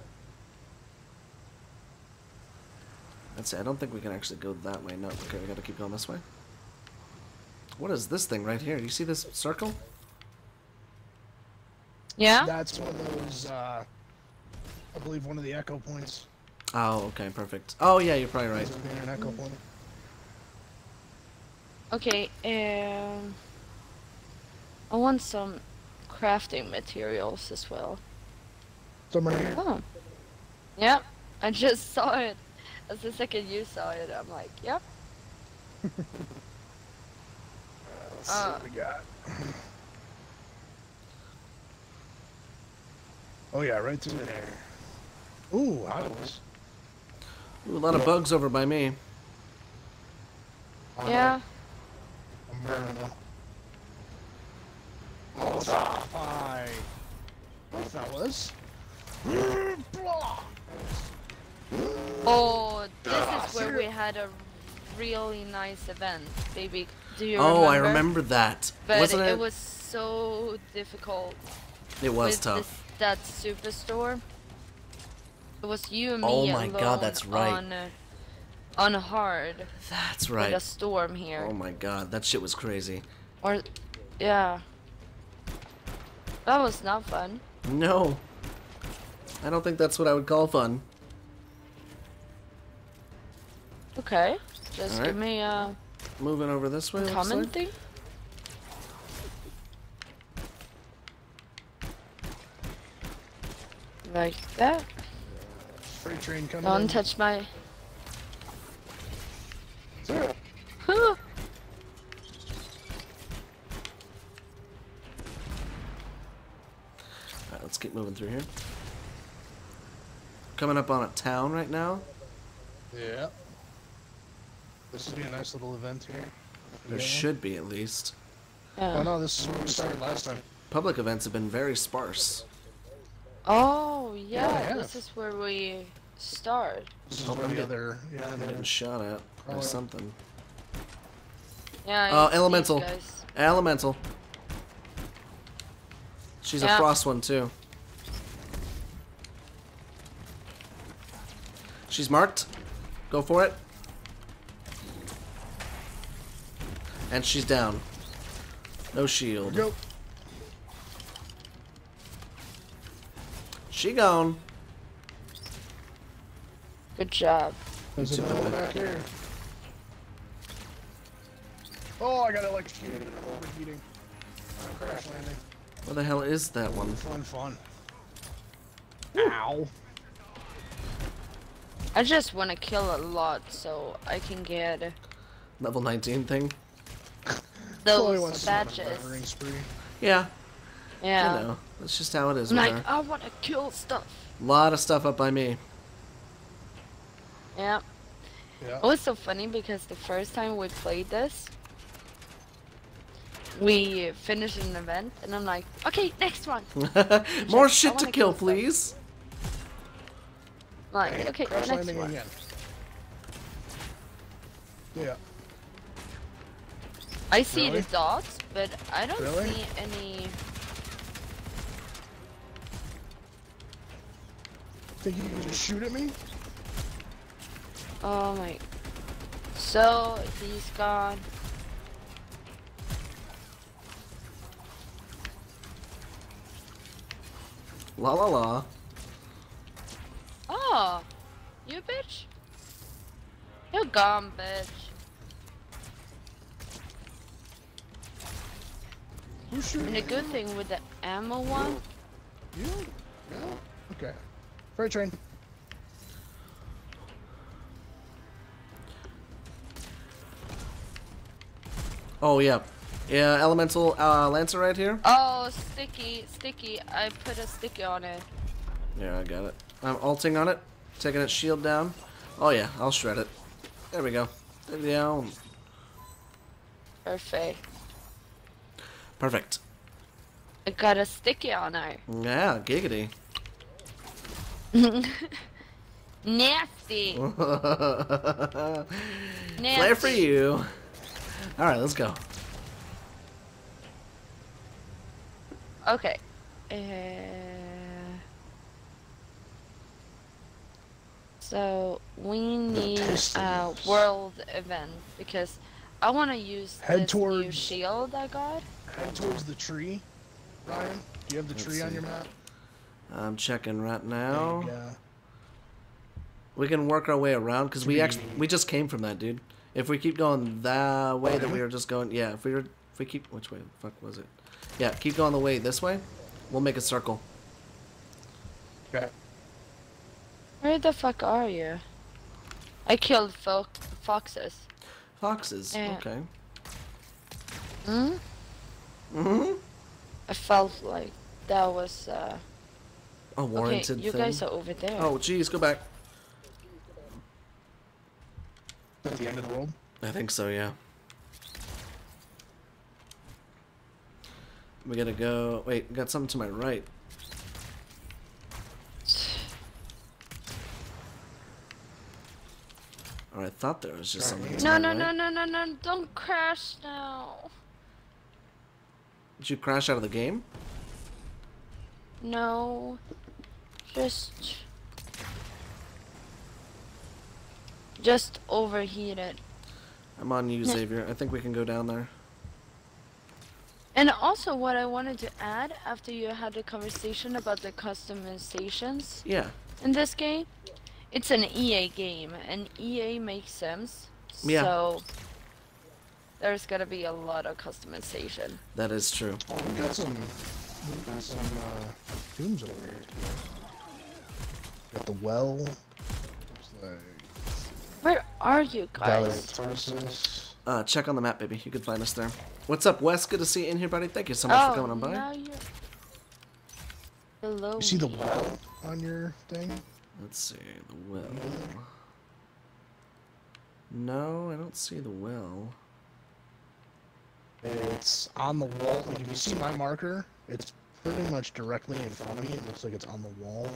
Let's see, I don't think we can actually go that way. No, okay, we gotta keep going this way. What is this thing right here? You see this circle? Yeah. That's one of those, uh, I believe one of the echo points. Oh, okay, perfect. Oh, yeah, you're probably right. Ends up being an echo point. Okay, um, I want some crafting materials as well. Somewhere here. Oh, yep, I just saw it. As the second you saw it, I'm like, yep. Let's see Uh. what we got. Oh yeah, right through there. Ooh, I was. Ooh, a lot of bugs over by me. Yeah. I'm. Oh. Hi. Fellas. Oh, this is where we had a really nice event, baby. Do you Oh, remember? I remember that. But Wasn't it, it? was so difficult It was with tough. This, that superstore. It was you and me Oh my God, that's right. on, uh, on hard That's with right. a storm here. Oh my god, that shit was crazy. Or, yeah. That was not fun. No. I don't think that's what I would call fun. Okay. Just Alright. give me uh moving over this way. Common like. thing? Like that? Freight train coming Don't in. touch my. Zero. Alright, let's keep moving through here. Coming up on a town right now. Yeah. This would be a nice little event here. There Yeah. should be at least. Oh Yeah. no, this is where we started last time. Public events have been very sparse. Oh yeah, Yeah. this is where we start. This is Hope where I'm the other, yeah, I'm the- getting shot at by Probably. something. Yeah. Uh, elemental. guys. Elemental. She's a frost one too. She's marked. Go for it. And she's down. No shield. Go. She gone. Good job. There's Two another one back. back here. Oh, I got electrocuted. Overheating. Crash landing. Where the hell is that one? Fun, fun. Ow. I just want to kill a lot so I can get Level 19 thing? Chloe those wants to have a badges. Yeah, Yeah. you know. That's just how it is I'm with like, her. I want to kill stuff. A lot of stuff up by me. Yeah. Yeah. It was so funny because the first time we played this, we finished an event, and I'm like, okay, next one. More I shit to kill, kill please. Like, okay, Crash next one. again. Yeah. I see Really? the dots, but I don't Really? see any. Think you can just shoot at me? Oh my. So he's gone. La la la. Oh, you bitch. You're gone, bitch. Who's shooting? And the good thing with the ammo one, You? No? Okay. Freight train. Oh, yeah. Yeah, elemental uh, lancer right here. oh, sticky, sticky. I put a sticky on it. Yeah, I got it. I'm alting on it, taking its shield down. Oh yeah, I'll shred it. There we go. There we go. Perfect. Perfect. I got a sticky on it. Yeah, giggity. Nasty. Nasty. Flare for you. All right, let's go. Okay. Uh, so we need a pistols. world event because I want to use Head this new towards- shield I got. Head towards the tree. Ryan, do you have the Let's tree on your map? I'm checking right now. you go. We can work our way around because we actually we just came from that, dude. If we keep going that way that we were just going, yeah. If we were, if we keep, which way the fuck was it? Yeah, keep going the way this way. We'll make a circle. Okay. Where the fuck are you? I killed fo- foxes. Foxes. Yeah. Okay. Hmm? hmm I felt like that was uh. A Okay, warranted you thing. guys are over there. Oh, jeez, go back. At the end of the world. I think so, yeah. We gotta go. Wait, got something to my right. Or I thought there was just something. to No, no, right. no, no, no, no! Don't crash now. Did you crash out of the game? No. Just. Just overheat it. I'm on you, Xavier. I think we can go down there. And also, what I wanted to add after you had the conversation about the customizations Yeah. in this game, it's an EA game, and EA makes sense. Yeah. So, there's gonna be a lot of customization. That is true. Oh, we got some. We got some uh, tombs over here. Too. Got the well. There's the Where are you guys? Uh, check on the map, baby. You can find us there. What's up, Wes? Good to see you in here, buddy. Thank you so much oh, for coming on by. now you're below You see the me. well on your thing? Let's see the well. No, I don't see the well. It's on the wall. If you see my marker, it's pretty much directly in front of me. It looks like it's on the wall,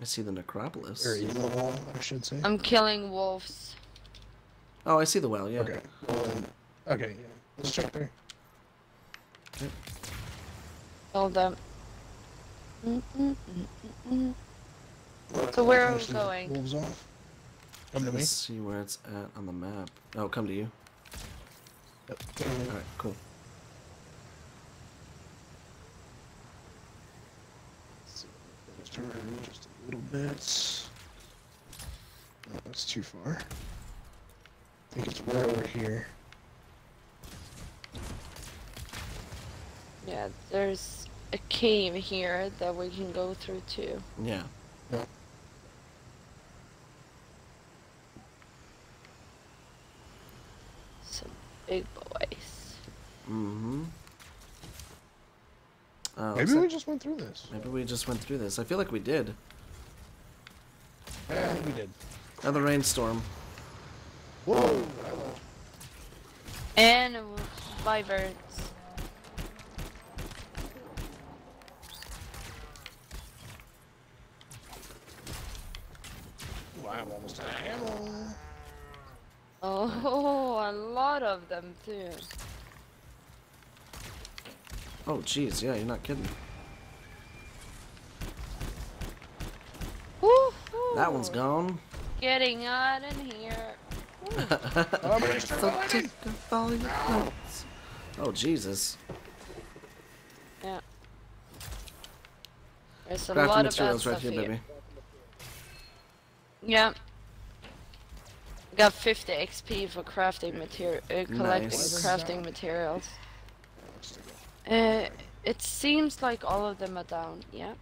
I see the necropolis. or in the wall, I should say. I'm killing wolves. Oh, I see the well. Yeah. Okay. Well, okay. Yeah. Let's check there. Kill them. Mm, mm, mm, mm, mm. So where are we going? Wolves off. Come to me. Let's see where it's at on the map. Oh, come to you. Yep. Come to me. All right, cool. Let's turn around just a little bit. No, that's too far. I think it's right over here. Yeah, there's a cave here that we can go through too. Yeah. Some big boys. Mm-hmm. Uh, Maybe we like- just went through this. maybe we just went through this. I feel like we did. Yeah, I think we did. Another rainstorm. Whoa! And vipers. Ooh, I'm almost out of ammo. Oh, a lot of them too. Oh, jeez. Yeah, you're not kidding. Woo-hoo. That one's gone. Getting out in here. Oh, but it's So fine. take a volley of bullets. Oh, Jesus. Yeah. There's a Crafting lot of right stuff here, here. baby. Yeah. Got 50 XP for crafting material, uh, collecting Nice. crafting materials. Uh, it seems like all of them are down. Yeah.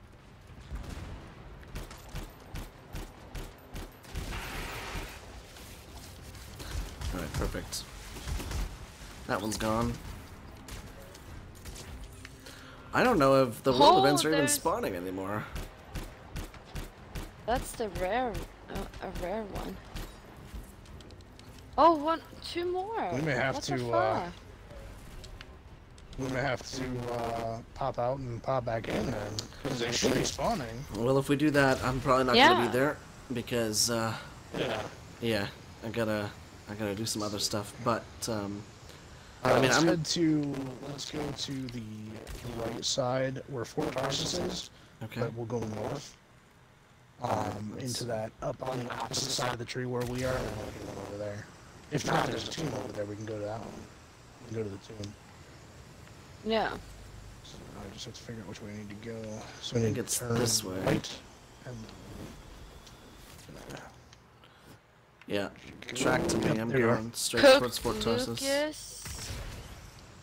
Alright, perfect. That one's gone. I don't know if the world Oh, events are even spawning anymore. That's the rare, uh, a rare one. Oh, one, two more. We may have what to, uh. We may have to uh, pop out and pop back in then, because they should be spawning. Well, if we do that, I'm probably not gonna be there because, uh, Yeah. yeah, I gotta, I gotta do some other stuff. But um, Uh, I mean, let's I'm- head to let's go to the right side where Fort Tarsis is, okay, but we'll go north. Um, let's into that up on the opposite side of the tree where we are, and we can go over there. If not, there's a tomb over there. We can go to that one. We can go to the tomb. Yeah. So I just have to figure out which way I need to go. So I I think need it's to turn this way. right. And yeah, track to me. I'm there going straight Cook towards Fort Tarsis. Lucas.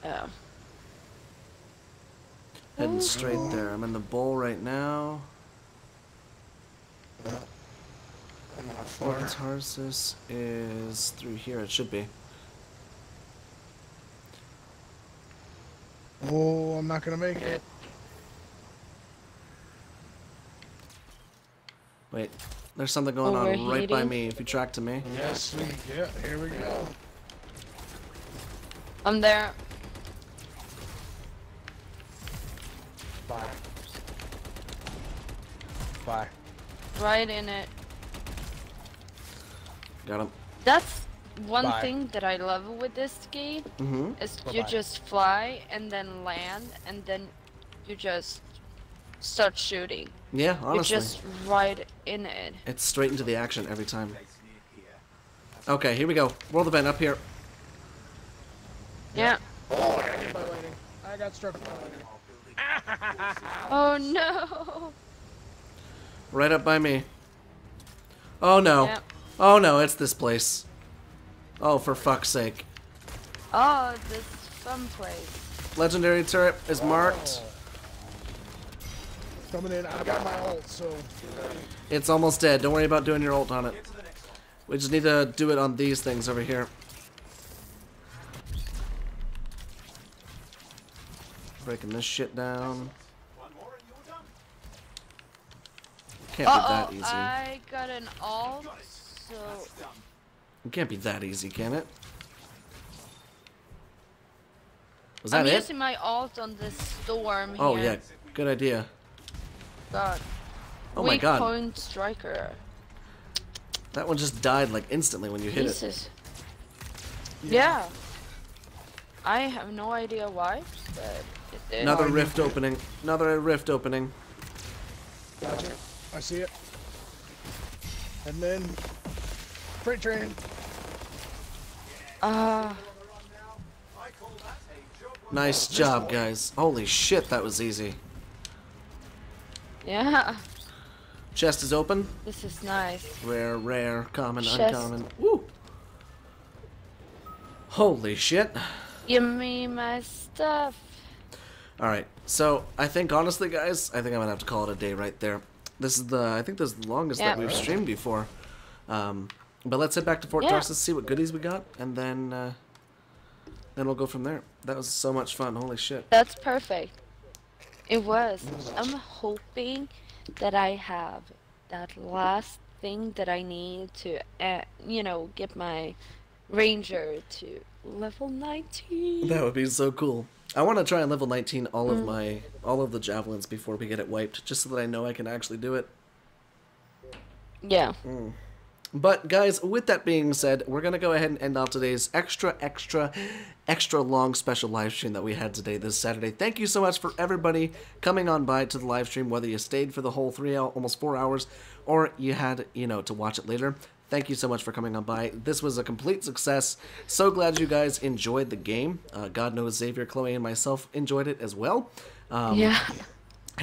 Oh. Heading straight there. I'm in the bowl right now. I'm Fort. Tarsis is through here. It should be. Oh, I'm not gonna make it. Wait, there's something going on right by me. If you track to me. Yes, we, yeah, here we go. I'm there. Bye. Bye. Right in it. Got him. That's one Bye. thing that I love with this game Mm-hmm. is you Bye-bye. just fly and then land and then you just start shooting. Yeah, honestly. You're just right in it. It's straight into the action every time. Place near here. Okay, here we go. World event up here. Yeah. Oh, I got hit by lightning. I got struck by lightning. Oh no. Right up by me. Oh no. Yeah. Oh no, it's this place. Oh, for fuck's sake. Oh, this fun place. Legendary turret is marked. Coming in. I got my ult, so It's almost dead. Don't worry about doing your ult on it. We just need to do it on these things over here. Breaking this shit down. One more and you're done. Can't Uh be that oh, easy. I got an alt, so Done. It can't be that easy, can it? Was that I'm it? using my alt on this storm Oh here. yeah, good idea. God. Oh my Weak god, point striker. that one just died like instantly when you hit it. Jesus. Yeah. I have no idea why, but. Another rift did. opening. Another rift opening. gotcha. I see it. And then freight train. Ah, I call that a job well Nice job, guys. Holy shit, that was easy. Yeah. Chest is open. This is nice. Rare, rare, common, Chest. uncommon. Woo! Holy shit. Give me my stuff. Alright, so I think honestly, guys, I think I'm gonna have to call it a day right there. This is the, I think this is the longest that we've streamed before. Um, but let's head back to Fort Yeah. Tarsis, see what goodies we got, and then, uh, then we'll go from there. That was so much fun, holy shit. That's perfect. It was. I'm hoping that I have that last thing that I need to, uh, you know, get my ranger to level 19. That would be so cool. I want to try and level 19 all Mm. of my, all of the javelins before we get it wiped, just so that I know I can actually do it. Yeah. But guys, with that being said, we're gonna go ahead and end off today's extra, extra, extra long special live stream that we had today this Saturday. Thank you so much for everybody coming on by to the live stream, whether you stayed for the whole three hour, almost four hours, or you had, you know, to watch it later. Thank you so much for coming on by. This was a complete success. So glad you guys enjoyed the game. Uh, God knows Xavier, Chloe, and myself enjoyed it as well. Um, yeah.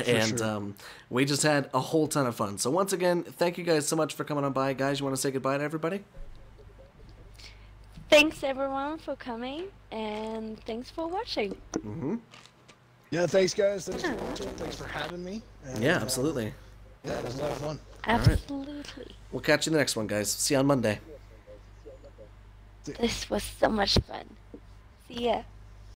And sure. um, we just had a whole ton of fun. So once again, thank you guys so much for coming on by, guys. You want to say goodbye to everybody? Thanks everyone for coming and thanks for watching. Yeah, thanks guys. Thanks for. Thanks for having me. And, Yeah, uh, absolutely. yeah, it was a lot of fun. Absolutely. We'll catch you in the next one, guys. See you on Monday. This was so much fun. See ya.